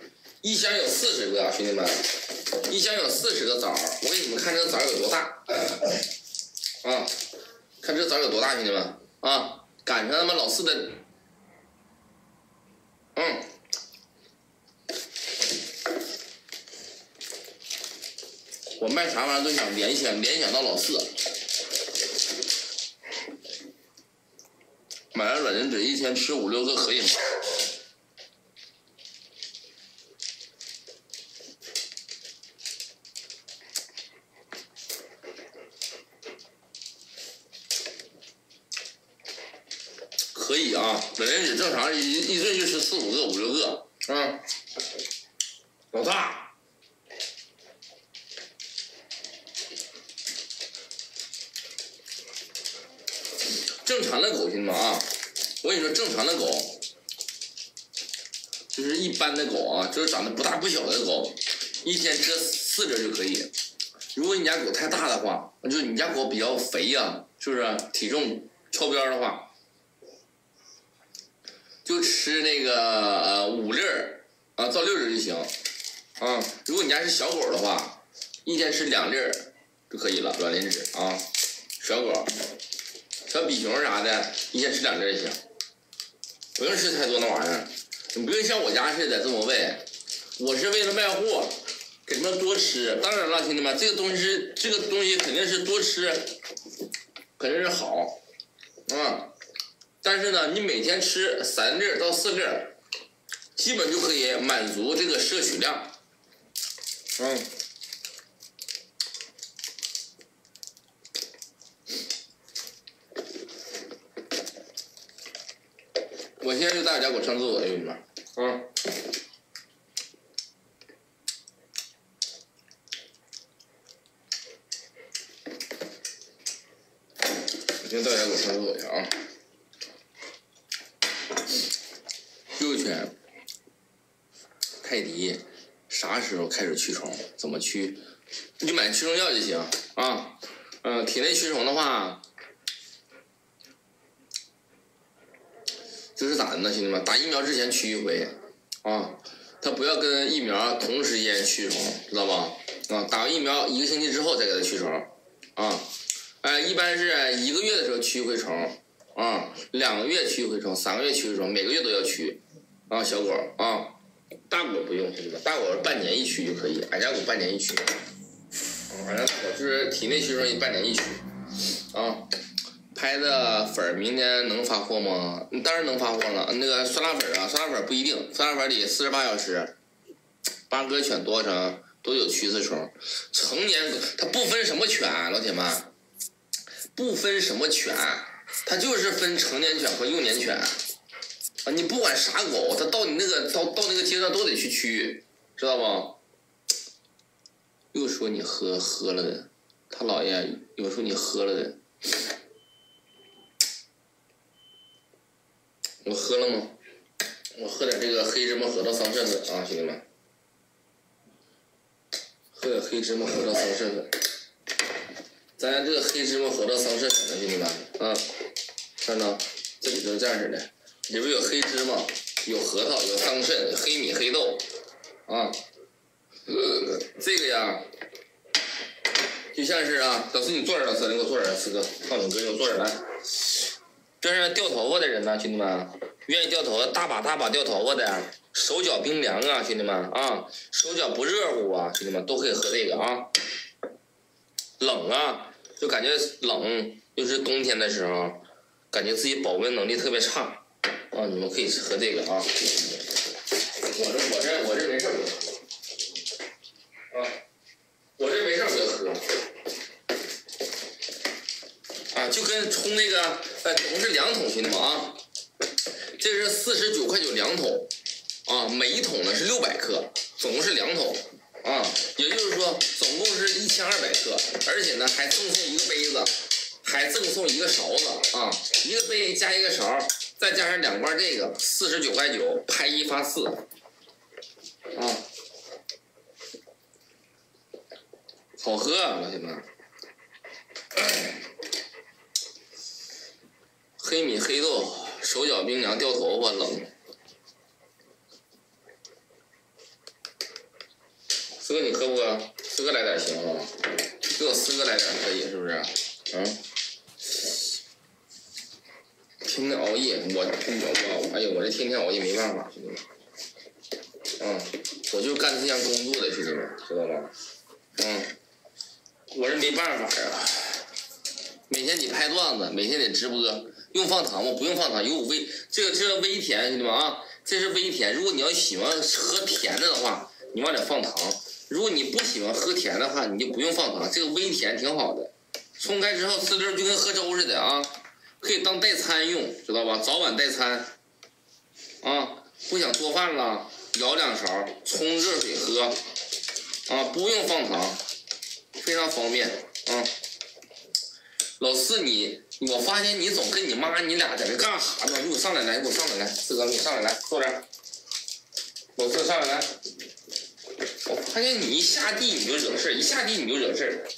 一箱有四十个，兄弟们，一箱有四十个枣。我给你们看这个枣有多大，啊，看这枣有多大，兄弟们，啊，赶上他妈老四的，嗯。我卖啥玩意都想联想联想到老四，买了软磷脂一天吃五六个可以吗？可以啊，软磷脂正常一一顿就吃四五个五六个，啊，老大。正常的狗，兄弟们啊，我跟你说，正常的狗就是一般的狗啊，就是长得不大不小的狗，一天吃四只就可以。如果你家狗太大的话，就是你家狗比较肥呀，是不是？体重超标的话，就吃那个呃五粒儿啊，到六粒就行啊。如果你家是小狗的话，一天吃两粒儿就可以了，软磷脂啊，小狗。小比熊啥的，一天吃两粒就行，不用吃太多那玩意儿。你不用像我家似的这么喂，我是为了卖货，给他们多吃。当然了，兄弟们，这个东西这个东西肯定是多吃，肯定是好，啊。但是呢，你每天吃三粒到四粒，基本就可以满足这个摄取量，嗯。我现在就大家给我上厕所去，你们，啊！我先大家给我上厕所去啊！幼犬泰迪啥时候开始驱虫？怎么驱？你就买驱虫药就行啊！嗯，体内驱虫的话。这是咋的呢，兄弟们？打疫苗之前驱一回，啊，他不要跟疫苗同时间驱虫，知道吧？啊，打完疫苗一个星期之后再给它驱虫，啊，哎，一般是一个月的时候驱一回虫，啊，两个月驱一回虫，三个月驱一回虫，每个月都要驱啊，小狗啊，大狗不用，兄弟们，大狗半年一驱就可以，俺家狗半年一驱，啊，俺家狗就是体内驱虫半年一驱，啊，拍的粉儿明天能发货吗？当然能发货了，那个酸辣粉啊，酸辣粉不一定，酸辣粉得四十八小时，八哥犬多少都有驱刺虫，成年它不分什么犬，老铁们，不分什么犬。它就是分成年犬和幼年犬，啊，你不管啥狗，它到你那个到到那个阶段都得去驱，知道不？又说你喝喝了的，他姥爷又说你喝了的，我喝了吗？我喝点这个黑芝麻核桃桑葚粉啊，兄弟们，喝点黑芝麻核桃桑葚粉。咱家这个黑芝麻核桃桑葚粉呢，兄弟们，啊，看着，这里就是这样式的，里边有黑芝麻，有核桃，有桑葚，黑米、黑豆，啊，这个呀，就像是啊，老师你坐这，老师你给我坐这，四哥，放你哥，给我坐这来。这是掉头发的人呢，兄弟们，愿意掉头发，大把大把掉头发的，手脚冰凉啊，兄弟们啊，手脚不热乎啊，兄弟们都可以喝这个啊。冷啊，就感觉冷，又是冬天的时候，感觉自己保温能力特别差啊！你们可以喝这个啊。我这我这我这没事喝啊，我这没事别喝啊，就跟冲那个总共是两桶，兄弟们啊，这是四十九块九两桶。啊，每一桶呢是六百克，总共是两桶。啊，也就是说，总共是一千二百克，而且呢还赠送一个杯子，还赠送一个勺子。啊，一个杯加一个勺，再加上两罐这个，四十九块九，拍一发四，啊，好喝啊，老铁们，黑米黑豆，手脚冰凉，掉头发冷。四哥，你喝不喝？四哥来点行吗？给我四哥来点可以，是不是？嗯。天天熬夜，我我我，哎呀，我这天天熬夜没办法，兄弟们。嗯，我就干这项工作的，兄弟们，知道吧？嗯，我这没办法呀。每天得拍段子，每天得直播，用放糖吗？不用放糖，有微这个这微甜，兄弟们啊，这是微甜。如果你要喜欢喝甜的的话，你往里放糖。如果你不喜欢喝甜的话，你就不用放糖，这个微甜挺好的。冲开之后滋溜就跟喝粥似的啊，可以当代餐用，知道吧？早晚代餐。啊，不想做饭了，舀两勺，冲热水喝。啊，不用放糖，非常方便啊。老四你，我发现你总跟你妈你俩在这干啥呢？你给我上来，来，你给我上来，来，四哥，你上来，来，坐这儿。老四上来，来。我发现你一下地你就惹事儿，一下地你就惹事儿。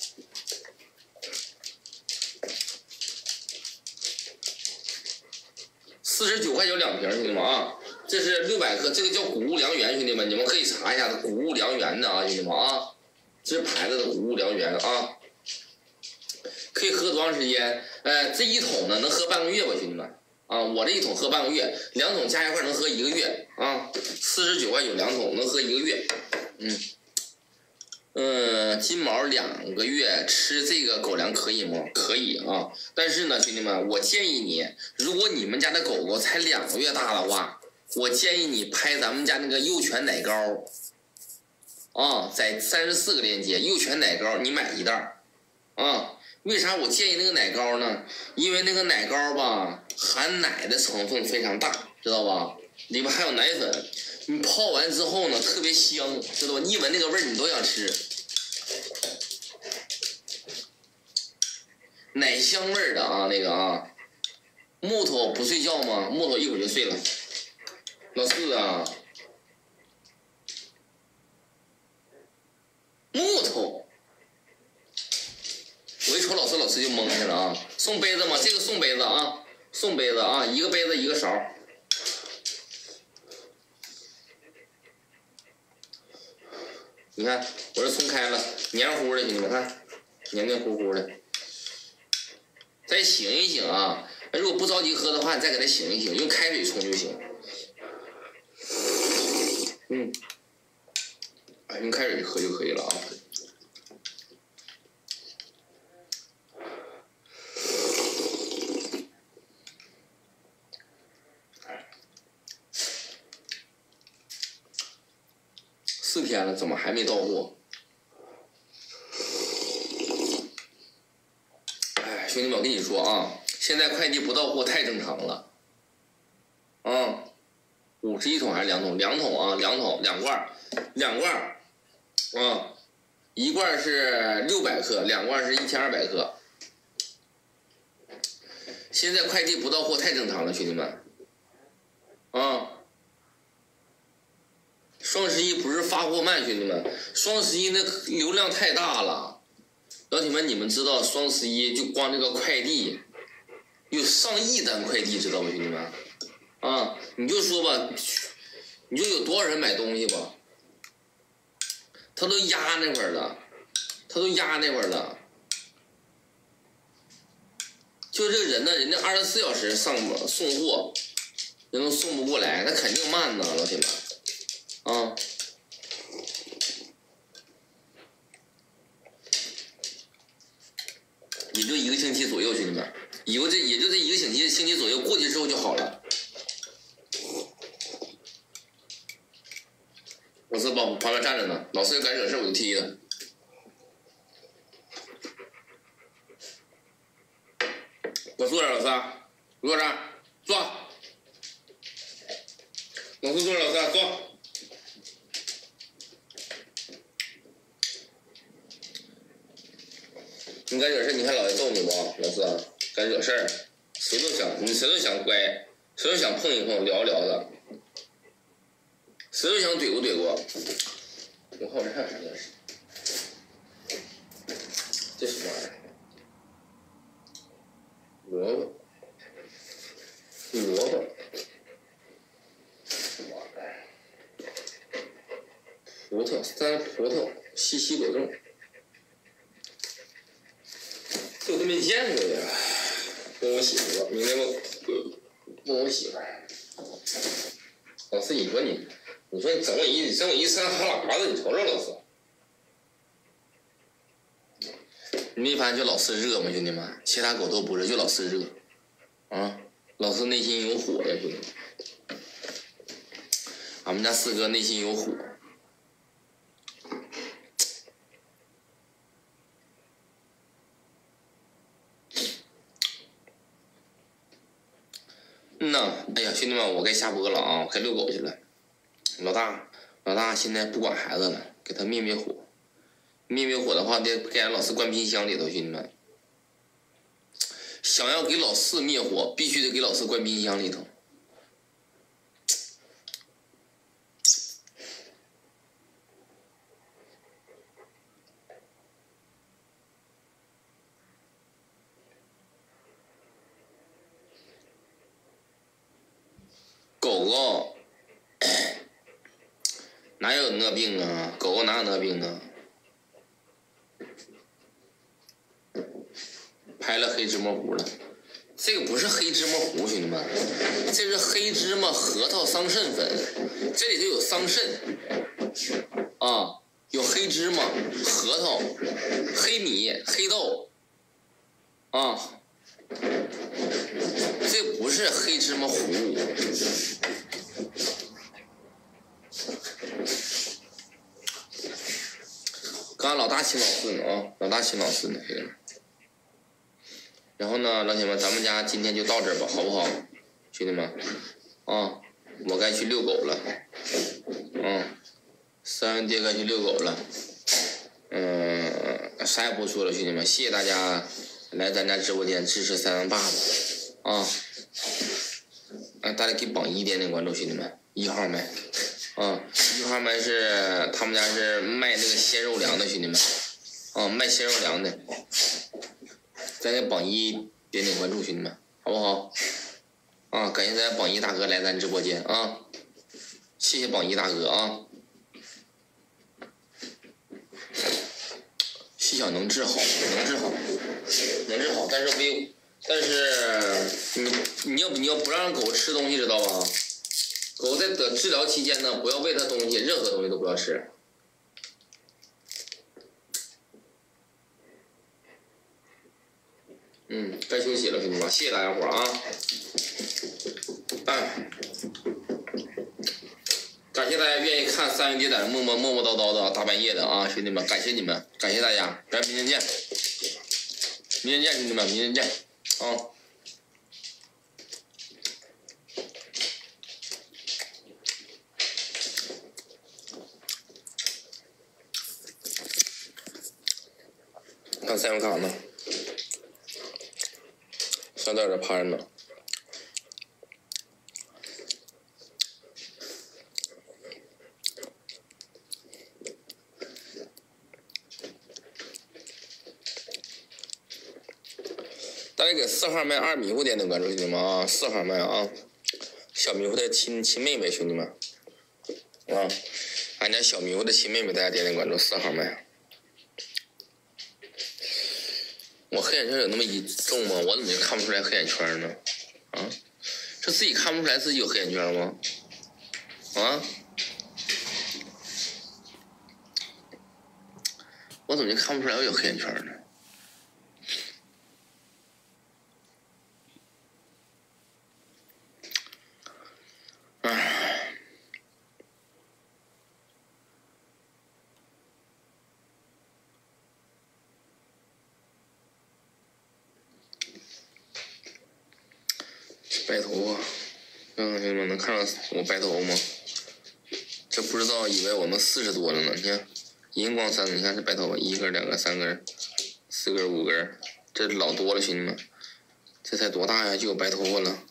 四十九块九两瓶，兄弟们啊，这是六百克，这个叫谷物良缘，兄弟们，你们可以查一下，谷物良缘的啊，兄弟们啊，这是牌子的谷物良缘啊，可以喝多长时间？呃，这一桶呢能喝半个月吧，兄弟们啊，我这一桶喝半个月，两桶加一块能喝一个月啊，四十九块九两桶能喝一个月。嗯，嗯，金毛两个月吃这个狗粮可以吗？可以啊，但是呢，兄弟们，我建议你，如果你们家的狗狗才两个月大的话，我建议你拍咱们家那个幼犬奶膏，啊，在三十四个链接，幼犬奶膏你买一袋啊，为啥我建议那个奶糕呢？因为那个奶糕吧，含奶的成分非常大，知道吧？里面还有奶粉。你泡完之后呢，特别香，知道吧？你一闻那个味儿，你都想吃。奶香味儿的啊，那个啊，木头不睡觉吗？木头一会儿就睡了。老四啊，木头，我一瞅老四，老四就懵去了啊。送杯子吗？这个送杯子啊，送杯子啊，一个杯子一个勺。你看，我这冲开了，黏糊的，兄弟们看，黏黏糊糊的。再醒一醒啊！如果不着急喝的话，你再给它醒一醒，用开水冲就行。嗯，用开水喝就可以了啊。四天了，怎么还没到货？哎，兄弟们，我跟你说啊，现在快递不到货太正常了。啊，五十一桶还是两桶？两桶啊，两桶，两罐，两罐儿。啊，一罐是六百克，两罐是一千二百克。现在快递不到货太正常了，兄弟们。啊。双十一不是发货慢，兄弟们，双十一那流量太大了。老铁们，你们知道双十一就光这个快递有上亿单快递，知道吗，兄弟们？啊，你就说吧，你就有多少人买东西吧，他都压那块儿了，他都压那块儿了。就这个人呢，人家二十四小时上送货，人都送不过来，那肯定慢呐，老铁们。啊，也就一个星期左右，兄弟们，以后这也就这一个星期，星期左右过去之后就好了。老四旁旁边站着呢，老四要敢惹事我就踢他。我坐这，老四，坐这，坐。老四坐着，老四坐。你敢惹事你看老爷揍你不？老四，敢惹事，谁都想，你谁都想乖，谁都想碰一碰，聊一聊的，谁都想怼过怼过。我看我这还有啥东西？这什么玩意儿？萝卜，萝卜，什么玩意儿？葡萄，三葡萄，西西果冻。我都没见过呀，问我媳妇吧，明天我问我媳妇。老四，你说你，你说你整我一整我一身哈喇子，你瞅瞅老四。你没发现就老四热吗，兄弟们？其他狗都不热，就老四热。啊，老四内心有火呀，兄弟们。俺们家四哥内心有火。嗯呐，哎呀，兄弟们，我该下播了啊，我该遛狗去了。老大，老大现在不管孩子了，给他灭灭火。灭灭火的话，得给俺老四关冰箱里头，兄弟们。想要给老四灭火，必须得给老四关冰箱里头。狗狗病啊？狗狗哪有那病啊？拍了黑芝麻糊了，这个不是黑芝麻糊，兄弟们，这是黑芝麻核桃桑葚粉，这里头有桑葚啊，有黑芝麻、核桃、黑米、黑豆啊。这不是黑芝麻糊。老大亲老四呢啊，老大亲老四呢，兄弟们。然后呢，老铁们，咱们家今天就到这儿吧，好不好？兄弟们，啊，我该去遛狗了，嗯，三爹该去遛狗了，嗯，啥也不说了，兄弟们，谢谢大家。来咱家直播间支持三王爸爸啊！哎，大家给榜一点点关注，兄弟们，一号麦啊，一号麦是他们家是卖那个鲜肉粮的，兄弟们啊，卖鲜肉粮的，咱给榜一点点关注，兄弟们，好不好？啊，感谢咱榜一大哥来咱直播间啊，谢谢榜一大哥啊。细小能治好，能治好，能治好，但是没有，但是你你要你要不让狗吃东西，知道吧？狗在得治疗期间呢，不要喂它东西，任何东西都不要吃。嗯，该休息了，兄弟们，谢谢大家伙啊！哎，感谢大家愿意看三元叠胆，磨磨磨磨叨叨的，大半夜的啊，兄弟们，感谢你们，感谢大家，咱明天见，明天见，兄弟们，明天见，啊！看信用卡呢，小点儿的趴着呢。大家给四号麦二迷糊点点关注，兄弟们啊！四号麦啊，小迷糊的亲亲妹妹，兄弟们啊，俺家小迷糊的亲妹妹，大家点点关注，四号麦。我黑眼圈有那么一重吗？我怎么就看不出来黑眼圈呢？啊，是自己看不出来自己有黑眼圈吗？啊？我怎么就看不出来我有黑眼圈呢？唉。白头发，看看兄弟们能看上我白头发吗？这不知道以为我们四十多了呢。你看，银光三，你看这白头发，一根、两根、三根、四根、五根，这老多了，兄弟们。这才多大呀，就有白头发了。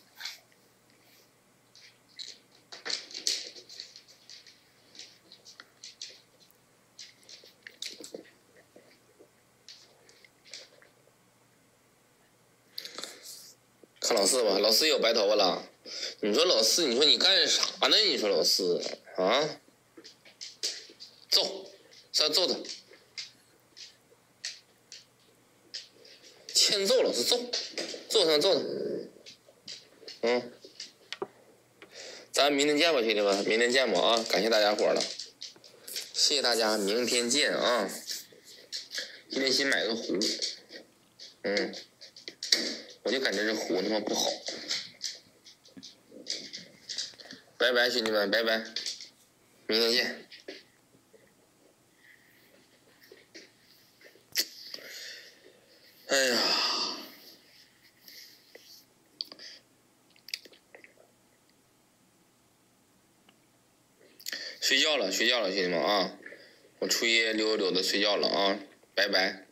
看老四吧，老四有白头发了。你说老四，你说你干啥呢？你说老四啊，揍，再揍他，欠揍老四揍，揍他揍他，嗯，咱明天见吧，兄弟们，明天见吧啊！感谢大家伙了，谢谢大家，明天见啊！今天新买个壶，嗯。我就感觉这壶他妈不好，拜拜，兄弟们，拜拜，明天见。哎呀，睡觉了，睡觉了，兄弟们啊！我出去溜溜达，睡觉了啊！拜拜。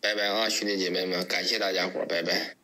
拜拜啊，兄弟姐妹们，感谢大家伙拜拜。